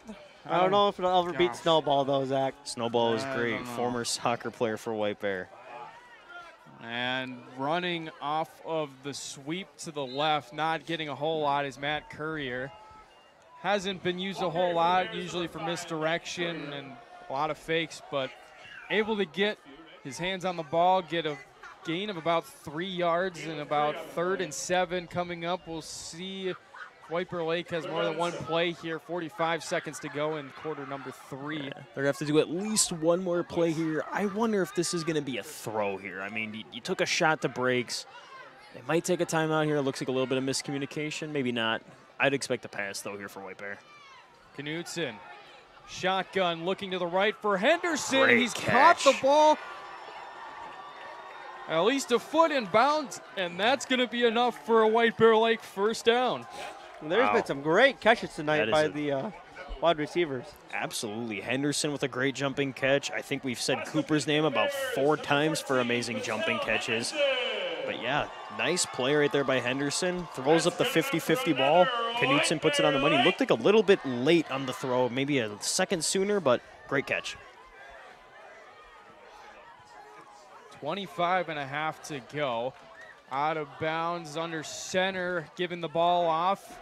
I don't know if it'll ever beat Snowball though, Zach. Snowball is great. Former soccer player for White Bear. And running off of the sweep to the left, not getting a whole lot, is Matt Courier. Hasn't been used a whole lot, usually for misdirection and a lot of fakes, but able to get his hands on the ball, get a gain of about three yards and about third and seven coming up. We'll see Bear Lake has more than one play here. 45 seconds to go in quarter number three. They're gonna have to do at least one more play here. I wonder if this is gonna be a throw here. I mean, you, you took a shot to Breaks. They might take a timeout here. It looks like a little bit of miscommunication. Maybe not. I'd expect a pass though here for White Bear. Knutson, shotgun looking to the right for Henderson. Great He's caught the ball at least a foot in bounds, and that's going to be enough for a White Bear Lake first down. There's Wow. been some great catches tonight by a- the uh, wide receivers. Absolutely. Henderson with a great jumping catch. I think we've said Cooper's name about four times for amazing jumping catches. But yeah, nice play right there by Henderson. Throws up the 50 50 ball. Knutson puts it on the money. Looked like a little bit late on the throw, maybe a second sooner, but great catch. 25 and a half to go. Out of bounds under center, giving the ball off.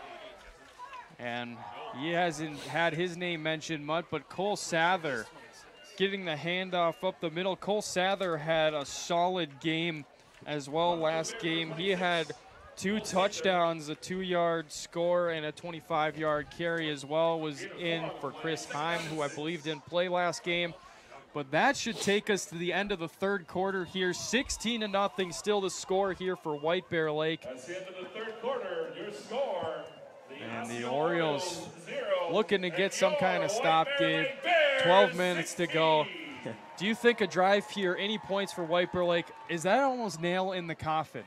And he hasn't had his name mentioned much, but Cole Sather getting the handoff up the middle. Cole Sather had a solid game as well last game. He had two touchdowns, a two yard score, and a 25 yard carry as well. Was in for Chris Heim, who I believe didn't play last game. But that should take us to the end of the third quarter here. 16 to nothing, still the score here for White Bear Lake. That's the end of the third quarter. Your score. And the Orioles looking to get some kind of stop, Gabe. 12 minutes to go. Do you think a drive here, any points for White Bear Lake, is that almost nail in the coffin?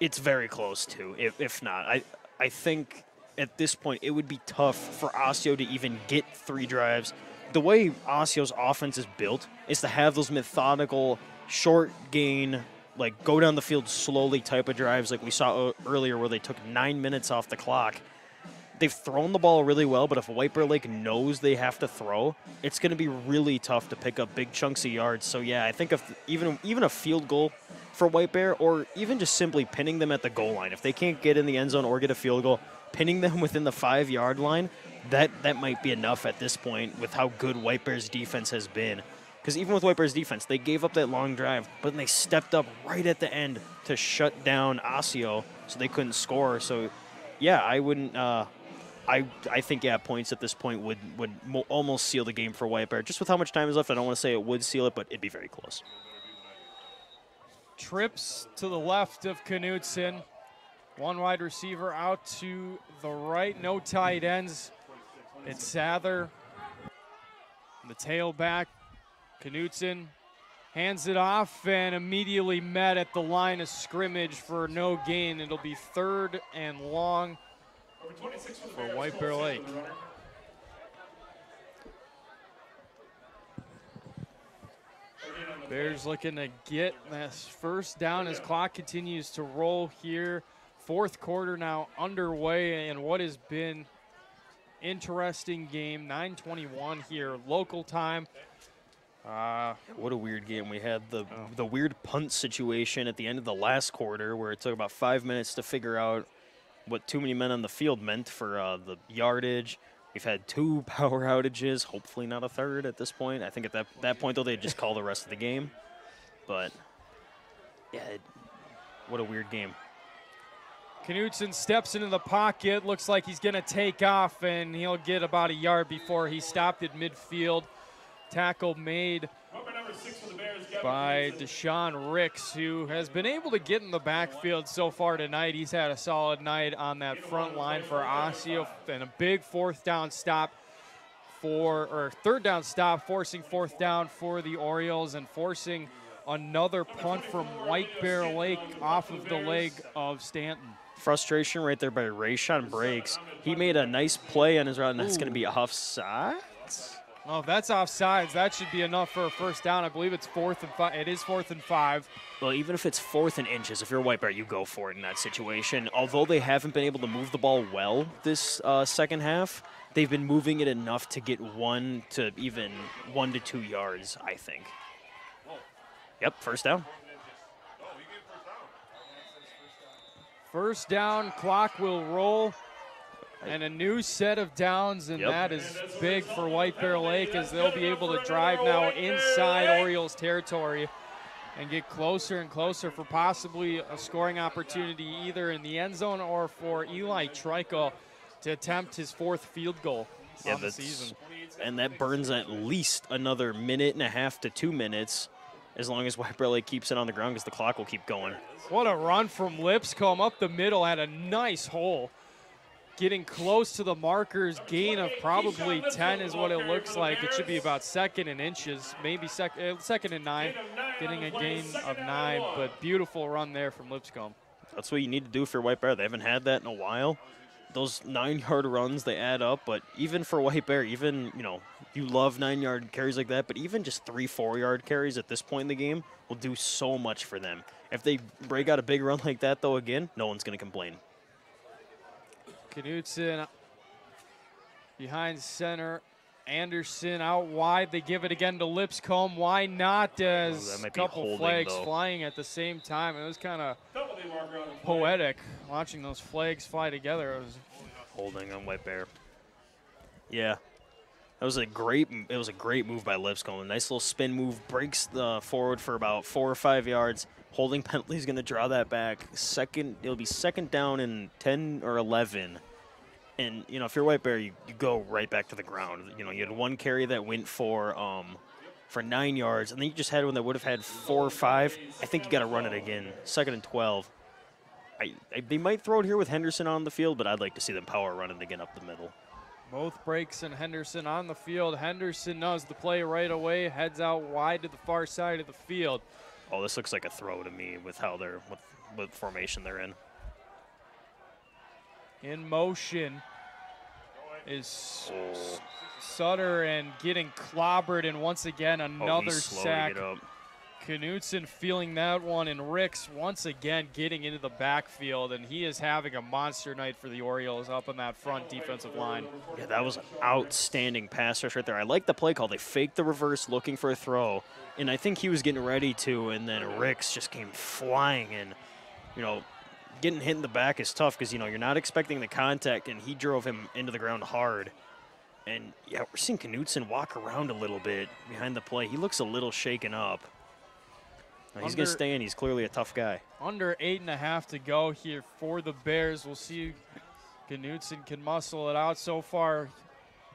It's very close to, if, if not. I, I think at this point it would be tough for Osseo to even get three drives. The way Osseo's offense is built is to have those methodical, short gain, like go down the field slowly type of drives, like we saw earlier, where they took nine minutes off the clock. They've thrown the ball really well, but if White Bear Lake knows they have to throw, it's going to be really tough to pick up big chunks of yards. So yeah, I think if even even a field goal for White Bear, or even just simply pinning them at the goal line, if they can't get in the end zone or get a field goal, pinning them within the five yard line, that that might be enough at this point with how good White Bear's defense has been. Because even with White Bear's defense, they gave up that long drive, but then they stepped up right at the end to shut down Osseo, so they couldn't score. So, yeah, I wouldn't. Uh, I I think yeah, points at this point would would mo- almost seal the game for White Bear. Just with how much time is left, I don't want to say it would seal it, but it'd be very close. Trips to the left of Knutson. One wide receiver out to the right. No tight ends. It's Sather. The tailback. Knutson hands it off and immediately met at the line of scrimmage for no gain. It'll be third and long Number 26 for White Bear Lake. Bears looking to get this first down as clock continues to roll here. Fourth quarter now underway, and what has been interesting game. 9:21 here, local time. Uh, What a weird game. We had the the weird punt situation at the end of the last quarter where it took about five minutes to figure out what too many men on the field meant for uh, the yardage. We've had two power outages, hopefully not a third at this point. I think at that, that point, though, they'd just call the rest of the game. But, yeah, it, what a weird game. Knutson steps into the pocket. Looks like he's going to take off, and he'll get about a yard before he stopped at midfield. Tackle made by Knudsen. Deshaun Ricks, who has been able to get in the backfield so far tonight. He's had a solid night on that front line for Osseo, and a big fourth down stop for, or third down stop, forcing fourth down for the Orioles and forcing another punt from White Bear Lake off of the leg of Stanton. Frustration right there by Rayshon Breaks. He made a nice play on his route, and that's going to be a huff offside. Well, if that's offsides, that should be enough for a first down. I believe it's fourth and five. It is fourth and five. Well, even if it's fourth and inches, if you're White Bear, you go for it in that situation. Although they haven't been able to move the ball well this uh, second half, they've been moving it enough to get one to even one to two yards, I think. Yep, first down. First down, clock will roll, and a new set of downs, and Yep. that is big for White Bear Lake as they'll be able to drive now inside Orioles territory and get closer and closer for possibly a scoring opportunity either in the end zone or for Eli Trikel to attempt his fourth field goal Yeah, on the season. and that burns at least another minute and a half to two minutes, as long as White Bear Lake keeps it on the ground, because the clock will keep going. What a run from Lipscomb up the middle at a nice hole. Getting close to the markers, gain of probably 10 is what it looks like. It should be about second in inches, maybe uh, second and nine. Getting a gain of nine, but beautiful run there from Lipscomb. That's what you need to do for White Bear. They haven't had that in a while. Those nine yard runs, they add up. But even for White Bear, even, you know, you love nine yard carries like that, but even just three, four yard carries at this point in the game will do so much for them. If they break out a big run like that, though, again, no one's going to complain. Knutson behind center. Anderson out wide. They give it again to Lipscomb. Why not? As that a couple holding, flags though. flying at the same time. It was kind of Double D marker on the play. poetic watching those flags fly together. It was Holding on White Bear. Yeah. That was a great. It was a great move by Lipscomb. A nice little spin move, breaks the forward for about four or five yards. Holding penalty is going to draw that back. Second, it'll be second down in ten or eleven. And you know, if you're White Bear, you, you go right back to the ground. You know, you had one carry that went for um for nine yards, and then you just had one that would have had four or five. I think you got to run it again. Second and twelve. I, I, they might throw it here with Henderson on the field, but I'd like to see them power running again up the middle. Both Breaks and Henderson on the field. Henderson knows the play right away, heads out wide to the far side of the field. Oh, this looks like a throw to me with how they're with what formation they're in. In motion is Oh. Sutter and getting clobbered, and once again Oh, another to sack. Knutson feeling that one, and Ricks once again getting into the backfield, and he is having a monster night for the Orioles up on that front defensive line. Yeah, that was an outstanding pass rush right there. I like the play call. They faked the reverse, looking for a throw, and I think he was getting ready to, and then Ricks just came flying, and you know, getting hit in the back is tough because you know you're not expecting the contact, and he drove him into the ground hard. And yeah, we're seeing Knutson walk around a little bit behind the play. He looks a little shaken up. Now, he's going to stay in. He's clearly a tough guy. Under eight and a half to go here for the Bears. We'll see if Knutson can muscle it out so far.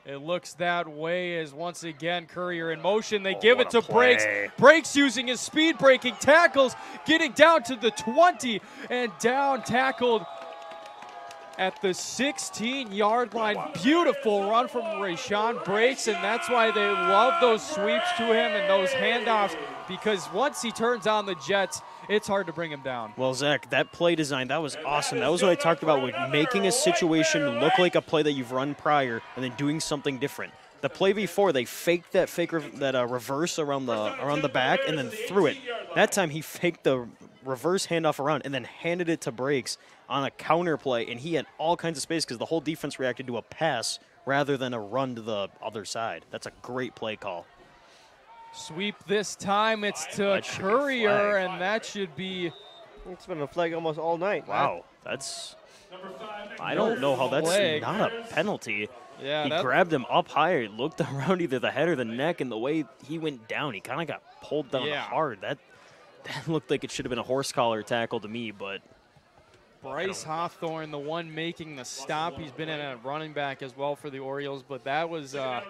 It looks that way as once again Courier in motion. They give it to a Breaks. Breaks using his speed breaking tackles, getting down to the 20 and down tackled at the 16 yard line. Beautiful run from Rayshon Breaks, and that's why they love those sweeps to him and those handoffs because once he turns on the Jets, it's hard to bring him down. Well, Zach, that play design, that was awesome. That was what I talked about with making a situation look like a play that you've run prior and then doing something different. The play before, they faked that fake that uh, reverse around the around the back and then threw it. That time he faked the reverse handoff around and then handed it to Breaks. on a counter play, and he had all kinds of space because the whole defense reacted to a pass rather than a run to the other side. That's a great play call. Sweep this time. It's to That a Courier, and that should be It's been a flag almost all night. Wow, that's. I don't know how that's flag. not a penalty. yeah. he grabbed him up higher, looked around either the head or the neck, and the way he went down, he kind of got pulled down Yeah. hard. That that looked like it should have been a horse collar tackle to me, but Bryce Hawthorne, the one making the stop. He's been in a running back as well for the Orioles, but that was uh,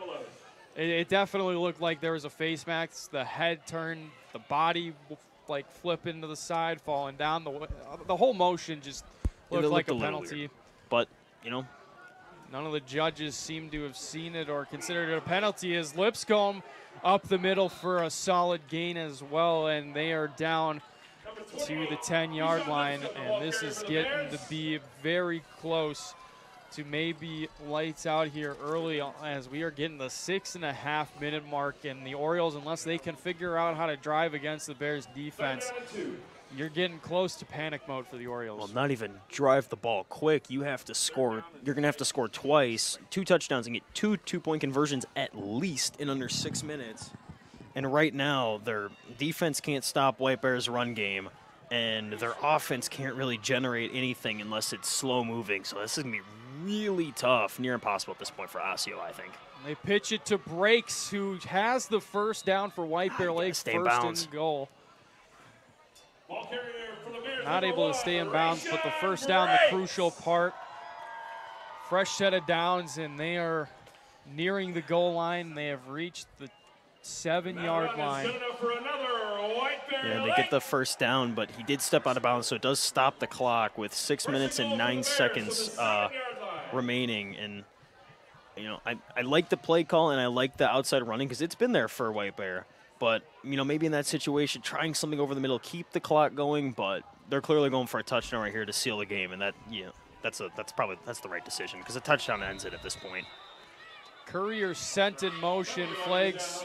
it, it definitely looked like there was a face mask. The head turned, the body like flipping to the side, falling down. The the whole motion just Yeah, looked like a a penalty. weird. but you know, None of the judges seem to have seen it or considered it a penalty as Lipscomb up the middle for a solid gain as well, and they are down to the 10 yard line, and this is getting to be very close to maybe lights out here early as we are getting the six and a half minute mark, and the Orioles, unless they can figure out how to drive against the Bears defense, you're getting close to panic mode for the Orioles. well, not even drive the ball quick. You have to score. You're gonna have to score twice, two touchdowns, and get two two-point conversions at least in under six minutes. And right now, their defense can't stop White Bears' run game, and their offense can't really generate anything unless it's slow moving. So this is gonna be really tough, near impossible at this point for Osseo, I think. They pitch it to Breaks, who has the first down for White Bear Lake, stay in first bounds. and goal. Ball for the Bears, Not able to stay in bounds, but the first down, the crucial part. Fresh set of downs, and they are nearing the goal line. They have reached the seven-yard line. good enough for another White Bear Yeah, they get the first down, but he did step out of bounds, so it does stop the clock with six minutes and nine seconds uh, remaining. And you know, I, I like the play call and I like the outside running because it's been there for White Bear. But you know, maybe in that situation, trying something over the middle, keep the clock going. But they're clearly going for a touchdown right here to seal the game, and that you know, that's a that's probably that's the right decision because a touchdown ends it at this point. Courier sent in motion, flags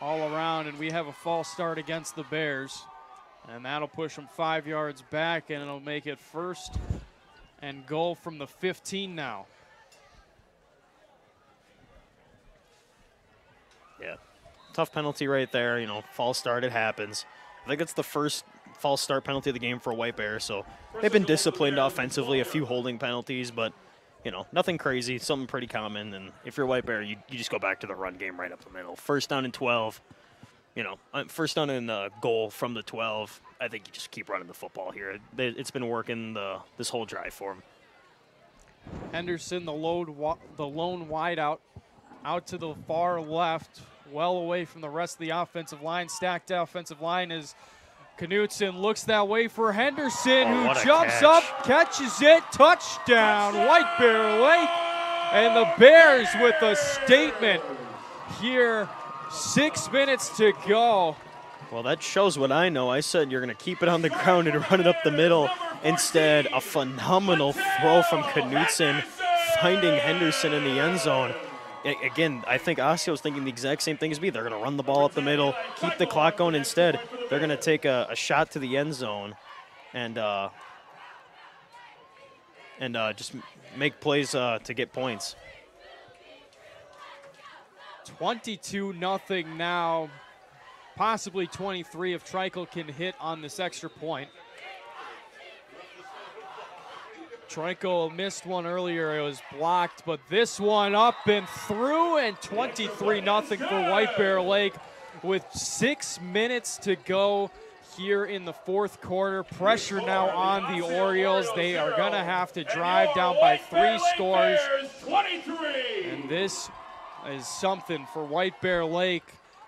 all around, and we have a false start against the Bears. And that'll push them five yards back, and it'll make it first and goal from the 15 now. Yeah. Tough penalty right there. You know, false start, it happens. I think it's the first false start penalty of the game for White Bear, so they've been disciplined offensively, a few holding penalties, but, you know, nothing crazy, something pretty common. And if you're White Bear, you, you just go back to the run game right up the middle. First down and 12, you know, uh, first down and uh, goal from the 12. I think you just keep running the football here. It's been working the this whole drive for him. Henderson, the load, the lone wideout, out to the far left, well away from the rest of the offensive line. Stacked offensive line is Knutson looks that way for Henderson, Oh, who jumps catch. up, catches it, touchdown, White Bear Lake, and the Bears with a statement here. Six minutes to go. Well, that shows what I know. I said you're going to keep it on the ground and run it up the middle. Instead, a phenomenal throw from Knutson, finding Henderson in the end zone. Again, I think Osseo thinking the exact same thing as me. They're going to run the ball up the middle, keep the clock going. Instead, they're going to take a, a shot to the end zone, and uh, and uh, just make plays uh, to get points. 22 nothing now. Possibly 23 if Trikel can hit on this extra point. Trikel missed one earlier. It was blocked, but this one up and through, and 23 nothing for White Bear Lake with six minutes to go here in the fourth quarter. Pressure now on the Orioles. They are going to have to drive down by three scores. 23. And this is something for White Bear Lake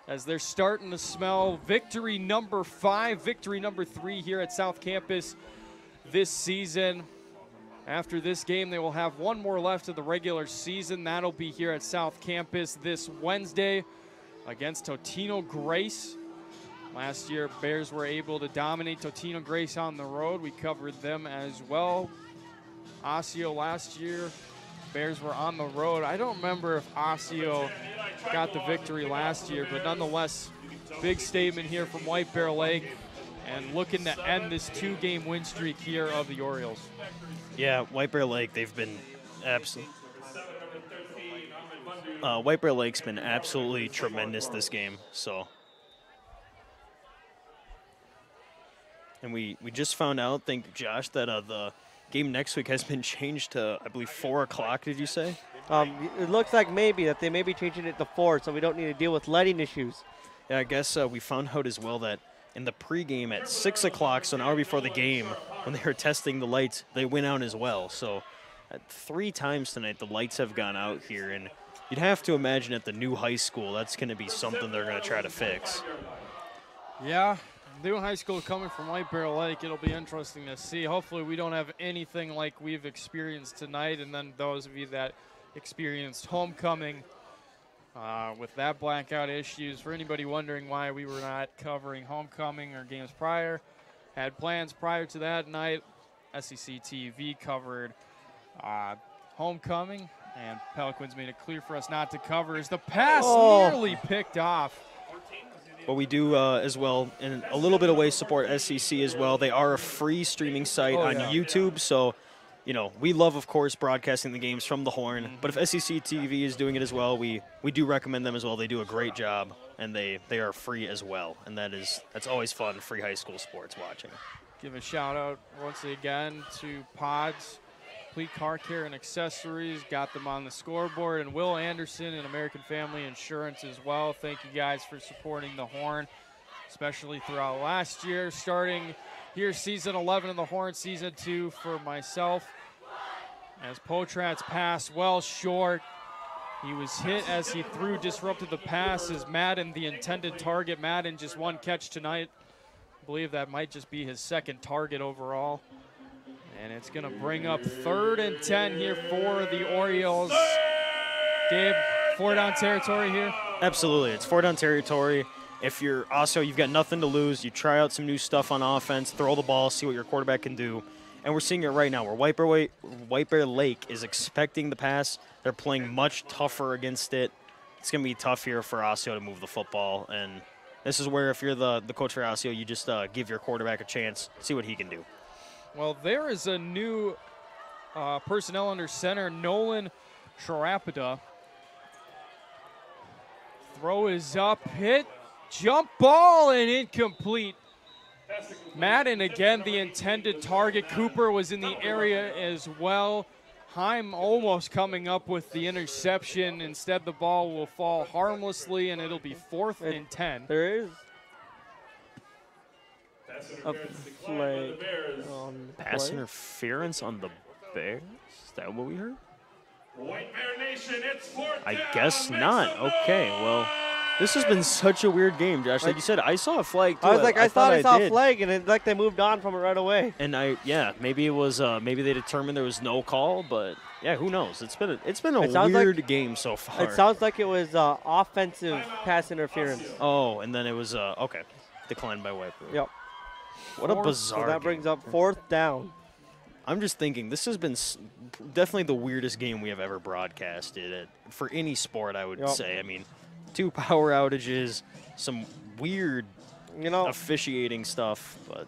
as they're starting to smell victory number five, victory number three here at South Campus this season. After this game, they will have one more left of the regular season. That'll be here at South Campus this Wednesday against Totino Grace. Last year, Bears were able to dominate Totino Grace on the road. We covered them as well. Osseo last year, Bears were on the road. I don't remember if Osseo got the victory last year, but nonetheless, big statement here from White Bear Lake. and looking to end this two-game win streak here of the Orioles. Yeah, White Bear Lake, they've been absolutely. Uh, White Bear Lake's been absolutely tremendous this game. So, and we we just found out, thank Josh, that uh, the game next week has been changed to I believe four o'clock. Did you say? Um, it looks like maybe that they may be changing it to four, so we don't need to deal with lighting issues. Yeah, I guess uh, we found out as well that in the pregame at six o'clock, so an hour before the game, when they were testing the lights, they went out as well. So, uh, three times tonight the lights have gone out here, and you'd have to imagine at the new high school that's going to be something they're going to try to fix. Yeah, new high school coming from White Bear Lake. It'll be interesting to see. Hopefully, we don't have anything like we've experienced tonight, and then those of you that experienced homecoming uh, with that blackout issues. For anybody wondering why we were not covering homecoming or games prior, had plans prior to that night. SEC TV covered uh, homecoming, and Peliquins made it clear for us not to cover. As the pass Oh. nearly picked off. But we do uh, as well, and a little bit of way support SEC as well. They are a free streaming site Oh, on yeah. YouTube, so you know we love, of course, broadcasting the games from the Horn. Mm-hmm. But if SEC TV is doing it as well, we we do recommend them as well. They do a great job, and they they are free as well, and that is that's always fun. Free high school sports watching. Give a shout out once again to Pods, Complete Car Care and Accessories. Got them on the scoreboard. And Will Anderson and American Family Insurance as well. Thank you guys for supporting the Horn, especially throughout last year. Starting here, season 11 of the Horn, season 2 for myself. As Potratz's pass well short. He was hit as he threw, disrupted the pass as Madden, the intended target. Madden just one catch tonight. I believe that might just be his second target overall. And it's going to bring up third and 10 here for the Orioles. Gabe, four down territory here. Absolutely, it's four down territory. If you're also you've got nothing to lose, you try out some new stuff on offense, throw the ball, see what your quarterback can do. And we're seeing it right now. Where Bear, Wa- White Bear Lake is expecting the pass. They're playing much tougher against it. It's going to be tough here for Osseo to move the football. And this is where, if you're the, the coach for Osseo, you just uh, give your quarterback a chance, see what he can do. Well, there is a new uh, personnel under center, Nolan Sharapida. Throw is up, hit, jump ball, and incomplete. Madden again, the intended target. Cooper was in the area as well. Heim almost coming up with the interception. Instead, the ball will fall harmlessly, and it'll be fourth and 10. There is a interference declined by play the Bears. on the Pass play. interference on the Bears? Is that what we heard? White Bear Nation, it's fourth I down. guess Make not. Okay, well, this has been such a weird game, Josh. Like you said, I saw a flag. Too. I was like, I, thought, I saw did. a flag, and it like they moved on from it right away. And I, yeah, maybe it was, uh, maybe they determined there was no call, but yeah, who knows? It's been, a, it's been a It sounds like- weird game so far. It sounds like it was uh, offensive pass interference. oh, and then it was, uh, okay, declined by White Bear. Yep. What a bizarre. So that brings up fourth down. I'm just thinking this has been definitely the weirdest game we have ever broadcasted at, for any sport. I would Yep. say. I mean, two power outages, some weird You know, officiating stuff, but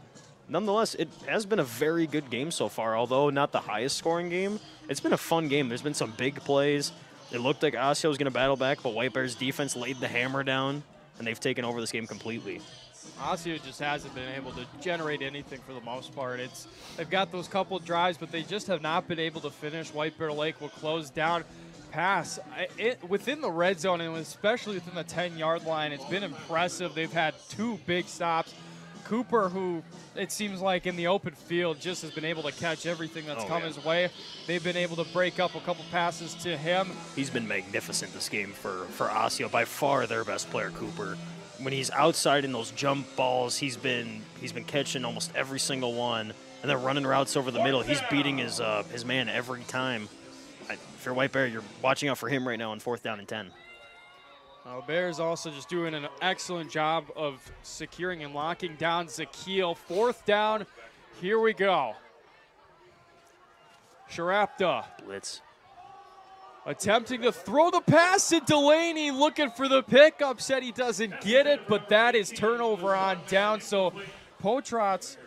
nonetheless, it has been a very good game so far. Although not the highest scoring game, it's been a fun game. There's been some big plays. It looked like Osseo was going to battle back, but White Bears defense laid the hammer down, and they've taken over this game completely. Osseo just hasn't been able to generate anything for the most part. It's they've got those couple drives, but they just have not been able to finish. White Bear Lake will close down pass I- it, within the red zone and especially within the 10 yard line. It's been impressive. They've had two big stops. Cooper, who it seems like in the open field just has been able to catch everything that's Oh, come yeah. his way. They've been able to break up a couple passes to him. He's been magnificent this game for for Osseo. By far their best player, Cooper. When he's outside in those jump balls, he's been he's been catching almost every single one, and then running routes over the middle. He's beating his uh, his man every time. I, if you're White Bear, you're watching out for him right now on fourth down and ten. Uh, Bears also just doing an excellent job of securing and locking down Zakeel. Fourth down. Here we go. Sharapta Blitz. Attempting to throw the pass to Delaney, looking for the pickup. Said he doesn't get it, but that is turnover on down. So Potratz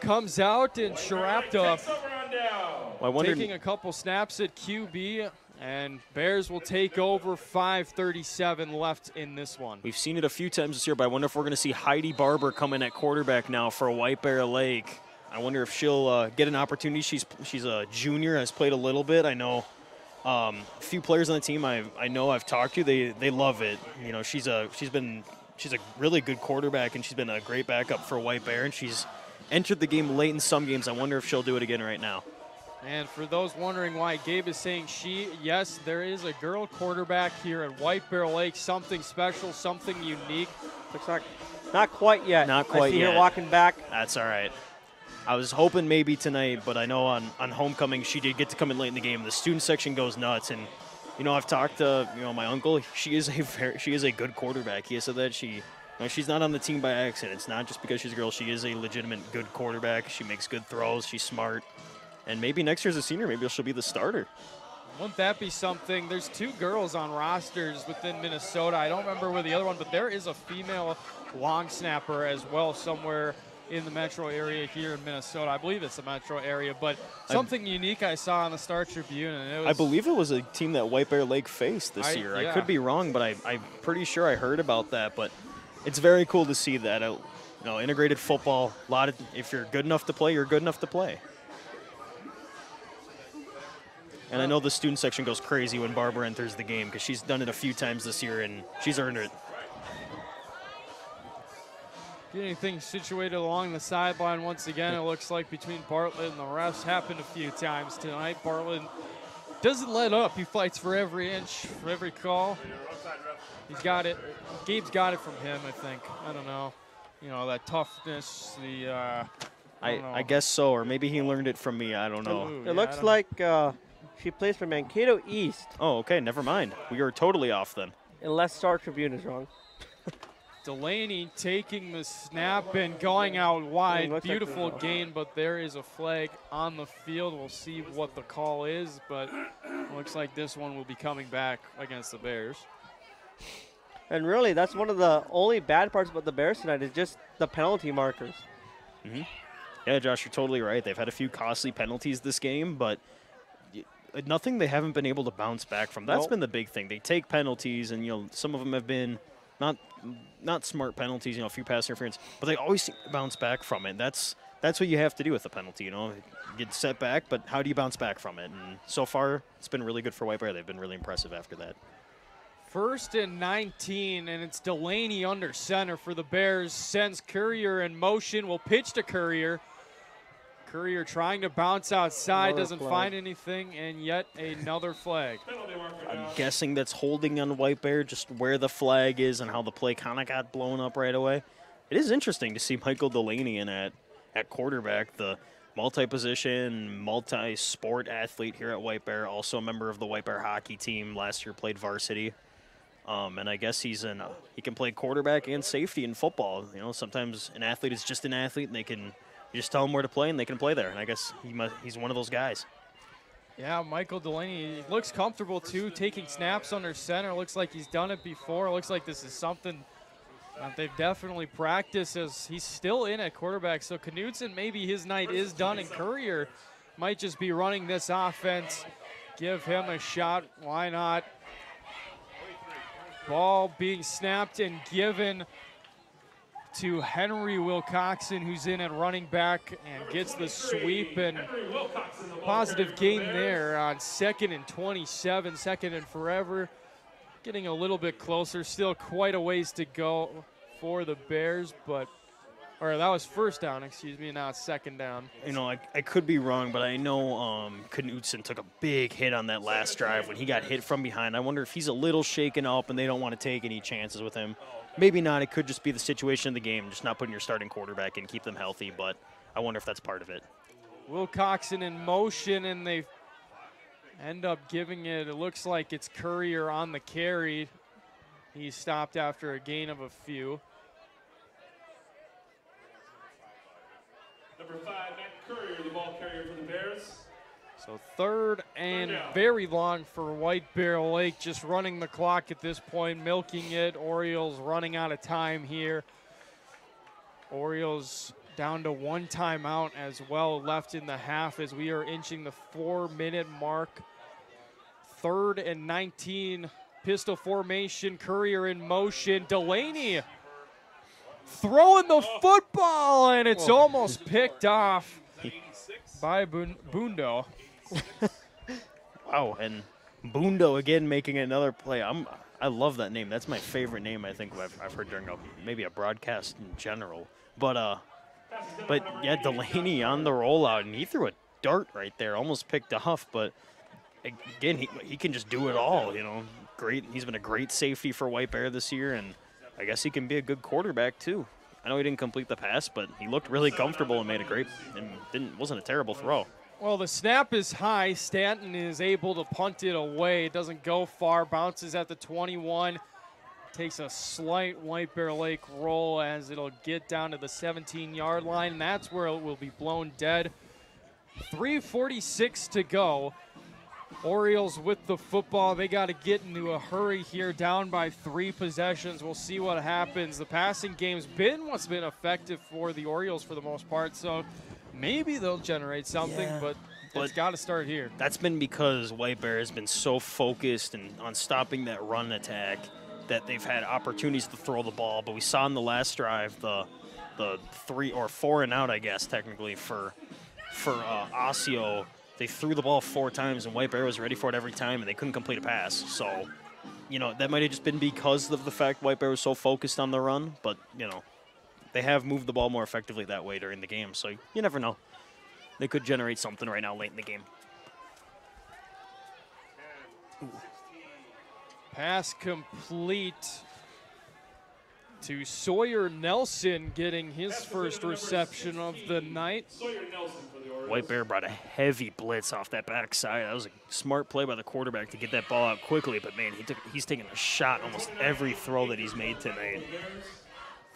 comes out and Sharapta Takes over on down. Well, taking a couple snaps at QB, and Bears will take over 5:37 left in this one. We've seen it a few times this year, but I wonder if we're going to see Heidi Barber come in at quarterback now for White Bear Lake. I wonder if she'll uh, get an opportunity. She's she's a junior, has played a little bit. I know um, a few players on the team I I know I've talked to. They they love it. You know, she's a she's been she's a really good quarterback, and she's been a great backup for White Bear, and she's entered the game late in some games. I wonder if she'll do it again right now. And for those wondering why Gabe is saying she, yes, there is a girl quarterback here at White Bear Lake. Something special, something unique. Looks like not quite yet. Not I quite see yet. her walking back. That's all right. I was hoping maybe tonight, but I know on, on homecoming she did get to come in late in the game. The student section goes nuts, and you know I've talked to you know my uncle. She is a she is a good quarterback. He said that she you know, she's not on the team by accident. It's not just because she's a girl. She is a legitimate good quarterback. She makes good throws. She's smart, and maybe next year as a senior, maybe she'll be the starter. Wouldn't that be something? There's two girls on rosters within Minnesota. I don't remember where the other one, but there is a female long snapper as well somewhere in the metro area here in Minnesota. I believe it's the metro area, but something unique I saw on the Star Tribune, and it was I believe it was a team that White Bear Lake faced this I- year. I could be wrong, but I, I'm pretty sure I heard about that. But it's very cool to see that. Uh, you know, integrated football. A lot of if you're good enough to play, you're good enough to play. And I know the student section goes crazy when Barber enters the game because she's done it a few times this year and she's earned it. Getting things situated along the sideline once again. It looks like between Bartlett and the refs happened a few times tonight. Bartlett doesn't let up. He fights for every inch, for every call. He's got it. Gabe's got it from him, I think. I don't know. You know that toughness. The uh, I, don't. I guess so, or maybe he learned it from me. I don't know. Ooh, It yeah, looks like uh, she plays for Mankato East, Oh, okay, never mind. We are totally off then. unless Star Tribune is wrong. Delaney taking the snap and going out wide. looks like Beautiful there's gain, but there is a flag on the field. We'll see what the call is, but looks like this one will be coming back against the Bears. And really, that's one of the only bad parts about the Bears tonight is just the penalty markers. Mm-hmm. Yeah, Josh, you're totally right. They've had a few costly penalties this game, but nothing they haven't been able to bounce back from. That's Nope. been the big thing. They take penalties, and you know some of them have been not not smart penalties. You know, a few pass interference, but they always bounce back from it. That's that's what you have to do with a penalty. You know, get set back, but how do you bounce back from it? And so far, it's been really good for White Bear. They've been really impressive after that. First and 19, and it's Delaney under center for the Bears. Sends Courier in motion. Will pitch to Courier. Courier trying to bounce outside, Another doesn't flag. find anything, and yet another flag. I'm guessing that's holding on White Bear, just where the flag is and how the play kind of got blown up right away. It is interesting to see Michael Delaney in at at quarterback, the multi-position, multi-sport athlete here at White Bear, also a member of the White Bear hockey team. Last year played varsity, um, and I guess he's in. he can play quarterback and safety in football. You know, sometimes an athlete is just an athlete, and they can you just tell them where to play, and they can play there. And I guess he must, he's one of those guys. Yeah, Michael Delaney looks comfortable too, taking snaps under center. Looks like he's done it before. Looks like this is something they've definitely practiced as he's still in at quarterback. So Knutson, maybe his night is done, and Courier might just be running this offense. Give him a shot. Why not? Ball being snapped and given to Henry Wilcoxon, who's in at running back and gets the sweep and Positive gain there on second and 27, second and forever. Getting a little bit closer, still quite a ways to go for the Bears, but, or that was first down, excuse me, now it's second down. you know, I, I could be wrong, but I know um, Knutson took a big hit on that last drive when he got hit from behind. I wonder if he's a little shaken up and they don't want to take any chances with him. Maybe not. It could just be the situation of the game, just not putting your starting quarterback in, keep them healthy. But I wonder if that's part of it. Wilcoxon in motion, and they end up giving it, it looks like it's Courier on the carry. He stopped after a gain of a few. Number five, Matt Courier, the ball carrier for the Bears. So third and very long for White Bear Lake, just running the clock at this point, milking it. Orioles running out of time here. Orioles down to one timeout as well left in the half as we are inching the four minute mark. Third and 19, pistol formation, Courier in motion. Delaney throwing the football, and it's oh. almost picked off by Bun- Bundo. Wow, and Bundo again making another play. I'm I love that name. That's my favorite name I think I've, I've heard during a, maybe a broadcast in general. But uh, but yeah, Delaney on the rollout, and he threw a dart right there, almost picked off. But again, he he can just do it all. You know, great. He's been a great safety for White Bear this year, and I guess he can be a good quarterback too. I know he didn't complete the pass, but he looked really comfortable and made a great and didn't wasn't a terrible throw. Well, the snap is high. Stanton is able to punt it away. It doesn't go far. Bounces at the 21. Takes a slight White Bear Lake roll as it'll get down to the 17 yard line. That's where it will be blown dead. 3.46 to go. Orioles with the football. They got to get into a hurry here, down by three possessions. We'll see what happens. The passing game's been what's been effective for the Orioles for the most part. So maybe they'll generate something, Yeah, but, but- it's got to start here. That's been because White Bear has been so focused and on stopping that run attack that they've had opportunities to throw the ball. But we saw in the last drive the the three or four and out, I guess technically for for uh, Osseo. They threw the ball four times and White Bear was ready for it every time, and they couldn't complete a pass. So, you know, that might have just been because of the fact White Bear was so focused on the run. But you know, they have moved the ball more effectively that way during the game. So you never know. They could generate something right now late in the game. Pass complete to Sawyer Nelson getting his first reception of the night. Sawyer Nelson for the White Bear brought a heavy blitz off that backside. That was a smart play by the quarterback to get that ball out quickly. But man, he took he's taking a shot almost every throw that he's made tonight.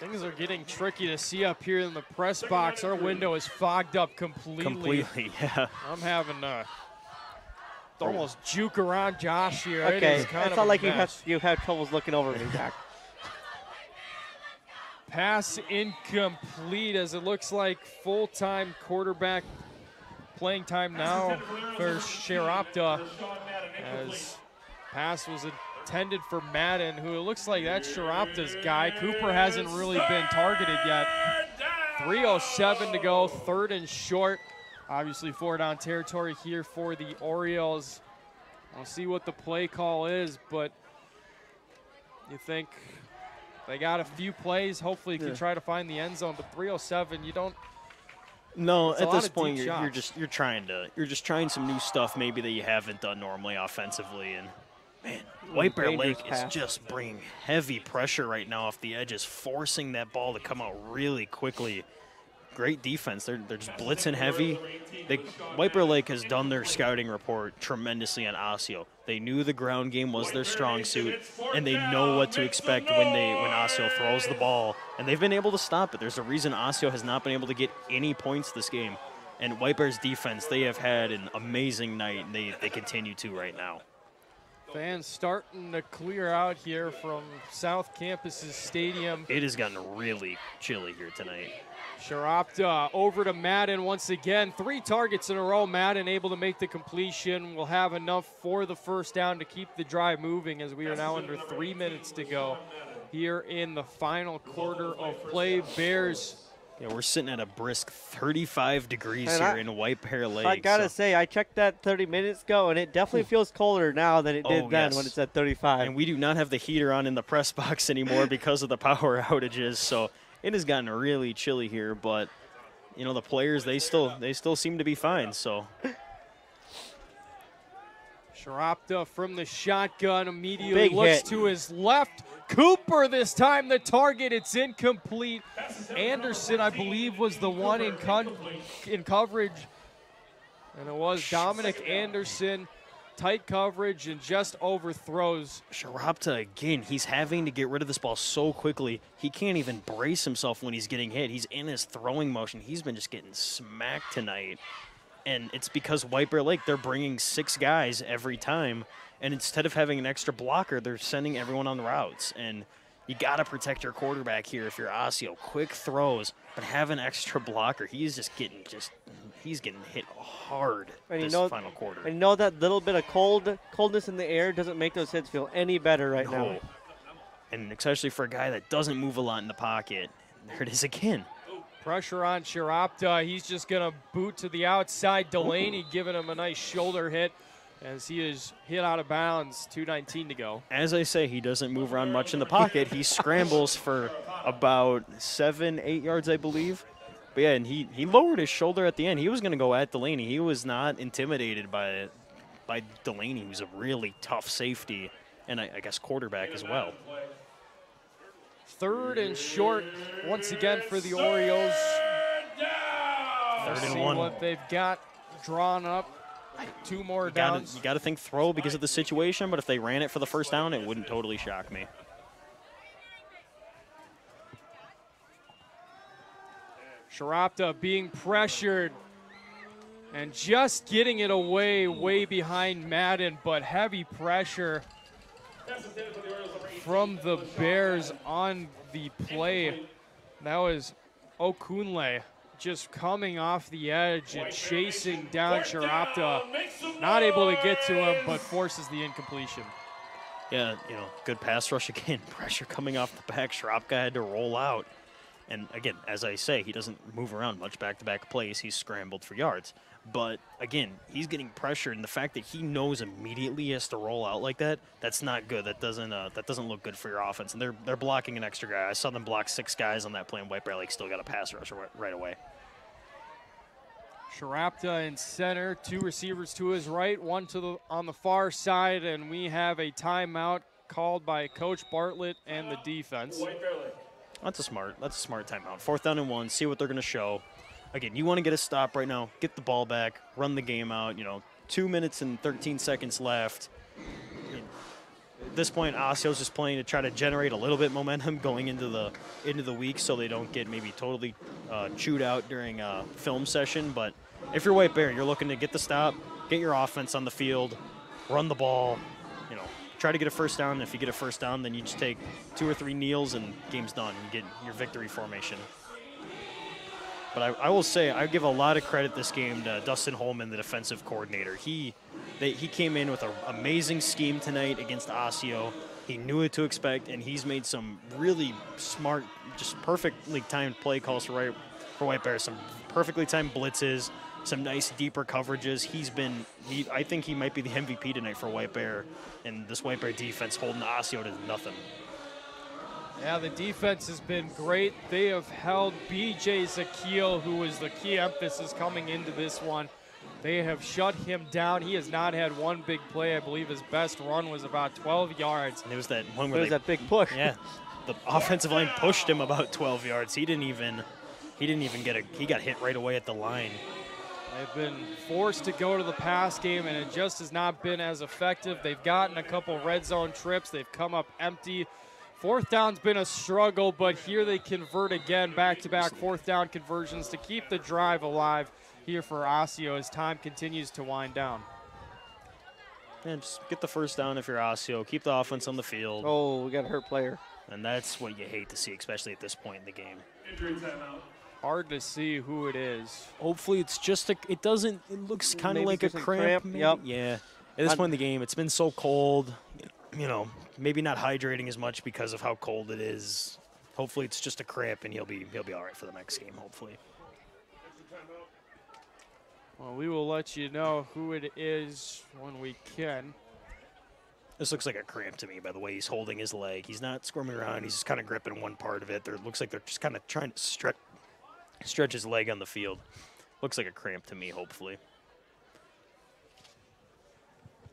Things are getting tricky to see up here in the press box. Our window is fogged up completely. Completely, yeah. I'm having uh, to almost juke around Josh here. Okay, kind it's not a like you have you have troubles looking over me, Jack. Pass incomplete as it looks like full-time quarterback playing time now for Sharapta as pass was intended for Madden, who it looks like that's Sharapta's guy. Cooper hasn't really been targeted yet. 3.07 to go, third and short. Obviously, four down territory here for the Orioles. We'll see what the play call is, but you think they got a few plays. Hopefully, can Yeah. try to find the end zone. But 307, you don't. No, at this point you're, you're just you're trying to you're just trying some new stuff maybe that you haven't done normally offensively and man, White Bear Lake is just bringing heavy pressure right now off the edges, forcing that ball to come out really quickly. Great defense. They're, they're just blitzing heavy. They, White Bear Lake has done their scouting report tremendously on Osseo. They knew the ground game was their strong suit, and they know what to expect when they when Osseo throws the ball, and they've been able to stop it. There's a reason Osseo has not been able to get any points this game. And White Bear's defense, they have had an amazing night, and they, they continue to right now. Fans starting to clear out here from South Campus's stadium. It has gotten really chilly here tonight. Sharapta over to Madden once again. Three targets in a row. Madden able to make the completion. We'll have enough for the first down to keep the drive moving as we are now under three minutes to go here in the final quarter of play. Bears Yeah, we're sitting at a brisk 35 degrees And here I- in White Bear Lake. I gotta so- say, I checked that 30 minutes ago, and it definitely feels colder now than it did Oh, then yes. when it's at 35. and we do not have the heater on in the press box anymore because of the power outages. So it has gotten really chilly here, but you know the players they still they still seem to be fine. So Sharapta from the shotgun immediately Big looks hit. to his left. Cooper this time the target. It's incomplete. Anderson, I believe, was the one in con- in coverage, and it was Dominic Anderson. Tight coverage and just overthrows. Sharapta again, he's having to get rid of this ball so quickly. He can't even brace himself when he's getting hit. He's in his throwing motion. He's been just getting smacked tonight. And it's because White Bear Lake, they're bringing six guys every time. And instead of having an extra blocker, they're sending everyone on the routes. And You got to protect your quarterback here if you're Osseo. Quick throws, but have an extra blocker. He's just getting just he's getting hit hard And you know- final quarter. And you know that little bit of cold coldness in the air doesn't make those hits feel any better right now. And especially for a guy that doesn't move a lot in the pocket. There it is again. Pressure on Sharapta. He's just going to boot to the outside. Delaney giving him a nice shoulder hit as he is hit out of bounds. 2.19 to go. As I say, he doesn't move around much in the pocket. He scrambles for about seven, eight yards, I believe. But yeah, and he, he lowered his shoulder at the end. He was going to go at Delaney. He was not intimidated by it, by Delaney, who's a really tough safety and I, I guess quarterback as well. Third and short once again for the Orioles. Third and See one. what they've got drawn up. Two more You gotta, downs. you gotta think throw because of the situation, but if they ran it for the first down, it wouldn't totally shock me. Sharapta being pressured and just getting it away, way behind Madden, but heavy pressure from the Bears on the play. That was Okunle just coming off the edge and chasing down Sharapta. Not able to get to him, but forces the incompletion. Yeah, you know, good pass rush again. Pressure coming off the back. Schropka had to roll out. And again, as I say, he doesn't move around much back to back plays. He's scrambled for yards. But again, he's getting pressured, and the fact that he knows immediately he has to roll out like that, that's not good. That doesn't uh, that doesn't look good for your offense. And they're they're blocking an extra guy. I saw them block six guys on that play, and White Bear Lake still got a pass rush right, right away. Sharapta in center, two receivers to his right, one to the on the far side, and we have a timeout called by Coach Bartlett and the defense. That's a smart. That's a smart timeout. Fourth down and one. See what they're going to show. Again, you want to get a stop right now. Get the ball back. Run the game out. You know, two minutes and 13 seconds left. At this point, Osseo's just playing to try to generate a little bit momentum going into the into the week, so they don't get maybe totally uh, chewed out during a film session. But if you're White Bear, you're looking to get the stop, get your offense on the field, run the ball. You know, try to get a first down. If you get a first down, then you just take two or three kneels and game's done. You get your victory formation. But I, I will say I give a lot of credit this game to Dustin Holman, the defensive coordinator. He they, he came in with an amazing scheme tonight against Osseo. He knew what to expect, and he's made some really smart, just perfectly timed play calls for right for White Bear. Some perfectly timed blitzes, some nice deeper coverages. He's been, he, I think he might be the MVP tonight for White Bear, and this White Bear defense holding Osseo to nothing. Yeah, the defense has been great. They have held BJ Zakil, who was the key emphasis coming into this one. They have shut him down. He has not had one big play. I believe his best run was about 12 yards. And it was that one where There's they that big push. Yeah, the offensive line pushed him about 12 yards. He didn't even he didn't even get a he got hit right away at the line. They've been forced to go to the pass game, and it just has not been as effective. They've gotten a couple red zone trips. They've come up empty. Fourth down's been a struggle, but here they convert again, back-to-back fourth down conversions to keep the drive alive here for Osseo as time continues to wind down. And just get the first down if you're Osseo. Keep the offense on the field, Oh, we got a hurt player. and that's what you hate to see, especially at this point in the game. Hard to see who it is. Hopefully, it's just a. It doesn't. It looks kind of like a cramp. cramp, yep. Yeah. At this I'm- point in the game, it's been so cold. You know, maybe not hydrating as much because of how cold it is. Hopefully, it's just a cramp, and he'll be he'll be all right for the next game. Hopefully. Well, we will let you know who it is when we can. This looks like a cramp to me by the way he's holding his leg. He's not squirming around. He's just kind of gripping one part of it. There looks like they're just kind of trying to stretch stretch his leg on the field. Looks like a cramp to me. Hopefully.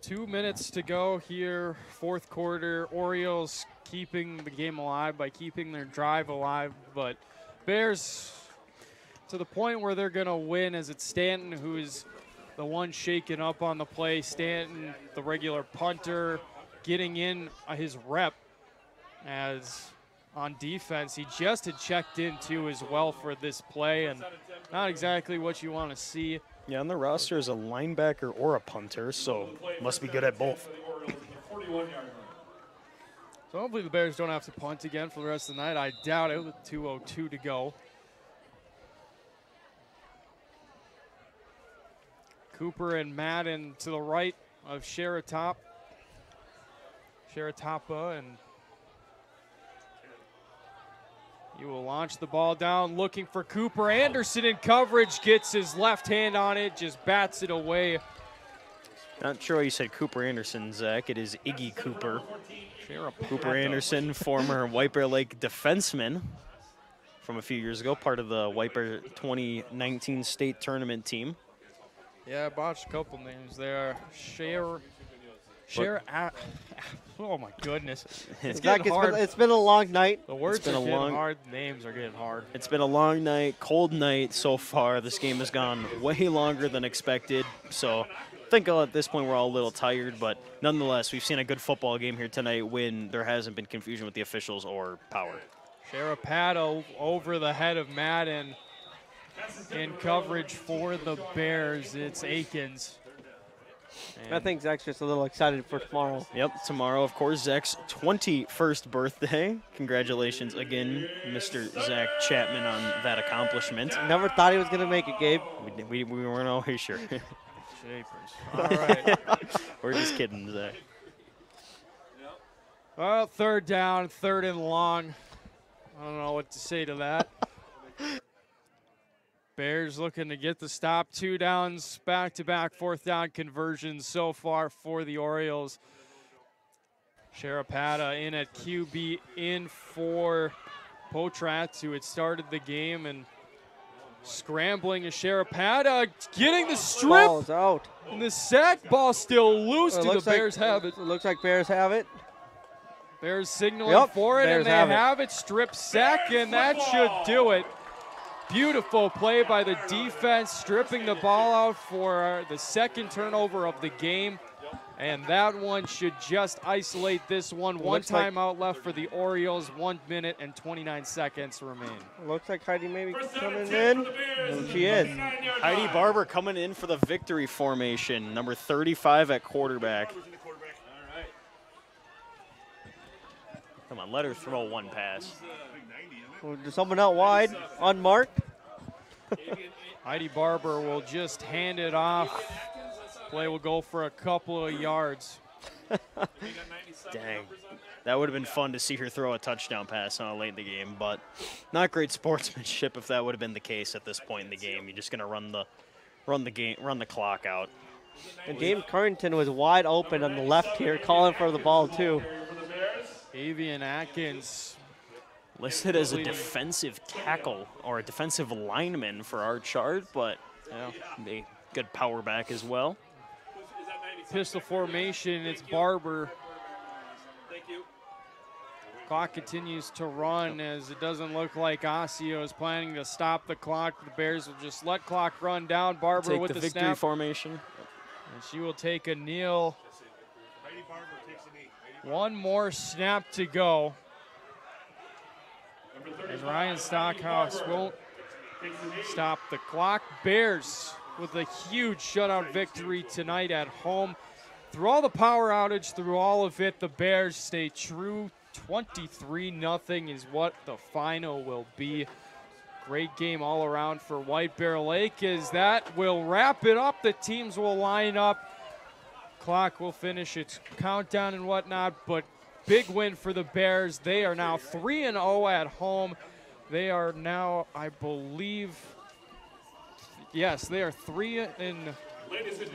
Two minutes to go here, fourth quarter. Orioles keeping the game alive by keeping their drive alive, but Bears to the point where they're going to win as it's Stanton who's the one shaking up on the play. Stanton, the regular punter, getting in uh, his rep as on defense. He just had checked in too as well for this play, and not exactly what you want to see. Yeah, on the roster is a linebacker or a punter, so must be good at both. For the Orioles, the 41-yard line. So hopefully the Bears don't have to punt again for the rest of the night. I doubt it with 2.02 to go. Cooper and Madden to the right of Sharatop. Sharatapa and he will launch the ball down looking for Cooper. Anderson in coverage gets his left hand on it, just bats it away. Not sure why you said Cooper Anderson, Zach. It is Iggy Cooper. Cooper Anderson, former White Bear Lake defenseman from a few years ago, part of the White Bear 2019 state tournament team. Yeah, I botched a couple names there. Share, share. A- oh my goodness, it's getting it's hard. been, it's been a long night. the words been are a getting long- hard. Names are getting hard. It's been a long night, cold night so far. This game has gone way longer than expected. So I think at this point we're all a little tired, but nonetheless, we've seen a good football game here tonight when there hasn't been confusion with the officials or power. Share a Sharapato over the head of Madden in coverage for the Bears. It's Aikens. I think Zach's just a little excited for tomorrow. Yep, tomorrow, of course, Zach's 21st birthday. Congratulations again, Mr. Zach Chapman, on that accomplishment. Never thought he was going to make it, Gabe. We, we, we weren't always sure. Shapers. All right. We're just kidding, Zach. well, third down, third and long. I don't know what to say to that. Bears looking to get the stop. Two downs, back to back fourth down conversions so far for the Orioles. Sharapata in at QB in for Potratz, who had started the game and scrambling is Sharapata getting the strip. Ball's out. And the sack ball still loose. It Do the looks like- Bears have it? It looks like Bears have it. Bears signaling Yep, for it, Bears and they have have it. it. Strip sack, and that should do it. Beautiful play by the defense, stripping the ball out for the second turnover of the game. And that one should just isolate this one. One Looks like- timeout left for the Orioles. One minute and 29 seconds remain. Looks like Heidi maybe coming in. for the Bears. And she is. Heidi. Barber coming in for the victory formation, number 35 at quarterback. Come on, let her throw one pass. There's someone out wide, unmarked. Heidi Barber will just hand it off. Play will go for a couple of yards. Dang. That would have been fun to see her throw a touchdown pass on a late in the game, but not great sportsmanship if that would have been the case at this point in the game. You're just gonna run the run the game run the clock out. And James Currington was wide open on the left here, calling for the ball too. Avian Atkins Listed as a defensive tackle or a defensive lineman for our chart, but yeah, a good power back as well. pistol formation. It's Barber. Clock continues to run as it doesn't look like Osseo is planning to stop the clock. The Bears will just let clock run down. Barber Take with the the, victory snap, formation. and she will take a kneel. One more snap to go. As Ryan Stockhouse won't stop the clock. Bears with a huge shutout victory tonight at home. Through all the power outage, through all of it, the Bears stay true. 23 nothing is what the final will be. Great game all around for White Bear Lake as that will wrap it up. The teams will line up. Clock will finish its countdown and whatnot, but big win for the Bears. They are now 3 and 0 at home. They are now, I believe, yes, they are 3 in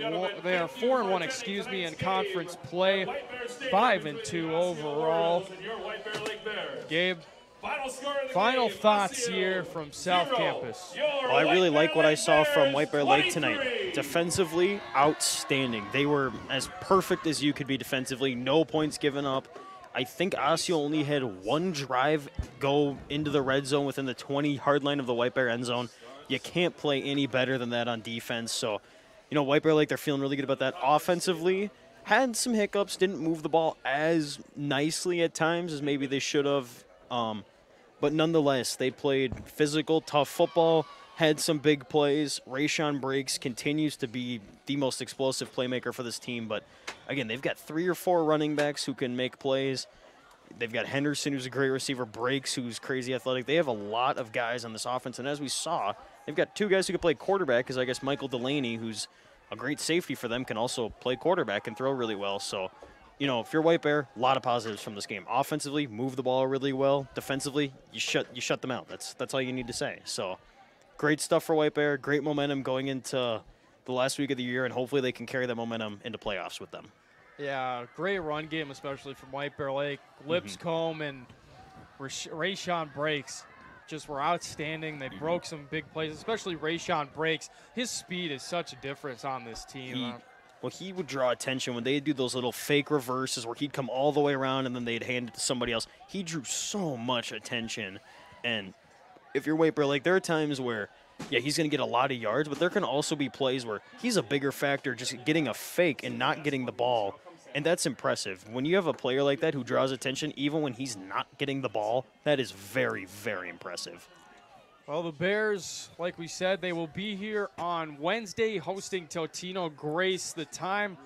and one, they are 4 and 1, excuse me, in conference play. White Bear Stadium Five and two overall. Orioles and your White Bear Lake Bears. Gabe, Final score final thoughts here from South zero. Campus. Well, I really like what I saw from White Bear Lake tonight. Defensively, outstanding. They were as perfect as you could be defensively. No points given up. I think Osseo only had one drive go into the red zone within the 20 hard line of the White Bear end zone. You can't play any better than that on defense. So, you know, White Bear Lake, they're feeling really good about that. Offensively, had some hiccups, didn't move the ball as nicely at times as maybe they should have. Um, but nonetheless, they played physical, tough football, had some big plays. Rayshon Breaks continues to be the most explosive playmaker for this team. But again, they've got three or four running backs who can make plays. They've got Henderson, who's a great receiver, Breaks, who's crazy athletic. They have a lot of guys on this offense, and as we saw, they've got two guys who can play quarterback. Because I guess Michael Delaney, who's a great safety for them, can also play quarterback and throw really well. So, you know, if you're White Bear, a lot of positives from this game. Offensively, move the ball really well. Defensively, you shut you shut them out. That's that's all you need to say. So, great stuff for White Bear. Great momentum going into the last week of the year, and hopefully they can carry that momentum into playoffs with them. Yeah, great run game, especially from White Bear Lake. Lipscomb mm-hmm. and Rash- Rayshon Breaks just were outstanding. They mm-hmm. broke some big plays, especially Rayshon Breaks. His speed is such a difference on this team. He, well, he would draw attention when they'd do those little fake reverses where he'd come all the way around and then they'd hand it to somebody else. He drew so much attention. And if you're Bear Lake, there are times where, yeah, he's going to get a lot of yards, but there can also be plays where he's a bigger factor just getting a fake and not getting the ball. And that's impressive. When you have a player like that who draws attention, even when he's not getting the ball, that is very, very impressive. Well, the Bears, like we said, they will be here on Wednesday hosting Totino Grace. The time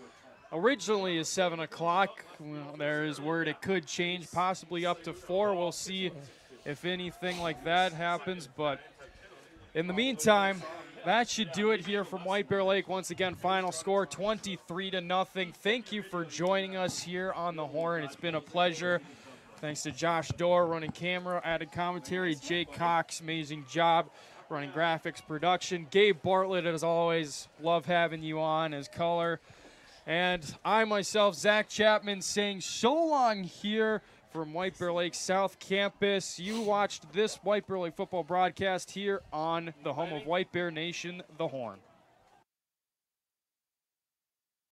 originally is 7 o'clock. Well, there is word it could change, possibly up to 4. We'll see if anything like that happens. But in the meantime, that should do it here from White Bear Lake. Once again, final score 23 to nothing. Thank you for joining us here on the Horn. It's been a pleasure. Thanks to Josh Dorr running camera, added commentary, Jake Cox, amazing job running graphics production. Gabe Bartlett, as always, love having you on as color. And I myself, Zach Chapman, saying so long here from White Bear Lake South Campus. You watched this White Bear Lake football broadcast here on the home of White Bear Nation, The Horn.